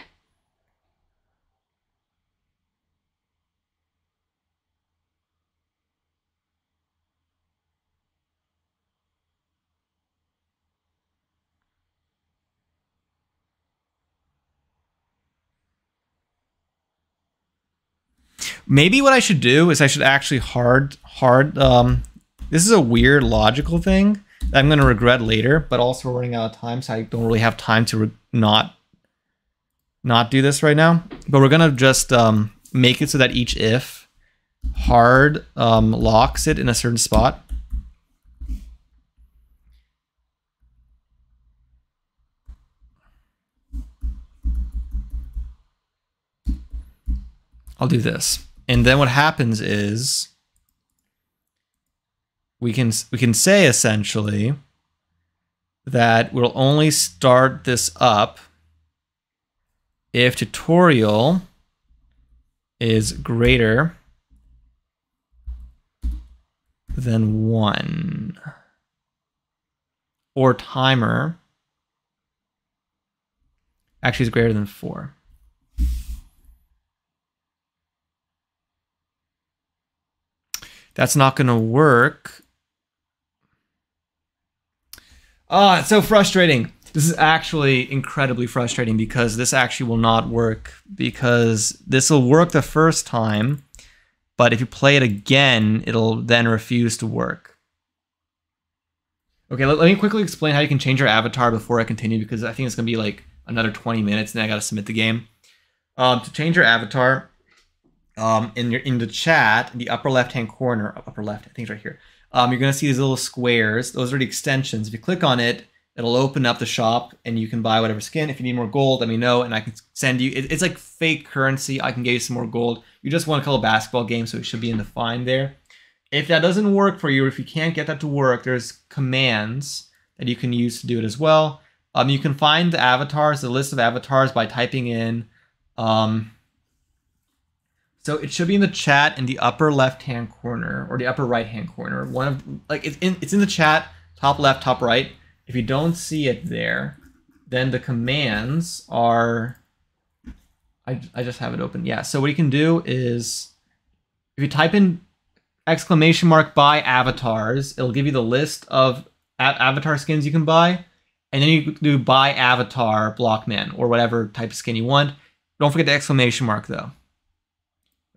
Maybe what I should do is I should actually hard hard. Um, this is a weird logical thing I'm going to regret later, but also running out of time, so I don't really have time to not not do this right now. But we're gonna just um, make it so that each if hard um, locks it in a certain spot. I'll do this. And then what happens is we can we can say essentially that we'll only start this up if tutorial is greater than 1 or timer actually is greater than 4. That's not going to work. Ah, it's so frustrating. This is actually incredibly frustrating because this actually will not work because this will work the first time, but if you play it again, it'll then refuse to work. Okay, let, let me quickly explain how you can change your avatar before I continue because I think it's going to be like another 20 minutes and I got to submit the game. Um, to change your avatar, um, in your in the chat, in the upper left hand corner, upper left, I think it's right here. Um, you're gonna see these little squares. Those are the extensions. If you click on it, it'll open up the shop and you can buy whatever skin. If you need more gold, let me know and I can send you. It, it's like fake currency. I can give you some more gold. You just want to call a basketball game, so it should be in the find there. If that doesn't work for you, if you can't get that to work, there's commands that you can use to do it as well. Um, you can find the avatars, the list of avatars by typing in um, so it should be in the chat in the upper left hand corner or the upper right hand corner. One of like it's in it's in the chat, top left, top right. If you don't see it there, then the commands are I, I just have it open. Yeah. So what you can do is if you type in exclamation mark buy avatars, it'll give you the list of avatar skins you can buy. And then you do buy avatar blockman or whatever type of skin you want. Don't forget the exclamation mark though.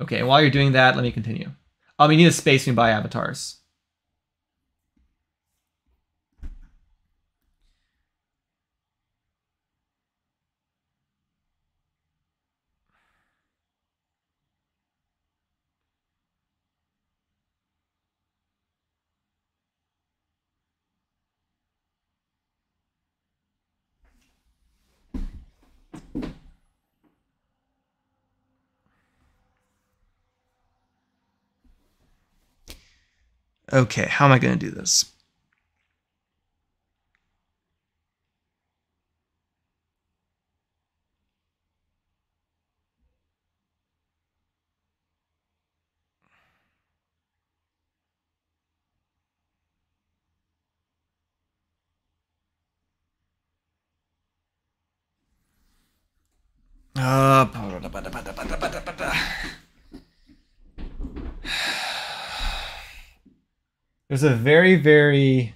Okay, while you're doing that, let me continue. Um, you need a space when buy avatars. Okay, how am I going to do this? Uh, There's a very, very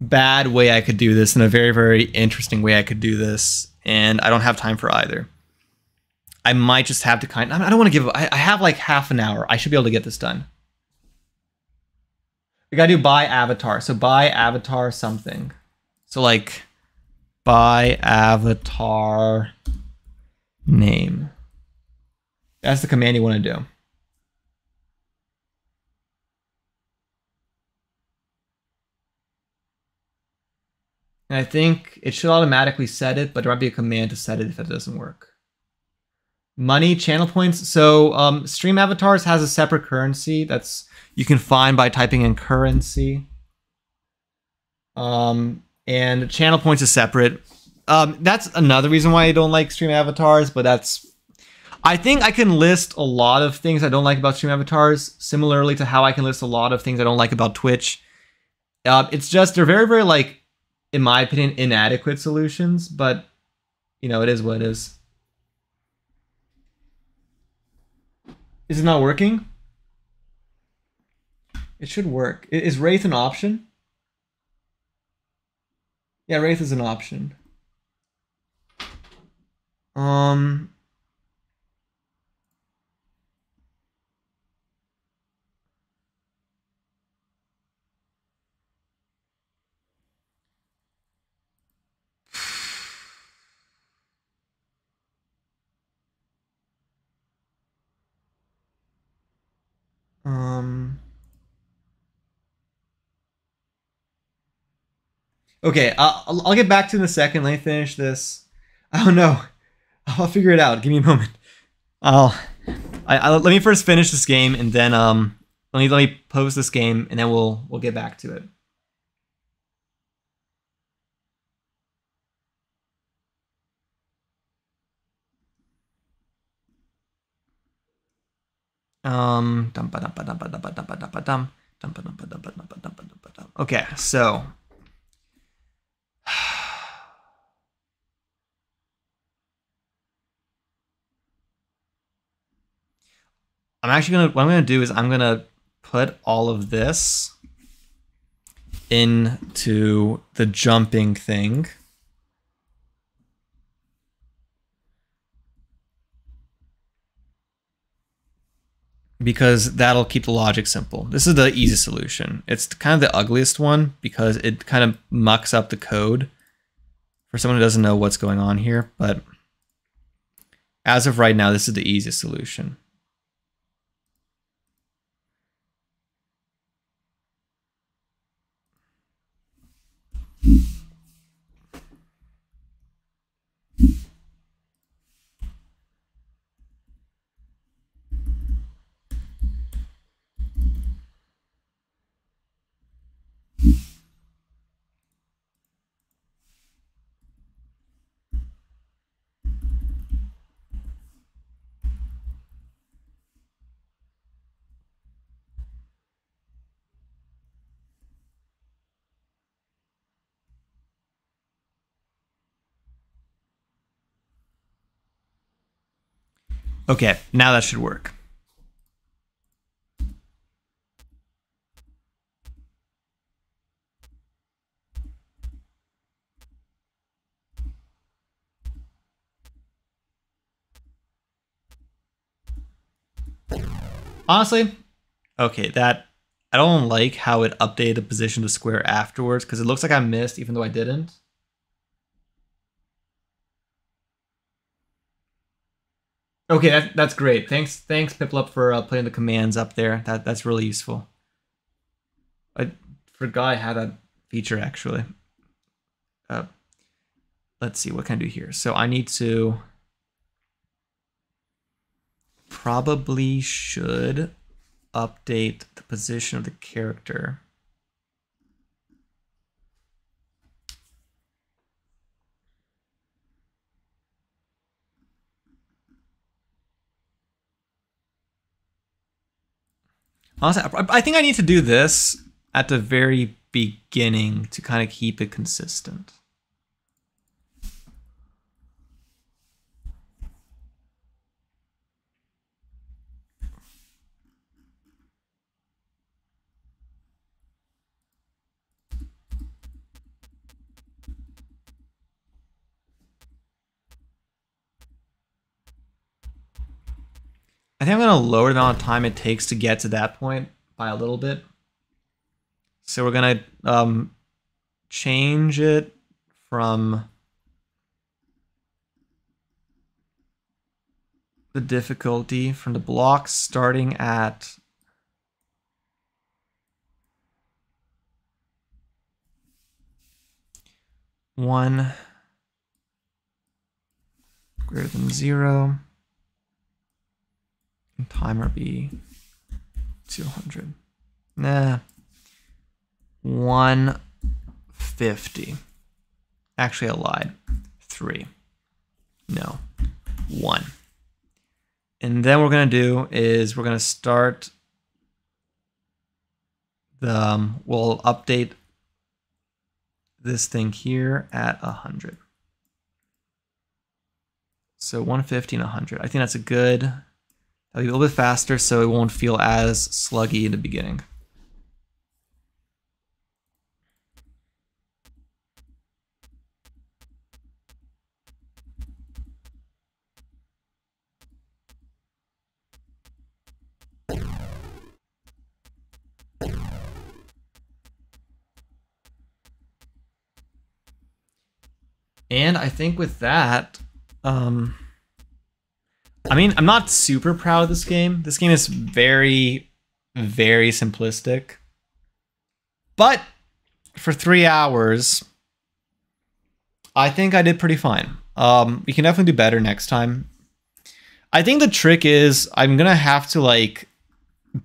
bad way I could do this and a very, very interesting way I could do this. And I don't have time for either. I might just have to kind of, I don't want to give, I, I have like half an hour. I should be able to get this done. We gotta do buy avatar. So buy avatar something. So like buy avatar name. That's the command you want to do. And I think it should automatically set it, but there might be a command to set it if it doesn't work. Money, channel points. So um, Stream Avatars has a separate currency that's you can find by typing in currency. Um, and channel points is separate. Um, that's another reason why I don't like Stream Avatars, but that's I think I can list a lot of things I don't like about Stream Avatars, similarly to how I can list a lot of things I don't like about Twitch. Uh, it's just they're very, very like in my opinion, inadequate solutions, but you know, it is what it is. Is it not working? It should work. Is Wraith an option? Yeah, Wraith is an option. Um, Um. Okay, I'll, I'll get back to in a second. Let me finish this. I don't know. [laughs] I'll figure it out. Give me a moment. I'll. I, I let me first finish this game and then um let me let me pose this game and then we'll we'll get back to it. Um, okay, so I'm actually gonna what I'm gonna do is I'm gonna put all of this into the jumping thing. Because that'll keep the logic simple. This is the easy solution. It's kind of the ugliest one because it kind of mucks up the code for someone who doesn't know what's going on here. But as of right now, this is the easiest solution. Okay, now that should work. Honestly, okay, that I don't like how it updated the position the square afterwards because it looks like I missed even though I didn't. Okay, that, that's great. Thanks, thanks, Piplup, for uh, putting the commands up there. That that's really useful. I forgot I had a feature actually. Uh, let's see what can I do here. So I need to probably should update the position of the character. Honestly, I think I need to do this at the very beginning to kind of keep it consistent. I think I'm going to lower the amount of time it takes to get to that point by a little bit. So we're gonna um, change it from the difficulty from the blocks starting at one greater than zero timer be 200 nah. 150 actually I lied. Three. No. One. And then what we're going to do is we're going to start the, um, we'll update this thing here at 100. So 150 and 100. I think that's a good, that'll be a little bit faster so it won't feel as sluggy in the beginning. And I think with that, um, I mean, I'm not super proud of this game. This game is very, very simplistic. But for three hours, I think I did pretty fine. Um, we can definitely do better next time. I think the trick is I'm gonna have to like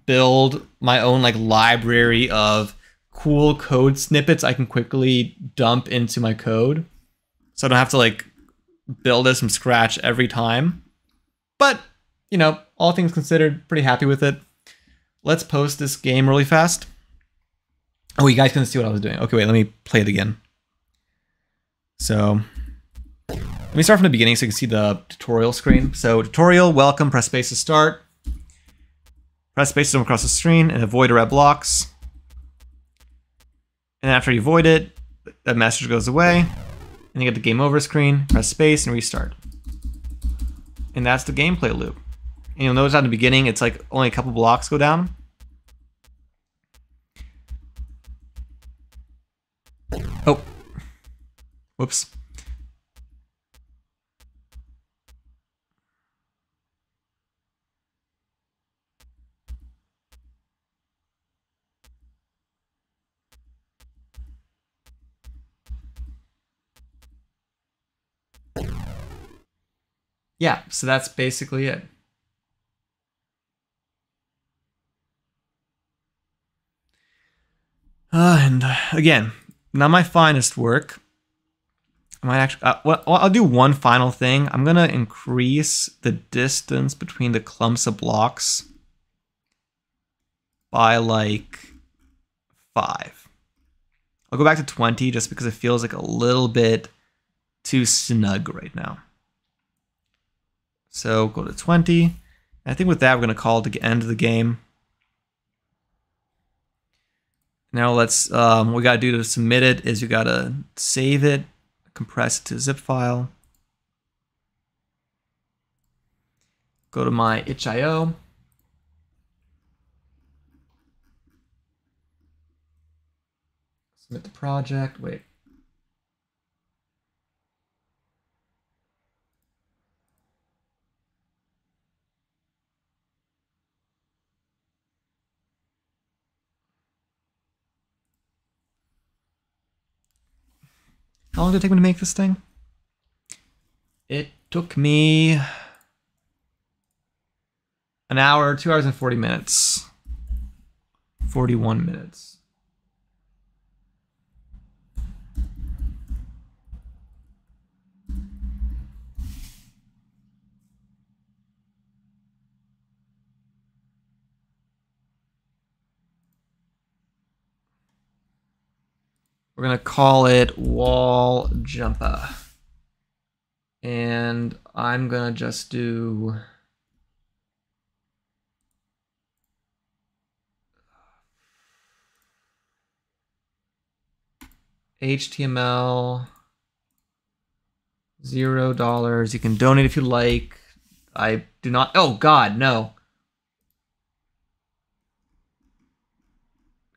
build my own like library of cool code snippets I can quickly dump into my code so I don't have to like build it from scratch every time. But, you know, all things considered, pretty happy with it. Let's post this game really fast. Oh, you guys can see what I was doing. Okay, wait, let me play it again. So, let me start from the beginning so you can see the tutorial screen. So, tutorial, welcome, press space to start. Press space to across the screen and avoid red blocks. And after you avoid it, that message goes away and you get the game over screen, press space and restart. And that's the gameplay loop. And you'll notice at the beginning, it's like only a couple blocks go down. Oh, whoops. Yeah, so that's basically it. Uh, and again, not my finest work. I might actually, uh, well, I'll do one final thing. I'm gonna increase the distance between the clumps of blocks by like five. I'll go back to 20 just because it feels like a little bit too snug right now. So go to 20. I think with that, we're going to call it the end of the game. Now let's, um, what we got to do to submit it is you got to save it, compress it to a zip file. Go to my itch.io. Submit the project. Wait, How long did it take me to make this thing? It took me an hour, two hours and 40 minutes. 41 minutes. We're going to call it wall jumper. And I'm going to just do... HTML, zero dollars. You can donate if you like. I do not. Oh God, no.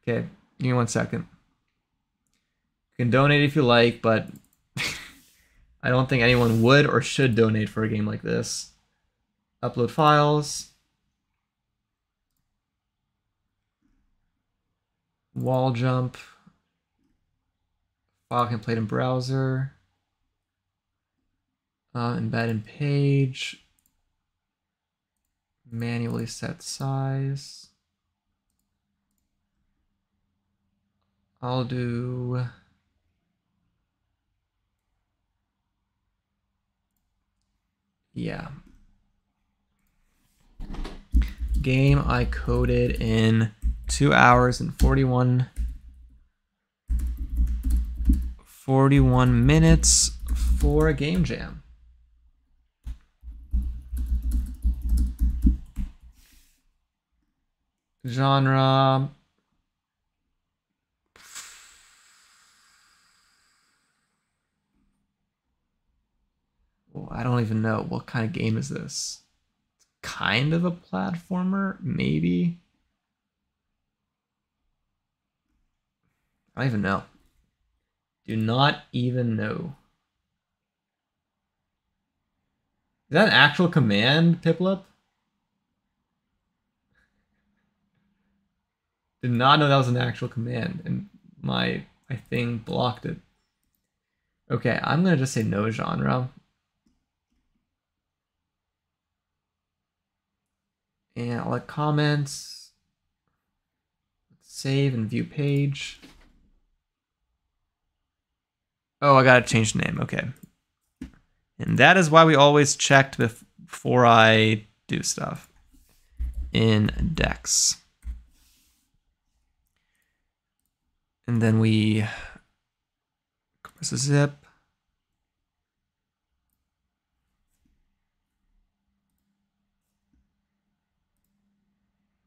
Okay, Give me one second. Can donate if you like, but [laughs] I don't think anyone would or should donate for a game like this. Upload files. Wall jump. File can play in browser. Uh, embed in page. Manually set size. I'll do yeah. Game I coded in two hours and 41 41 minutes for a game jam. Genre I don't even know what kind of game is this. Kind of a platformer, maybe. I don't even know. Do not even know. Is that an actual command, Piplup? Did not know that was an actual command, and my my thing blocked it. Okay, I'm gonna just say no genre. And I'll let comments. Save and view page. Oh, I gotta change the name. Okay. And that is why we always checked before I do stuff in Dex. And then we compress a zip.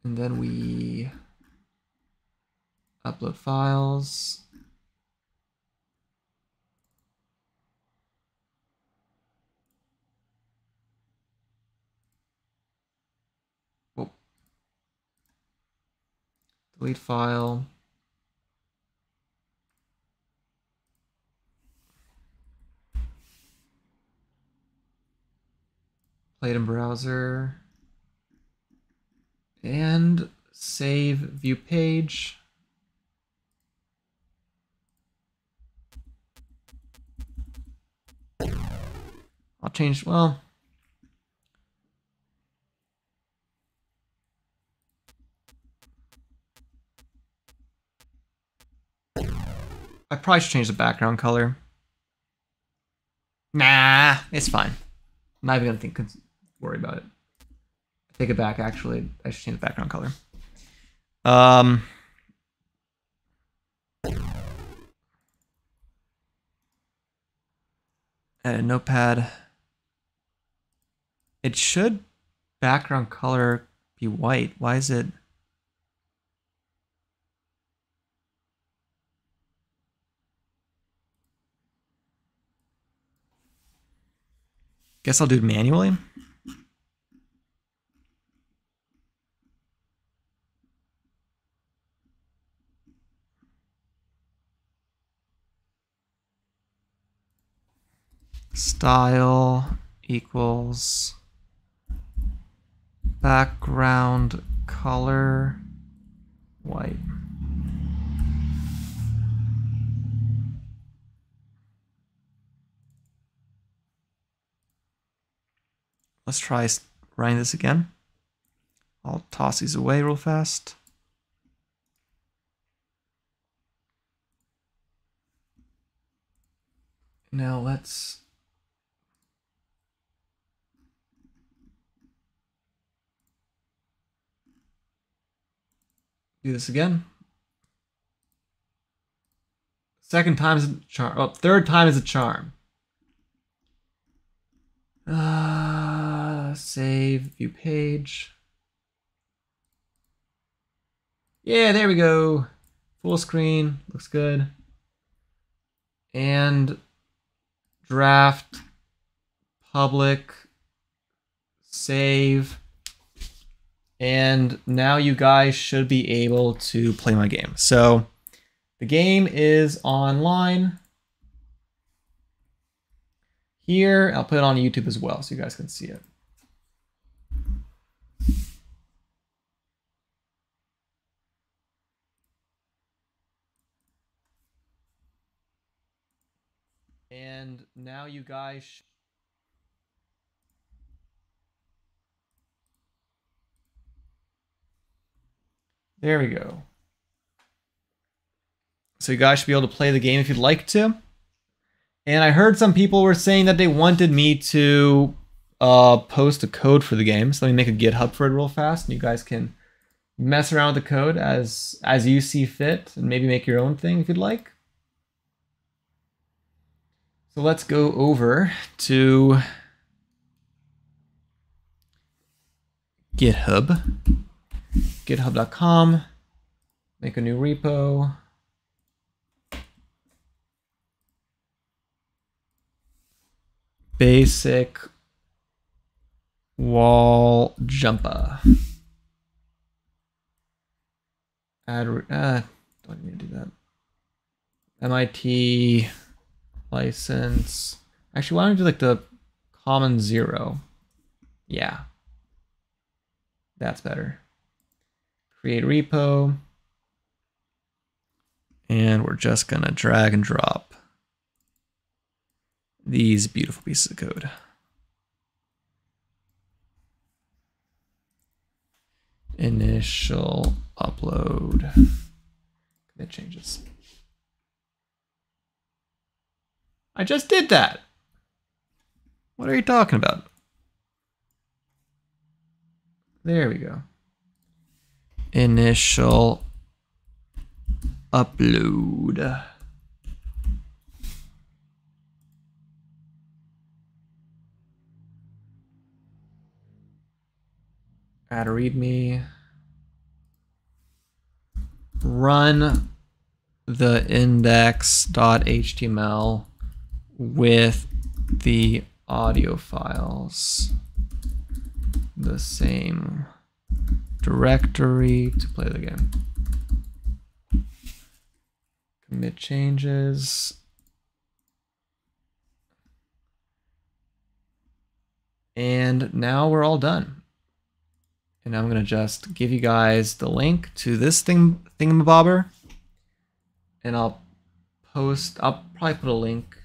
And then we upload files. Delete file. Play in browser and save view page. I'll change, well, I probably should change the background color. Nah, it's fine. I'm not even gonna think, worry about it. Take it back. Actually, I should change the background color. Um. Add a notepad. It should background color be white. Why is it? Guess I'll do it manually. Style equals background color white. Let's try writing this again. I'll toss these away real fast. Now let's Do this again. Second time is a charm. Oh, third time is a charm. Uh, save, view page. Yeah, there we go. Full screen, looks good. And draft, public, save. And now you guys should be able to play my game. So The game is online. Here, I'll put it on YouTube as well so you guys can see it. And now you guys There we go. So you guys should be able to play the game if you'd like to. And I heard some people were saying that they wanted me to uh, post a code for the game. So let me make a GitHub for it real fast, and you guys can mess around with the code as as you see fit, and maybe make your own thing if you'd like. So let's go over to GitHub github.com, make a new repo. Basic wall jumper. Add, uh, don't need to do that. MIT license. Actually, why don't we do like the common zero? Yeah. That's better create repo. And we're just gonna drag and drop these beautiful pieces of code. Initial upload. Commit changes. I just did that. What are you talking about? There we go initial upload. Add a readme. Run the index.html with the audio files the same directory to play the game. Commit changes. And now we're all done. And I'm gonna just give you guys the link to this thing thingamabobber. And I'll post, I'll probably put a link,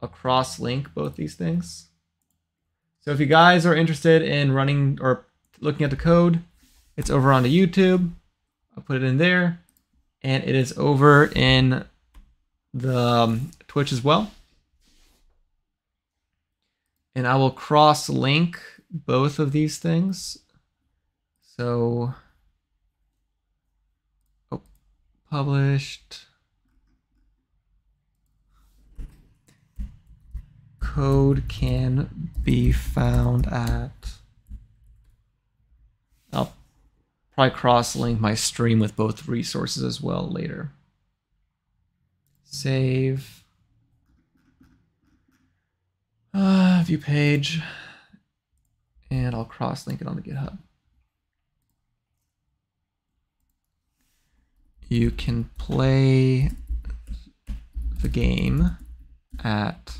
a cross link both these things. So if you guys are interested in running or looking at the code, it's over onto YouTube. I'll put it in there. And it is over in the um, Twitch as well. And I will cross link both of these things. So, oh, published. Code can be found at. I'll probably cross-link my stream with both resources as well later. Save. Uh, view page. And I'll cross-link it on the GitHub. You can play the game at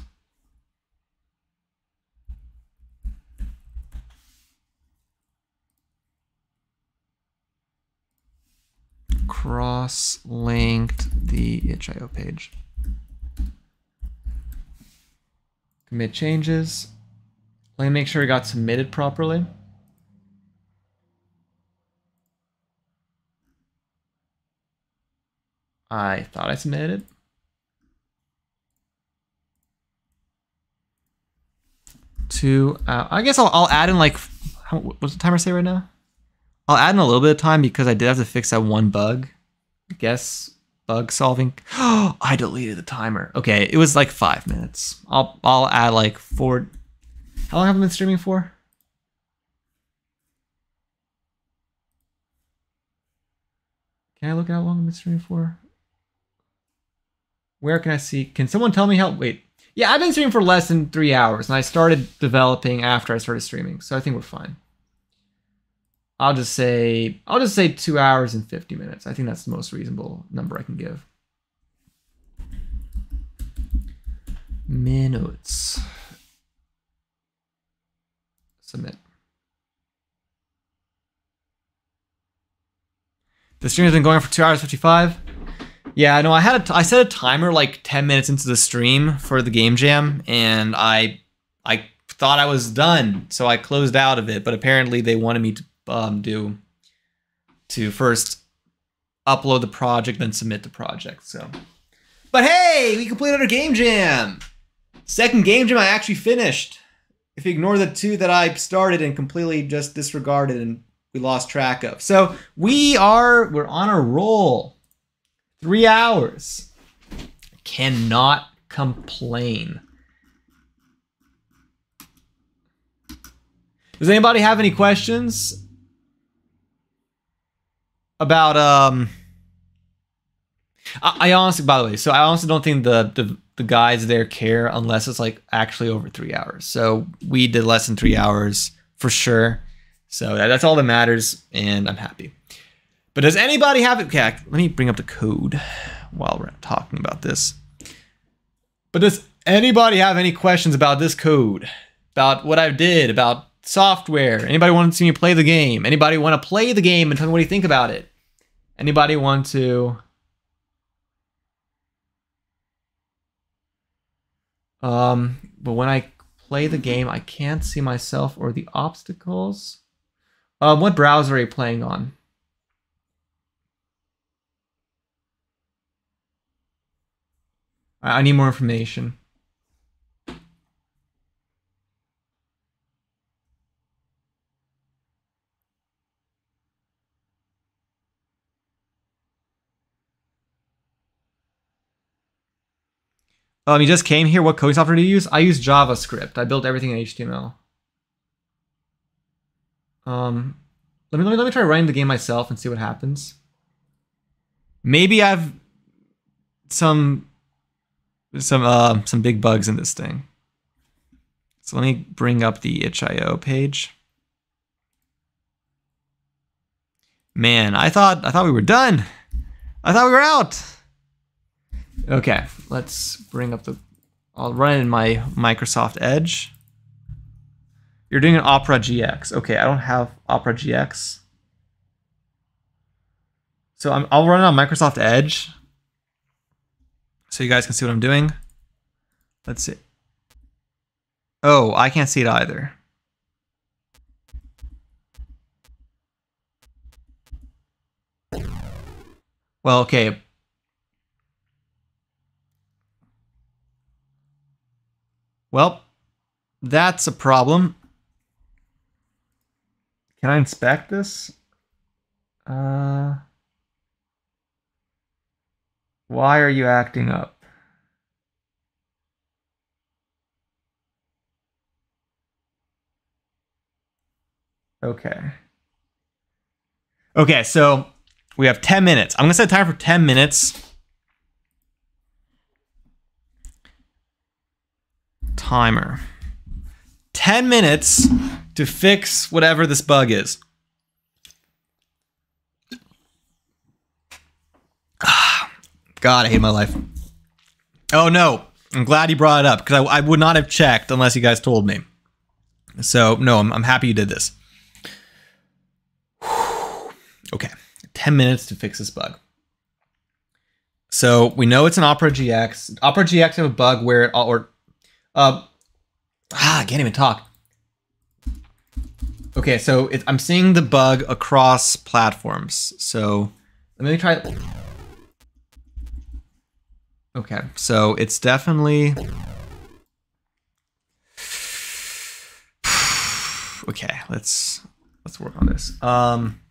cross-linked the itch.io page. Commit changes. Let me make sure it got submitted properly. I thought I submitted it. To, uh, I guess I'll, I'll add in like, how, what's the timer say right now? I'll add in a little bit of time because I did have to fix that one bug. I guess bug solving. Oh, [gasps] I deleted the timer. Okay, it was like five minutes. I'll I'll add like four. How long have I been streaming for? Can I look at how long I've been streaming for? Where can I see? Can someone tell me how? Wait. Yeah, I've been streaming for less than three hours, and I started developing after I started streaming, so I think we're fine. I'll just say I'll just say two hours and 50 minutes. I think that's the most reasonable number I can give. Minutes. Submit. The stream has been going for two hours 55. Yeah, no, I had I set a timer like 10 minutes into the stream for the game jam, and I I thought I was done, so I closed out of it. But apparently, they wanted me to um, do to first upload the project, then submit the project. So, but hey, we completed our game jam. Second game jam I actually finished. If you ignore the two that I started and completely just disregarded and we lost track of. So we are we're on a roll. Three hours. Cannot complain. Does anybody have any questions about um I, I honestly by the way, so I honestly don't think the, the the guys there care unless it's like actually over three hours. So we did less than three hours for sure. So that, that's all that matters, and I'm happy. But does anybody have it? Okay, let me bring up the code while we're talking about this. But does anybody have any questions about this code? About what I did? About software? Anybody want to see me play the game? Anybody want to play the game and tell me what you think about it? Anybody want to? Um, but when I play the game, I can't see myself or the obstacles. Um, what browser are you playing on? I need more information. Um, you just came here. What coding software do you use? I use JavaScript. I built everything in HTML. Um, let me let me let me try running the game myself and see what happens. Maybe I've some some uh some big bugs in this thing. So let me bring up the itch.io page. Man, I thought I thought we were done. I thought we were out. Okay, let's bring up the. I'll run in my Microsoft Edge. You're doing an Opera GX. Okay, I don't have Opera GX. So I'm, I'll run it on Microsoft Edge. So you guys can see what I'm doing. Let's see. Oh, I can't see it either. Well, okay, Well, that's a problem. Can I inspect this? Uh, why are you acting up? Okay. Okay, so we have 10 minutes. I'm going to set time for 10 minutes. Timer. 10 minutes to fix whatever this bug is. [sighs] God, I hate my life. Oh no, I'm glad you brought it up because I, I, would not have checked unless you guys told me. So, no, I'm, I'm happy you did this. [sighs] Okay, 10 minutes to fix this bug. So, we know it's an Opera GX. Opera GX have a bug where it, or uh, ah, I can't even talk. Okay, so it, I'm seeing the bug across platforms. So let me try. Okay, so it's definitely. [sighs] okay, let's let's work on this. Um.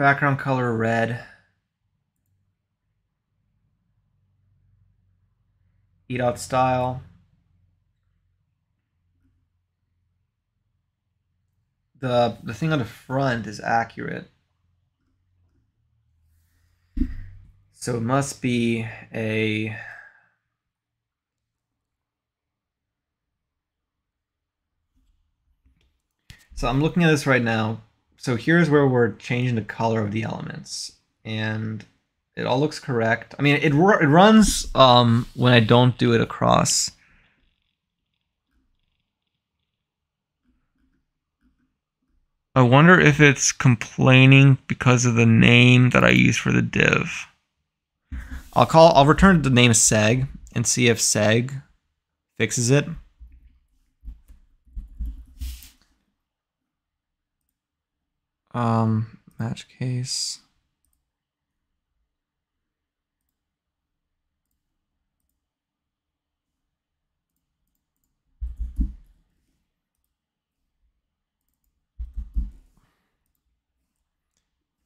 Background color red. Eat out style. The, the thing on the front is accurate. So it must be a So I'm looking at this right now. So here's where we're changing the color of the elements, and it all looks correct. I mean, it it runs um, when I don't do it across. I wonder if it's complaining because of the name that I use for the div. I'll call. I'll return the name seg and see if seg fixes it. Um, match case.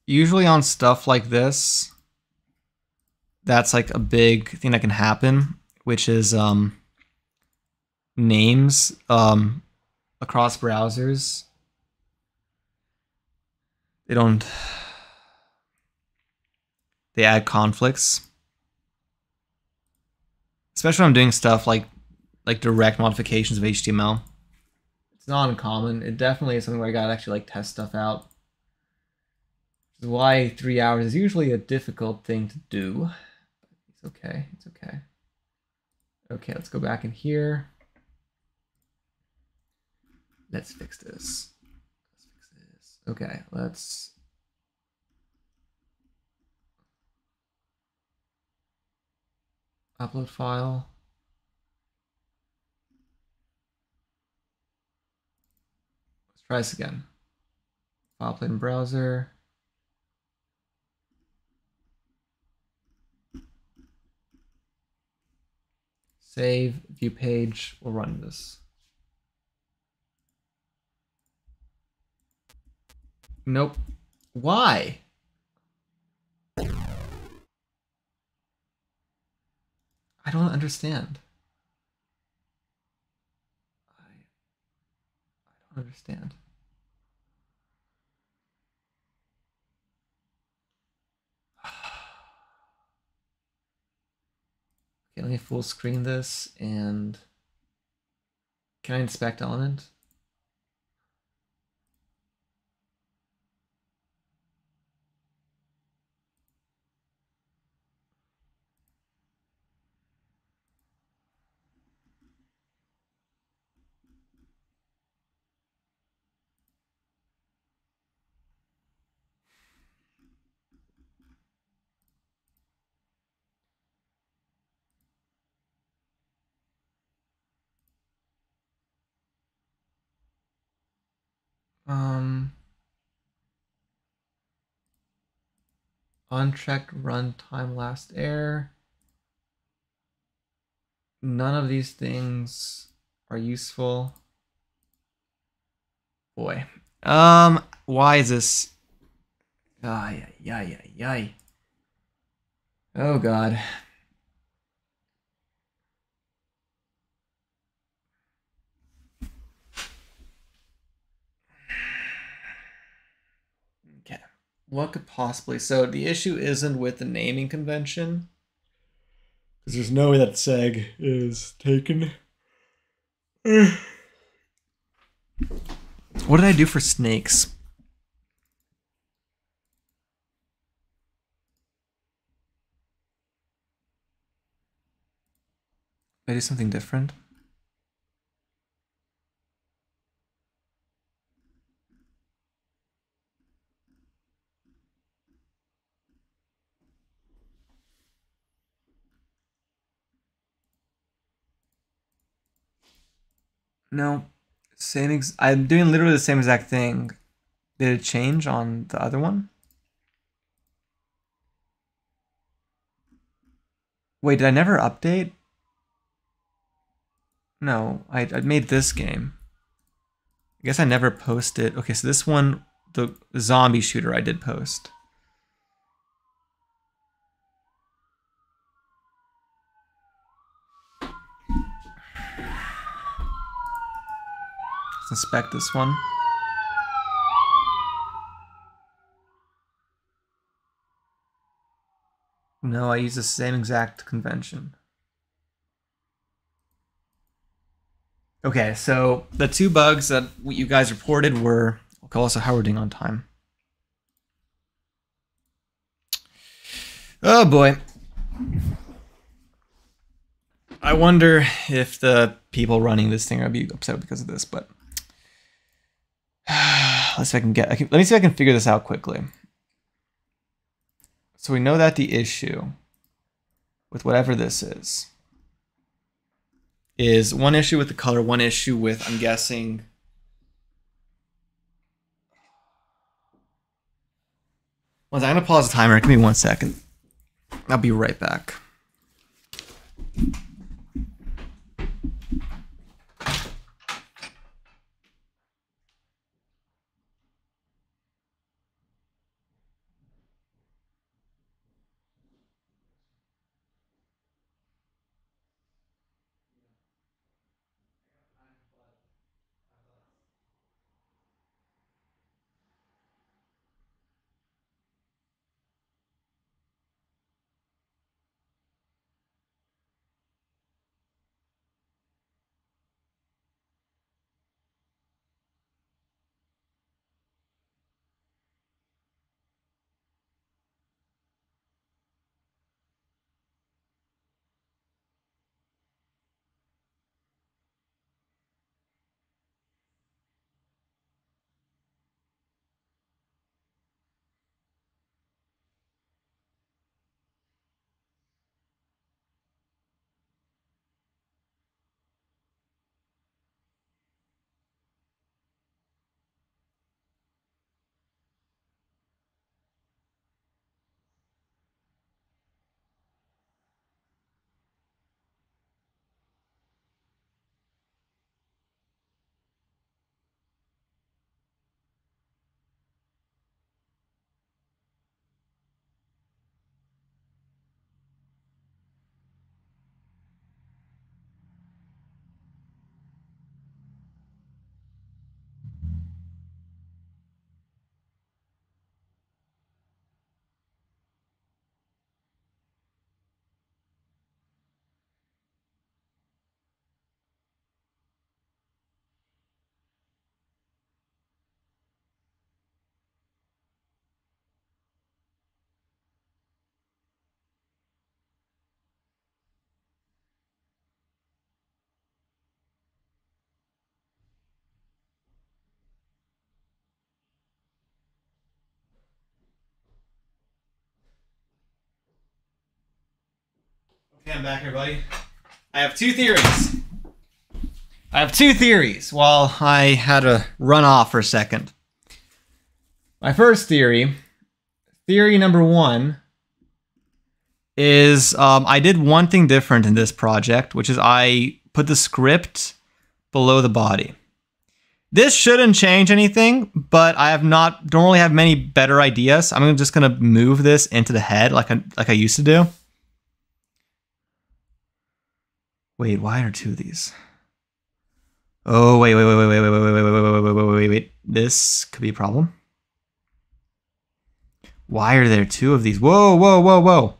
Usually on stuff like this, that's like a big thing that can happen, which is um, names um, across browsers they don't they add conflicts. Especially when i'm doing stuff like like direct modifications of html it's not uncommon. It definitely is something where i gotta actually like test stuff out. Which is why three hours is usually a difficult thing to do. It's okay it's okay. Okay let's go back in here. Let's fix this Okay, let's upload file. Let's try this again. File plate in browser. Save, view page, we'll run this. Nope. Why? I don't understand. I, I don't understand. [sighs] Okay, let me full screen this and can I inspect element? Um, unchecked runtime last error. None of these things are useful. Boy. Um, why is this? Ay, ay, ay, ay. Oh, God. What could possibly? So the issue isn't with the naming convention, because there's no way that seg is taken. [sighs] what did I do for snakes? Did I do something different? No, same. Ex- I'm doing literally the same exact thing. Did it change on the other one? Wait, did I never update? No, I, I made this game. I guess I never posted. Okay, so this one, the zombie shooter, I did post. Let's inspect this one. No, I use the same exact convention. Okay, so the two bugs that you guys reported were Okay, also how we're doing on time. Oh boy. I wonder if the people running this thing are be upset because of this, but [sighs] let's see if I can get. I can, let me see if I can figure this out quickly. So we know that the issue with whatever this is is one issue with the color, one issue with I'm guessing. I'm gonna pause the timer. Give me one second. I'll be right back. Okay, I'm back buddy. I have two theories. I have two theories while I had to run off for a second. My first theory, theory number one, is um, I did one thing different in this project, which is I put the script below the body. This shouldn't change anything, but I have not don't really have many better ideas. I'm just gonna move this into the head like I, like I used to do. Wait, why are two of these? Oh, wait, wait, wait, wait, wait, wait, wait, wait, wait, wait, wait, wait, wait, wait. This could be a problem. Why are there two of these? Whoa, whoa, whoa, whoa.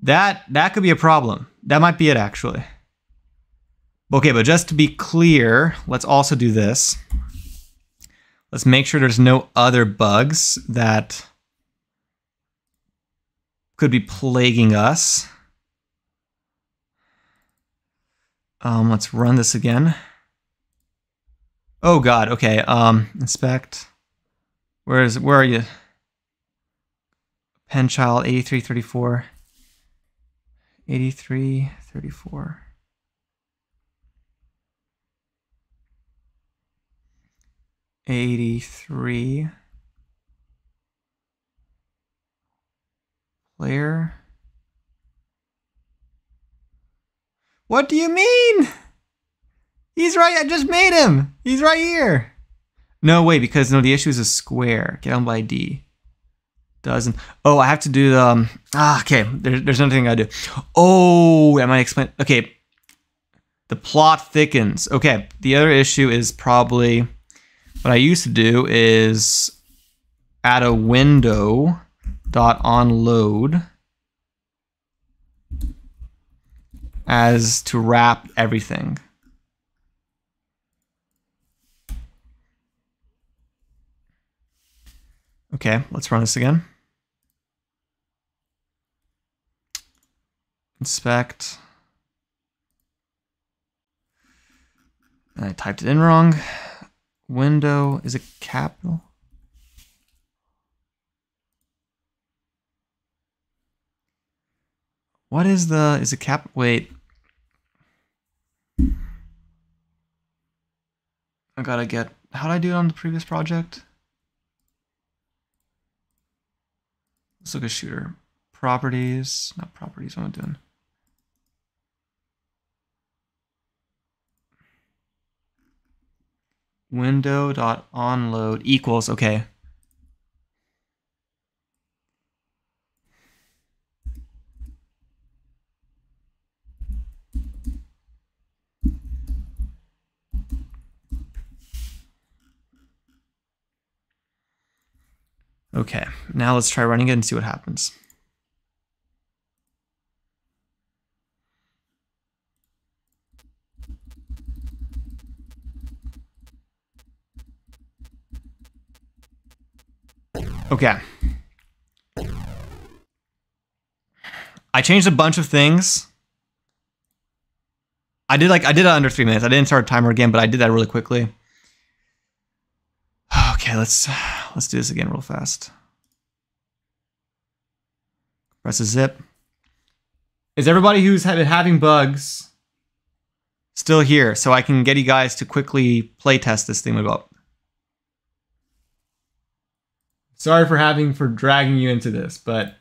That that could be a problem. That might be it actually. Okay, but just to be clear, let's also do this. Let's make sure there's no other bugs that could be plaguing us. Um, let's run this again. Oh God. Okay. Um, inspect. Where is? Where are you? append child 8334. 8334. Eighty-three. Player. What do you mean? He's right. I just made him. He's right here. No, wait, because no, the issue is a square. Get on by D. Doesn't. Oh, I have to do the. Um, ah, okay. There, there's nothing I do. Oh, am I explain. Okay. The plot thickens. Okay. The other issue is probably what I used to do is add a window dot on load as to wrap everything. Okay, let's run this again. Inspect. I typed it in wrong. Window, is it capital? What is the, is it cap, wait. I gotta get, how did I do it on the previous project? Let's look at shooter. Properties, not properties, what am I doing? window dot onload equals okay Okay, now let's try running it and see what happens. Okay. I changed a bunch of things. I did like I did it under three minutes. I didn't start a timer again, but I did that really quickly. [sighs] Okay, let's let's do this again real fast. Press a zip. Is everybody who's been having bugs still here so I can get you guys to quickly play test this thing about Sorry for having for dragging you into this, but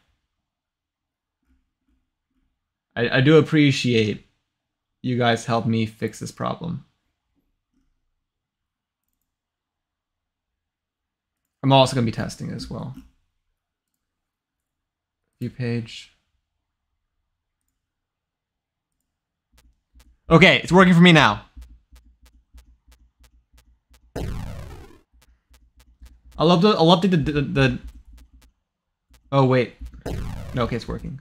I, I do appreciate you guys help me fix this problem. I'm also going to be testing as well. View page. Okay, it's working for me now. I'll update. I'll update the, the, the Oh wait. No, okay, it's working.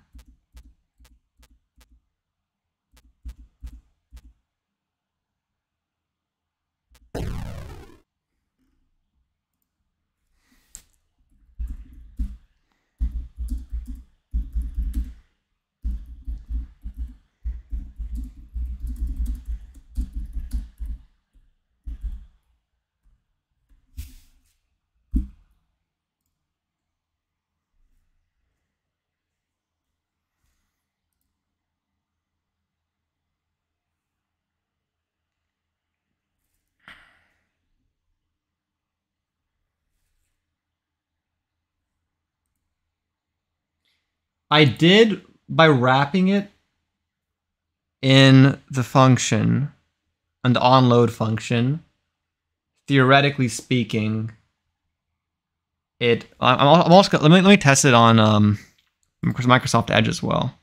I did by wrapping it in the function, an onload function. Theoretically speaking, it. I'm, also let me let me test it on um, Microsoft Edge as well.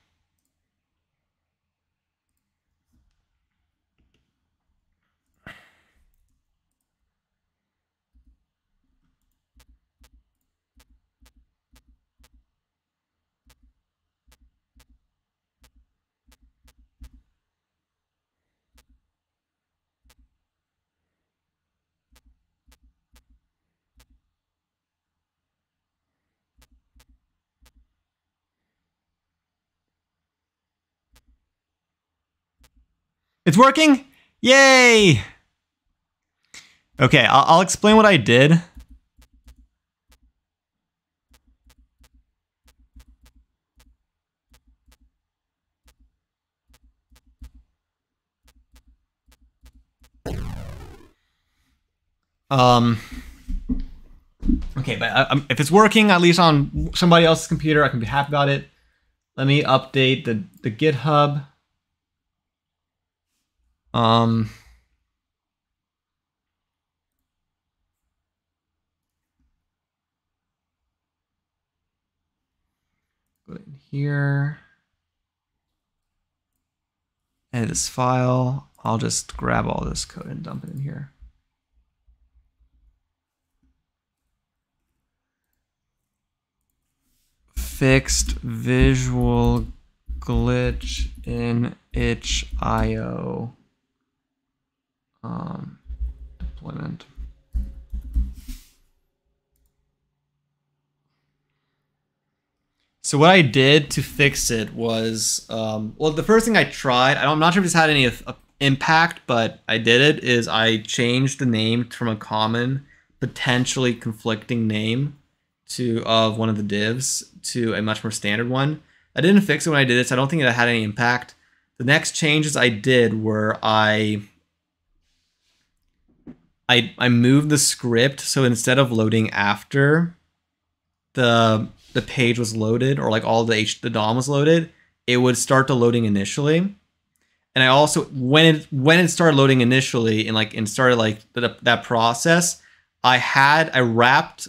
It's working? Yay! Okay, I'll, I'll explain what I did. Um, okay, but uh, um, if it's working, at least on somebody else's computer, I can be happy about it. Let me update the, the GitHub. Um, go in here. Edit this file. I'll just grab all this code and dump it in here. Fixed visual glitch in itch.io um, deployment. So what I did to fix it was, um, well, the first thing I tried, I am not sure if this had any uh, impact, but I did it, is I changed the name from a common, potentially conflicting name to of one of the divs to a much more standard one. I didn't fix it when I did this. I don't think it had any impact. The next changes I did were I I I moved the script so instead of loading after the the page was loaded or like all the H the DOM was loaded, it would start the loading initially. And I also when it when it started loading initially and like and started like the, that process, I had I wrapped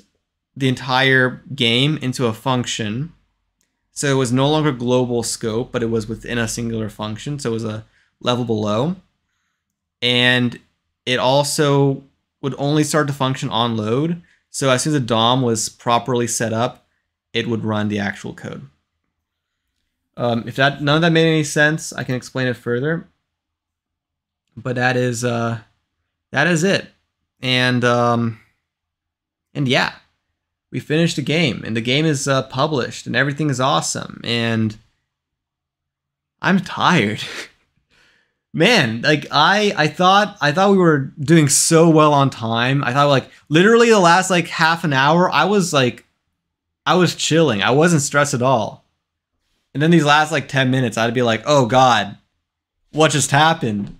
the entire game into a function. So it was no longer global scope, but it was within a singular function. So it was a level below. And it also would only start to function on load. So as soon as the DOM was properly set up, it would run the actual code. Um, if that none of that made any sense, I can explain it further. But that is uh, that is it, and um, and yeah, we finished the game, and the game is uh, published, and everything is awesome, and I'm tired. [laughs] man like i i thought i thought we were doing so well on time. I thought like literally the last like half an hour i was like i was chilling. I wasn't stressed at all. And then these last like 10 minutes i'd be like oh god what just happened?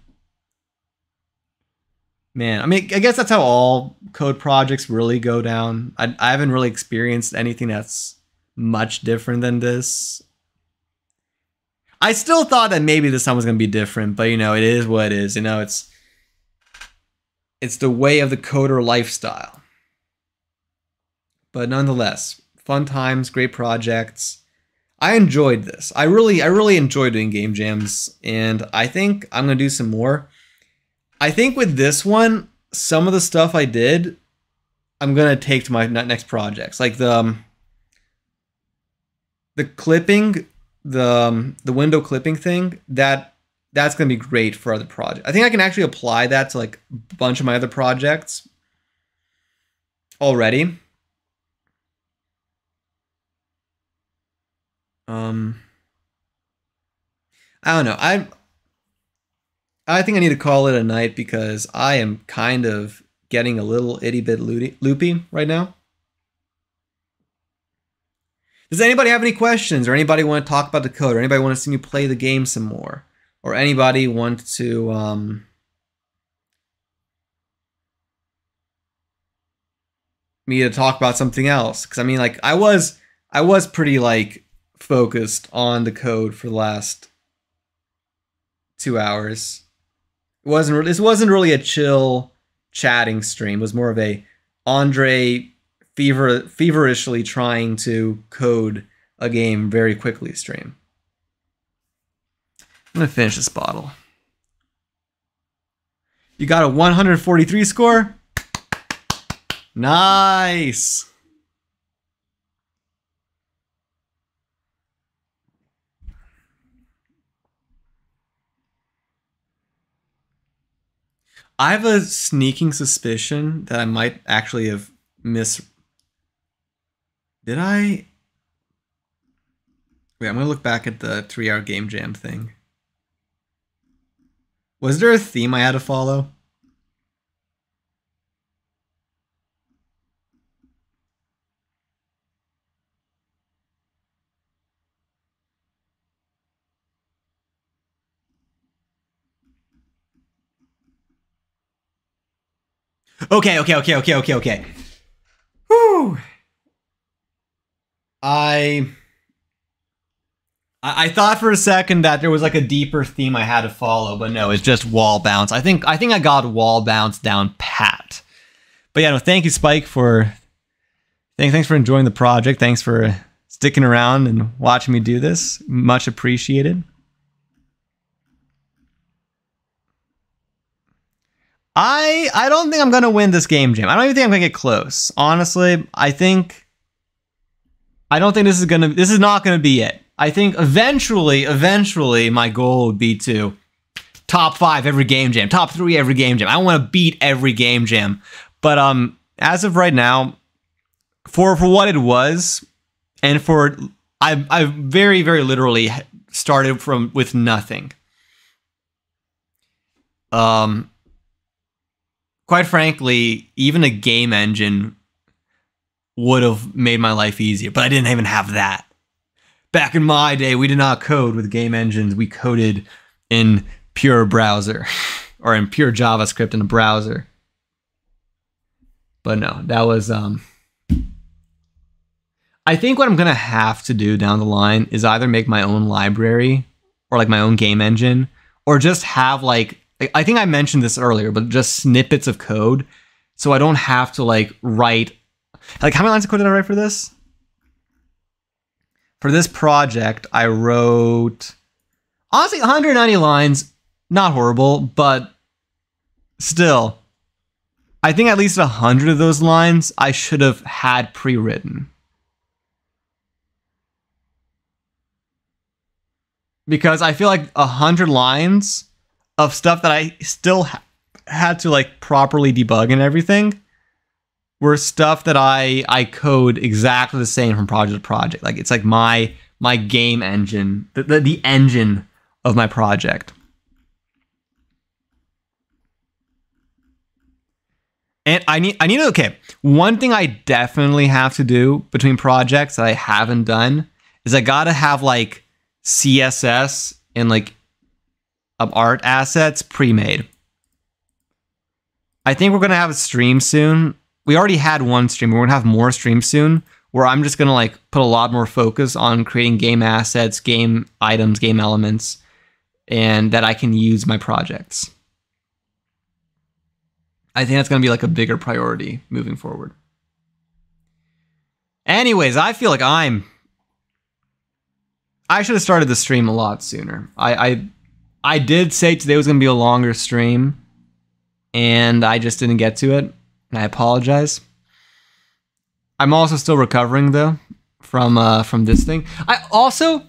Man i mean i guess that's how all code projects really go down. I, I haven't really experienced anything that's much different than this I still thought that maybe this time was going to be different, but you know, it is what it is. You know, it's it's the way of the coder lifestyle. But nonetheless, fun times, great projects. I enjoyed this. I really I really enjoy doing game jams and I think I'm going to do some more. I think with this one, some of the stuff I did I'm going to take to my next projects. Like the um, the clipping the um, the window clipping thing that that's going to be great for other projects. I think I can actually apply that to like a bunch of my other projects already. Um I don't know. I I think I need to call it a night because I am kind of getting a little itty bit loopy right now. Does anybody have any questions or anybody want to talk about the code or anybody want to see me play the game some more? Or anybody want to um, me to talk about something else? Because I mean, like I was I was pretty like focused on the code for the last two hours. It wasn't this wasn't really a chill chatting stream. It was more of a Andre fever feverishly trying to code a game very quickly stream. I'm gonna finish this bottle. You got a 143 score? Nice. I have a sneaking suspicion that I might actually have mis did I? Wait, I'm gonna look back at the three-hour game jam thing. Was there a theme I had to follow? Okay, okay, okay, okay, okay, okay. Whew. I I thought for a second that there was like a deeper theme I had to follow, but no, it's just wall bounce. I think I think I got wall bounce down pat. But yeah, no, thank you, Spike, for thanks thanks for enjoying the project. Thanks for sticking around and watching me do this. Much appreciated. I I don't think I'm gonna win this game jam. I don't even think I'm gonna get close. Honestly, I think I don't think this is gonna. This is not gonna be it. I think eventually, eventually, my goal would be to top five every game jam, top three every game jam. I want to beat every game jam, but um, as of right now, for for what it was, and for I I very very literally started from with nothing. Um quite frankly, even a game engine would have made my life easier, but I didn't even have that. Back in my day, we did not code with game engines. We coded in pure browser [laughs] or in pure JavaScript in a browser. But no, that was um I think what I'm gonna have to do down the line is either make my own library or like my own game engine, or just have like I think I mentioned this earlier, but just snippets of code, so I don't have to like write like how many lines of code did I write for this? For this project, I wrote honestly 190 lines. Not horrible, but still, I think at least 100 of those lines I should have had pre written. Because I feel like 100 lines of stuff that I still ha- had to like properly debug and everything were stuff that I I code exactly the same from project to project. Like it's like my my game engine, the, the, the engine of my project. And I need I need okay. One thing I definitely have to do between projects that I haven't done is I gotta have like CSS and like um, art assets pre-made. I think we're gonna have a stream soon. We already had one stream. We're gonna have more streams soon where I'm just gonna like put a lot more focus on creating game assets, game items, game elements, and that I can use my projects. I think that's going to be like a bigger priority moving forward. Anyways, I feel like I'm. I should have started the stream a lot sooner. I I, I did say today was going to be a longer stream, and I just didn't get to it, and I apologize. I'm also still recovering though from uh, from this thing. I also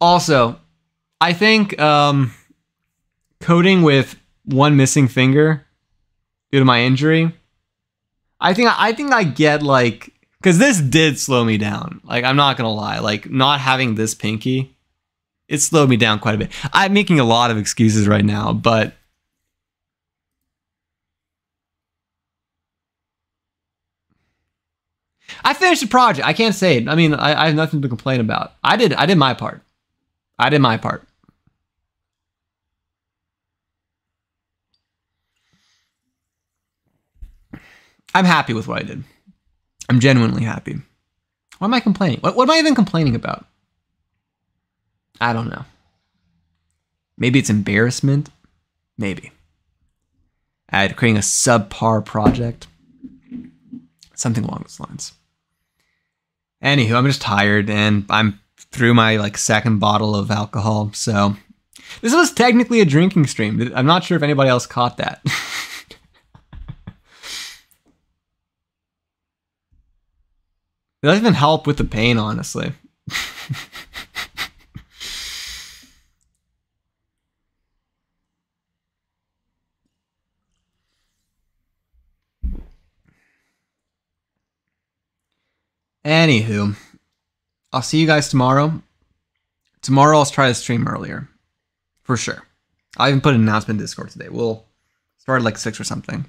also I think um, coding with one missing finger due to my injury. I think I think I get like because this did slow me down. Like I'm not gonna lie, like not having this pinky, it slowed me down quite a bit. I'm making a lot of excuses right now, but I finished the project. I can't say it. I mean, I, I have nothing to complain about. I did I did my part. I did my part. I'm happy with what I did. I'm genuinely happy. Why am I complaining? What, what am I even complaining about? I don't know. Maybe it's embarrassment. Maybe. At creating a subpar project. Something along those lines. Anywho, I'm just tired and I'm through my like second bottle of alcohol. So this was technically a drinking stream. I'm not sure if anybody else caught that. [laughs] It doesn't even help with the pain, honestly. [laughs] Anywho, I'll see you guys tomorrow. Tomorrow I'll try to stream earlier. For sure. I'll even put an announcement in Discord today. We'll start like 6 or something.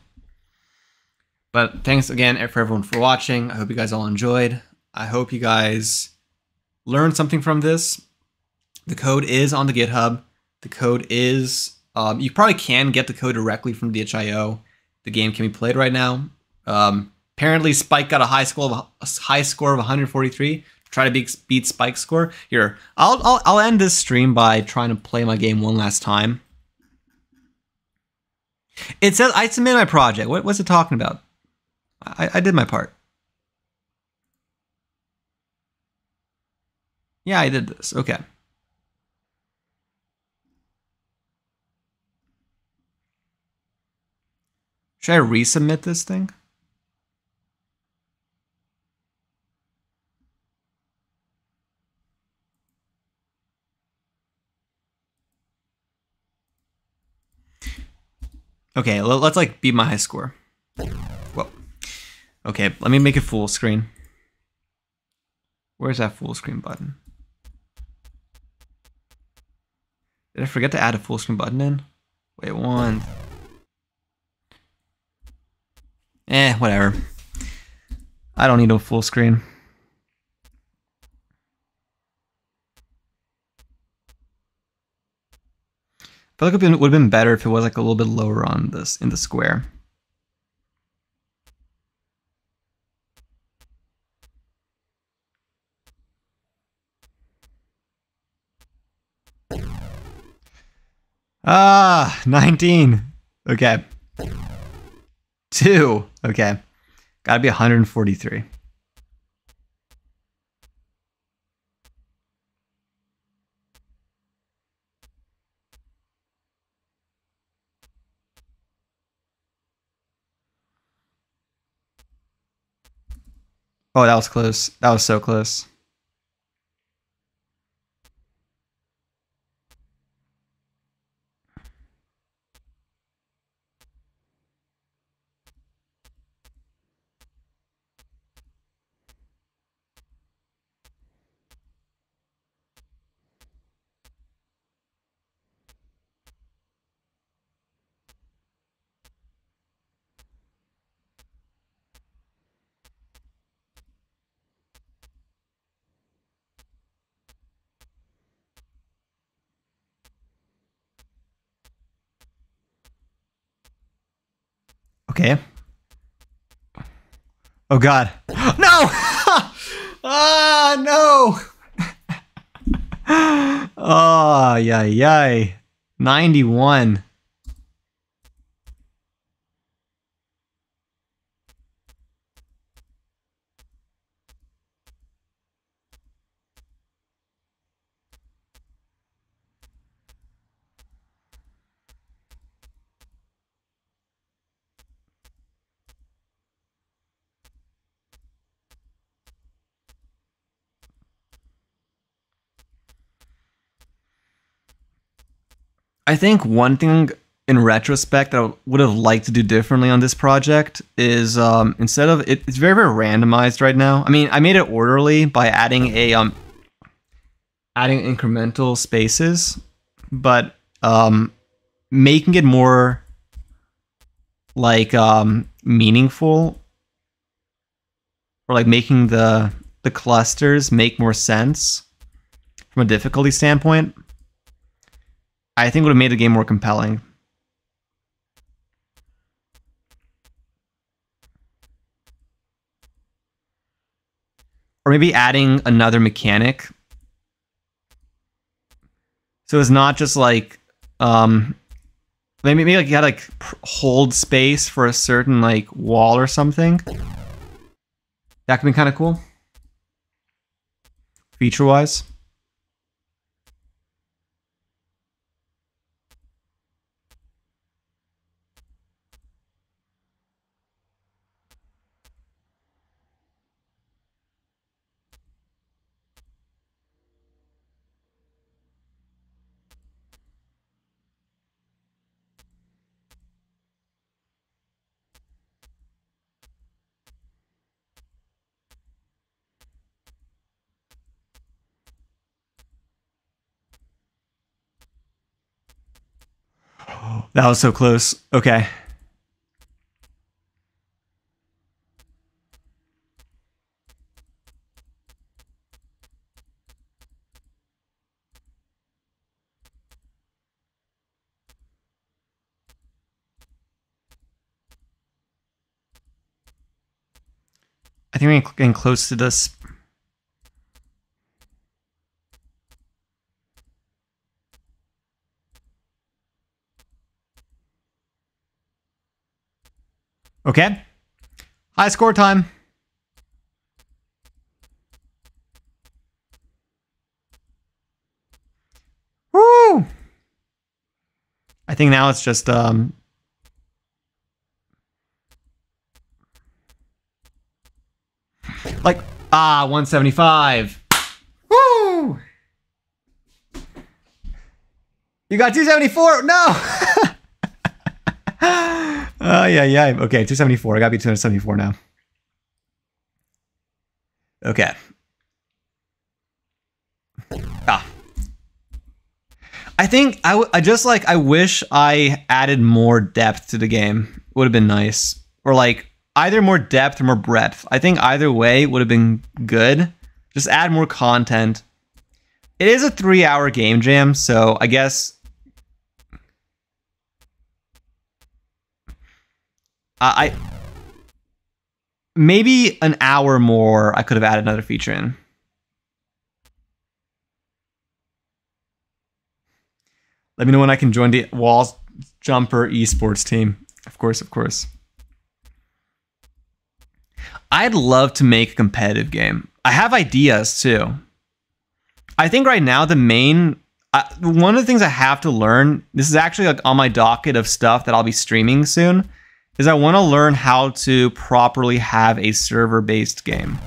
But thanks again for everyone for watching. I hope you guys all enjoyed. I hope you guys learned something from this. The code is on the GitHub. The code is, um, you probably can get the code directly from itch.io. The game can be played right now. Um, apparently, Spike got a high score of high score of 143. Try to beat, beat Spike's score. Here, I'll, I'll I'll end this stream by trying to play my game one last time. It says I submitted my project. What, what's it talking about? I, I did my part. Yeah, I did this. Okay. Should I resubmit this thing? Okay, let's like beat my high score. Well, okay, let me make it full screen. Where's that full screen button? Did I forget to add a full screen button in? Wait, one. Eh, whatever. I don't need a full screen. Feel like it would have been better if it was like a little bit lower on this in the square. Ah, 19. Okay. Two. Okay. Gotta be 143. Oh, that was close. That was so close. Okay. Oh god. No! [laughs] ah, no! oh, [laughs] yay, yay. 91. I think one thing in retrospect that I would have liked to do differently on this project is um, instead of it, it's very very randomized right now. I mean, I made it orderly by adding a um, adding incremental spaces, but um, making it more like um, meaningful or like making the the clusters make more sense from a difficulty standpoint. I think would have made the game more compelling. Or maybe adding another mechanic. So it's not just like um maybe maybe like you had like hold space for a certain like wall or something. That could be kind of cool. Feature wise. That was so close. Okay. I think we're getting close to this Okay. High score time. Woo! I think now it's just um like ah 175. Woo! You got 274. No. [laughs] Oh, yeah, yeah. Okay, 274. I gotta be 274 now. Okay. Ah. I think I, I just like I wish I added more depth to the game. Would have been nice, or like either more depth or more breadth. I think either way would have been good. Just add more content. It is a three-hour game jam, so I guess I, I maybe an hour more. I could have added another feature in. Let me know when I can join the Walls Jumper esports team. Of course, of course. I'd love to make a competitive game. I have ideas too. I think right now the main uh, one of the things I have to learn. This is actually like on my docket of stuff that I'll be streaming soon. Is I want to learn how to properly have a server-based game.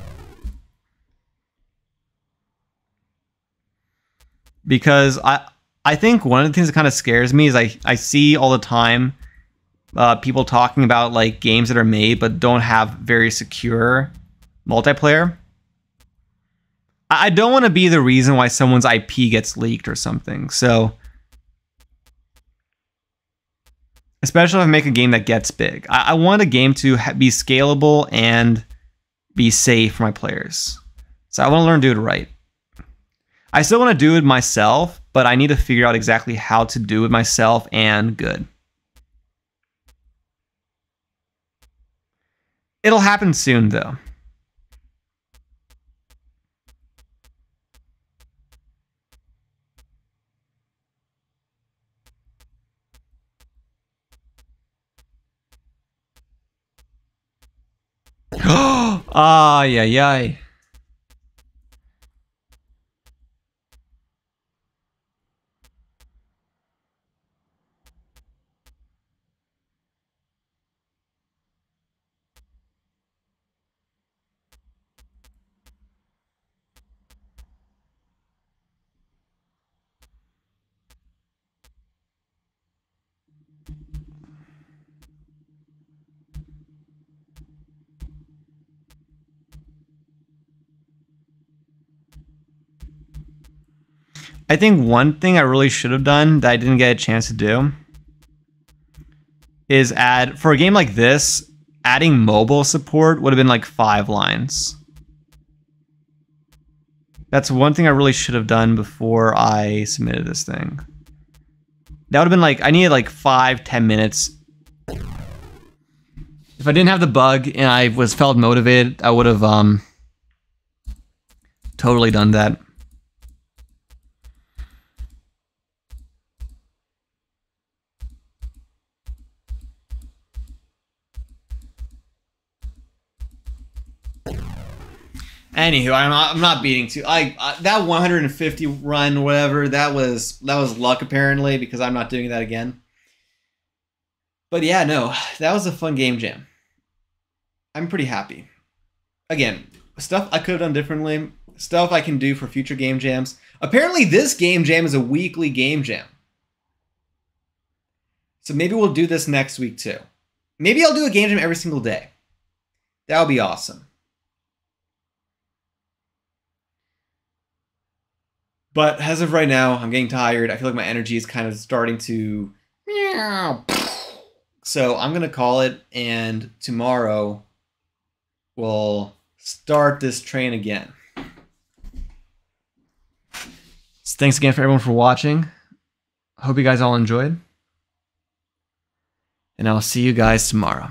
Because I I think one of the things that kind of scares me is I, I see all the time uh, people talking about like games that are made but don't have very secure multiplayer. I, I don't want to be the reason why someone's IP gets leaked or something. So, especially if I make a game that gets big, I, I want a game to be scalable and be safe for my players. So I want to learn to do it right. I still want to do it myself, but I need to figure out exactly how to do it myself and good. It'll happen soon, though. [gasps] Ay, ay, ay. I think one thing I really should have done that I didn't get a chance to do is add for a game like this, adding mobile support would have been like five lines. That's one thing I really should have done before I submitted this thing. That would have been like I needed like five, ten minutes. If I didn't have the bug and I was felt motivated, I would have um totally done that. Anywho, I'm not, I'm not beating too. I, I that 150 run, whatever that was, that was luck apparently because I'm not doing that again. But yeah, no, that was a fun game jam. I'm pretty happy. Again, stuff I could have done differently, stuff I can do for future game jams. Apparently, this game jam is a weekly game jam. So maybe we'll do this next week too. Maybe I'll do a game jam every single day. That would be awesome. But as of right now, I'm getting tired. I feel like my energy is kind of starting to. So I'm going to call it, and tomorrow we'll start this train again. So thanks again for everyone for watching. Hope you guys all enjoyed. And I'll see you guys tomorrow.